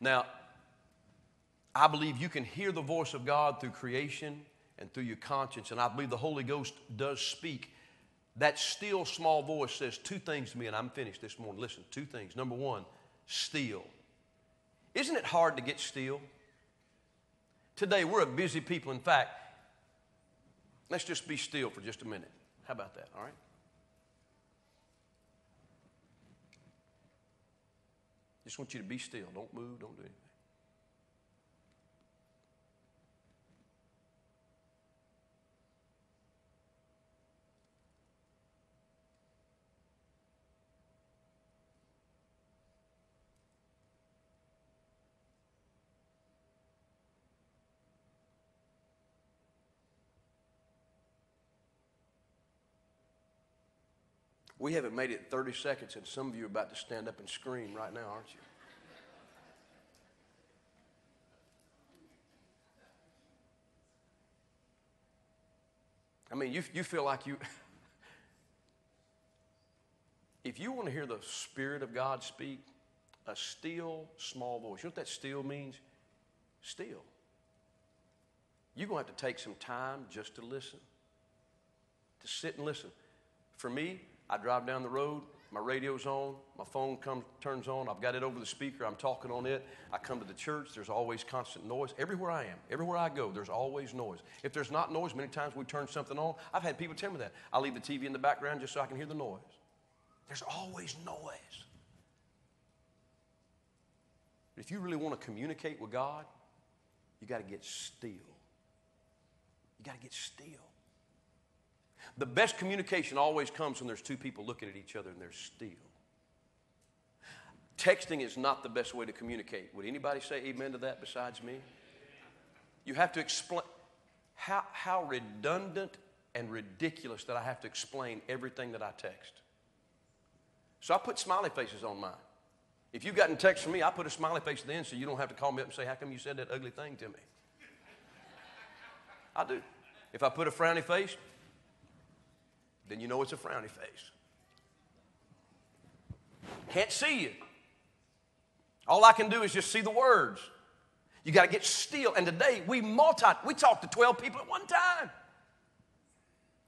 Now, I believe you can hear the voice of God through creation and through your conscience, and I believe the Holy Ghost does speak. That still small voice says two things to me, and I'm finished this morning. Listen, two things. Number one, still. Isn't it hard to get still? Today, we're a busy people. In fact, let's just be still for just a minute. How about that, all right? Just want you to be still. Don't move, don't do anything. We haven't made it 30 seconds, and some of you are about to stand up and scream right now, aren't you? I mean, you, you feel like you, if you want to hear the Spirit of God speak, a still small voice. You know what that still means? Still. You're going to have to take some time just to listen, to sit and listen. For me, I drive down the road, my radio's on, my phone comes, turns on, I've got it over the speaker, I'm talking on it. I come to the church, there's always constant noise. Everywhere I am, everywhere I go, there's always noise. If there's not noise, many times we turn something on. I've had people tell me that. I leave the TV in the background just so I can hear the noise. There's always noise. If you really want to communicate with God, you got to get still. You got to get still. The best communication always comes when there's two people looking at each other and they're still. Texting is not the best way to communicate. Would anybody say amen to that besides me? You have to explain how, how redundant and ridiculous that I have to explain everything that I text. So I put smiley faces on mine. If you've gotten text from me, I put a smiley face then so you don't have to call me up and say, How come you said that ugly thing to me? I do. If I put a frowny face, then you know it's a frowny face. Can't see you. All I can do is just see the words. You got to get still. And today we multi, we talk to 12 people at one time.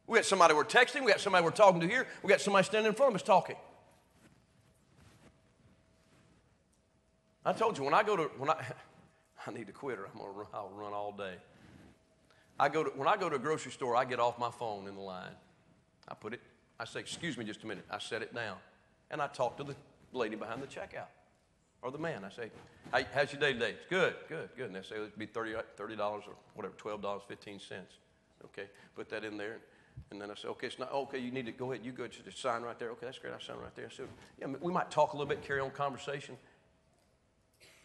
We got somebody we're texting, we got somebody we're talking to here, we got somebody standing in front of us talking. I told you when I go to when I I need to quit or I'm gonna run, I'll run all day. I go to when I go to a grocery store, I get off my phone in the line. I put it, I say, excuse me just a minute. I set it down. And I talk to the lady behind the checkout or the man. I say, hey, how's your day today? It's good, good, good. And they say it'd be $30, $30 or whatever, $12.15. Okay, put that in there. And then I say, okay, it's not, okay, you need to go ahead, you go just sign right there. Okay, that's great, I sign right there. I So, yeah, we might talk a little bit, carry on conversation.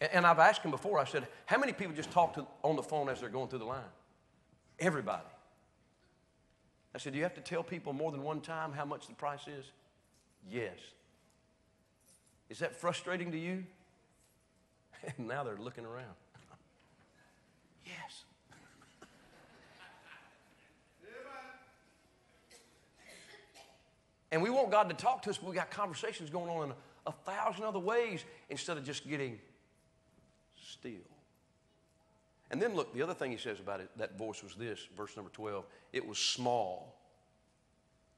And, and I've asked him before, I said, how many people just talk to, on the phone as they're going through the line? Everybody. I said, Do you have to tell people more than one time how much the price is? Yes. Is that frustrating to you? And now they're looking around. yes. and we want God to talk to us, but we got conversations going on in a thousand other ways instead of just getting still. And then look, the other thing he says about it, that voice was this, verse number 12. It was small.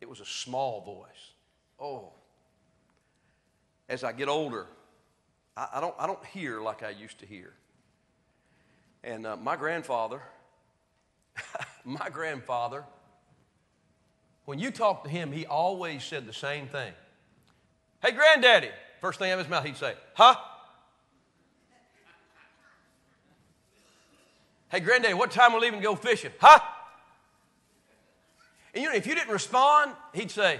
It was a small voice. Oh. As I get older, I, I don't, I don't hear like I used to hear. And uh, my grandfather, my grandfather, when you talk to him, he always said the same thing. Hey, granddaddy. First thing out of his mouth, he'd say, huh? Hey, granddaddy, what time we leaving to go fishing? Huh? And you know, if you didn't respond, he'd say,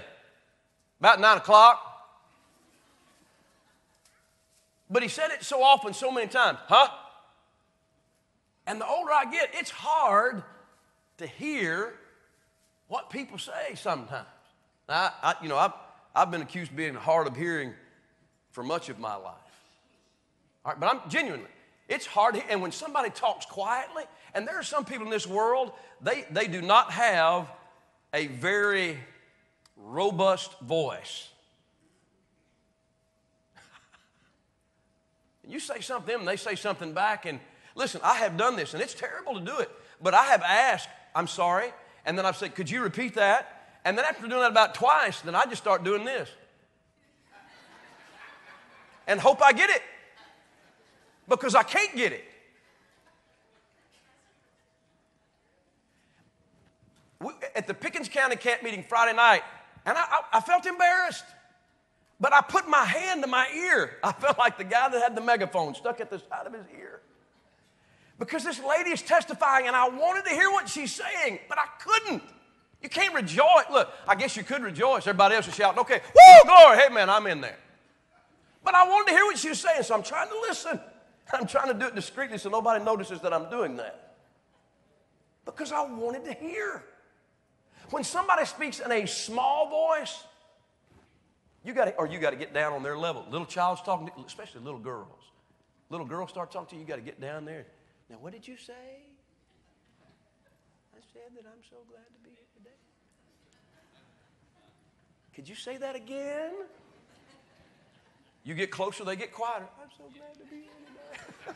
about nine o'clock. But he said it so often, so many times, huh? And the older I get, it's hard to hear what people say sometimes. Now, I, you know, I've, I've been accused of being hard of hearing for much of my life. All right, but I'm genuinely, it's hard. And when somebody talks quietly, and there are some people in this world, they, they do not have a very robust voice. you say something and they say something back, and listen, I have done this, and it's terrible to do it, but I have asked, I'm sorry, and then I've said, could you repeat that? And then after doing that about twice, then I just start doing this. And hope I get it. Because I can't get it. We, at the Pickens County camp meeting Friday night, and I, I, I felt embarrassed. But I put my hand to my ear. I felt like the guy that had the megaphone stuck at the side of his ear. Because this lady is testifying, and I wanted to hear what she's saying, but I couldn't. You can't rejoice. Look, I guess you could rejoice. Everybody else is shouting, okay, woo, glory, hey man, I'm in there. But I wanted to hear what she was saying, so I'm trying to listen. I'm trying to do it discreetly so nobody notices that I'm doing that. Because I wanted to hear. When somebody speaks in a small voice, you got to, or you got to get down on their level. Little child's talking, to, especially little girls. Little girls start talking to you, you got to get down there. Now, what did you say? I said that I'm so glad to be here today. Could you say that again? You get closer, they get quieter. I'm so glad to be here.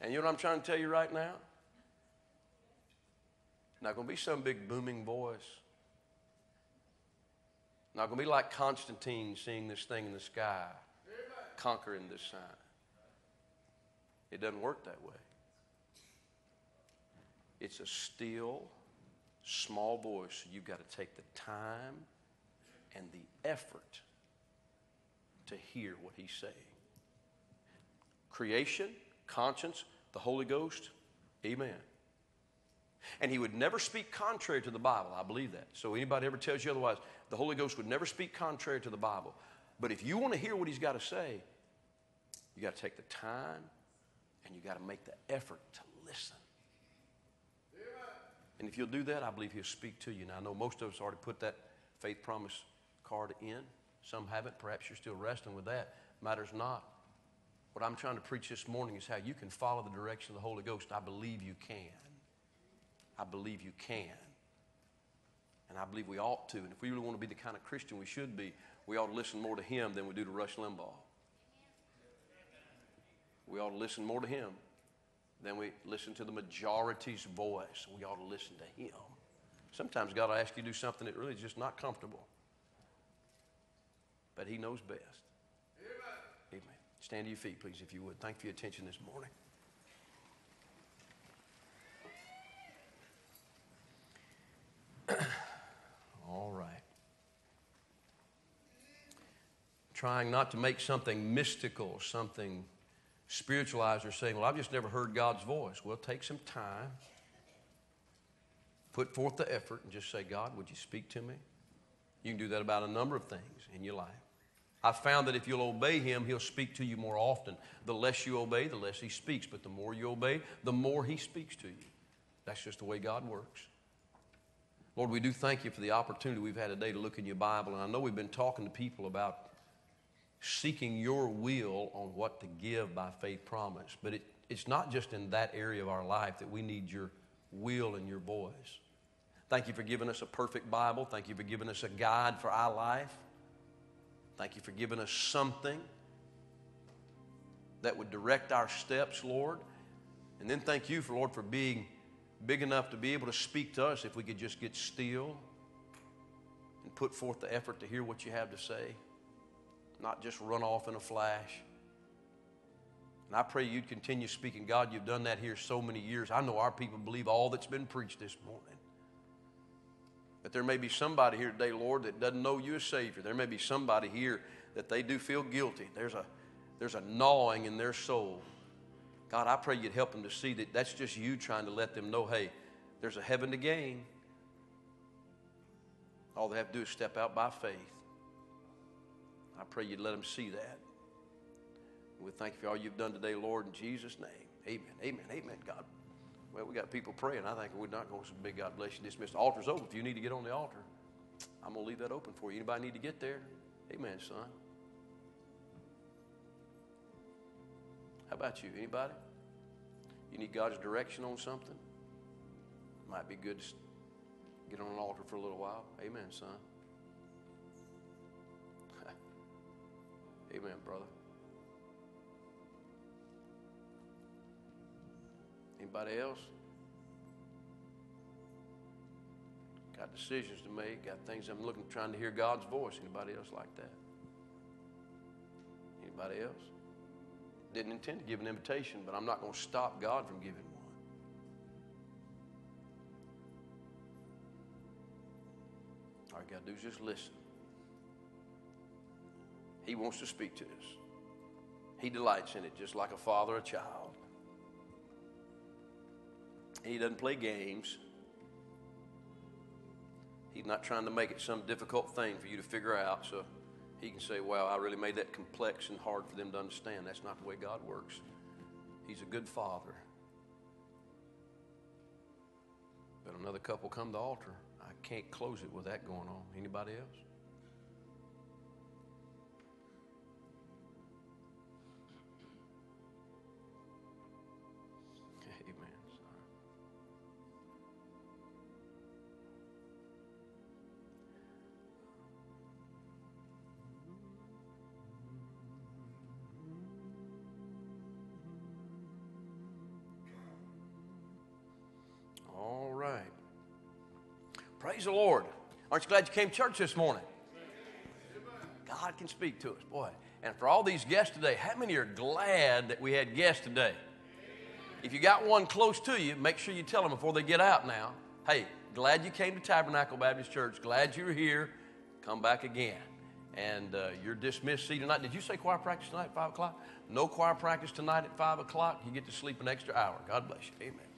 and you know what I'm trying to tell you right now? Not going to be some big booming voice. Not going to be like Constantine seeing this thing in the sky, conquering this sign. It doesn't work that way. It's a still, small voice. You've got to take the time and the effort to hear what he's saying. Creation, conscience, the Holy Ghost, amen. And he would never speak contrary to the Bible. I believe that. So anybody ever tells you otherwise, the Holy Ghost would never speak contrary to the Bible. But if you want to hear what he's got to say, you got to take the time and you got to make the effort to listen. And if you'll do that, I believe he'll speak to you. Now, I know most of us already put that faith promise card in. Some haven't. Perhaps you're still wrestling with that. Matters not. What I'm trying to preach this morning is how you can follow the direction of the Holy Ghost. I believe you can. I believe you can. And I believe we ought to. And if we really want to be the kind of Christian we should be, we ought to listen more to him than we do to Rush Limbaugh. We ought to listen more to him than we listen to the majority's voice. We ought to listen to him. Sometimes God will ask you to do something that really is just not comfortable. But he knows best. Amen. Amen. Stand to your feet, please, if you would. Thank you for your attention this morning. All right. Trying not to make something mystical, something spiritualized, or saying, Well, I've just never heard God's voice. Well, take some time, put forth the effort, and just say, God, would you speak to me? You can do that about a number of things in your life. I've found that if you'll obey Him, He'll speak to you more often. The less you obey, the less He speaks. But the more you obey, the more He speaks to you. That's just the way God works. Lord, we do thank you for the opportunity we've had today to look in your Bible. And I know we've been talking to people about seeking your will on what to give by faith promise. But it, it's not just in that area of our life that we need your will and your voice. Thank you for giving us a perfect Bible. Thank you for giving us a guide for our life. Thank you for giving us something that would direct our steps, Lord. And then thank you for, Lord, for being big enough to be able to speak to us if we could just get still and put forth the effort to hear what you have to say, not just run off in a flash. And I pray you'd continue speaking. God, you've done that here so many years. I know our people believe all that's been preached this morning. But there may be somebody here today, Lord, that doesn't know you as Savior. There may be somebody here that they do feel guilty. There's a, there's a gnawing in their soul. God, I pray you'd help them to see that that's just you trying to let them know, hey, there's a heaven to gain. All they have to do is step out by faith. I pray you'd let them see that. We thank you for all you've done today, Lord, in Jesus' name. Amen. Amen. Amen. God. Well, we got people praying. I think we're not going to say, God bless you. Dismiss. The altar's open. If you need to get on the altar, I'm going to leave that open for you. Anybody need to get there? Amen, son. How about you? Anybody? You need God's direction on something? Might be good to get on an altar for a little while. Amen, son. Amen, brother. Anybody else? Got decisions to make, got things I'm looking, trying to hear God's voice. Anybody else like that? Anybody else? Didn't intend to give an invitation, but I'm not going to stop God from giving one. All you got to do is just listen. He wants to speak to us. He delights in it just like a father a child. He doesn't play games. He's not trying to make it some difficult thing for you to figure out so he can say, Wow, I really made that complex and hard for them to understand. That's not the way God works. He's a good father. But another couple come to altar. I can't close it with that going on. Anybody else? Praise the Lord. Aren't you glad you came to church this morning? God can speak to us, boy. And for all these guests today, how many are glad that we had guests today? If you got one close to you, make sure you tell them before they get out now. Hey, glad you came to Tabernacle Baptist Church. Glad you're here. Come back again. And uh, you're dismissed. See tonight. Did you say choir practice tonight at five o'clock? No choir practice tonight at five o'clock. You get to sleep an extra hour. God bless you. Amen.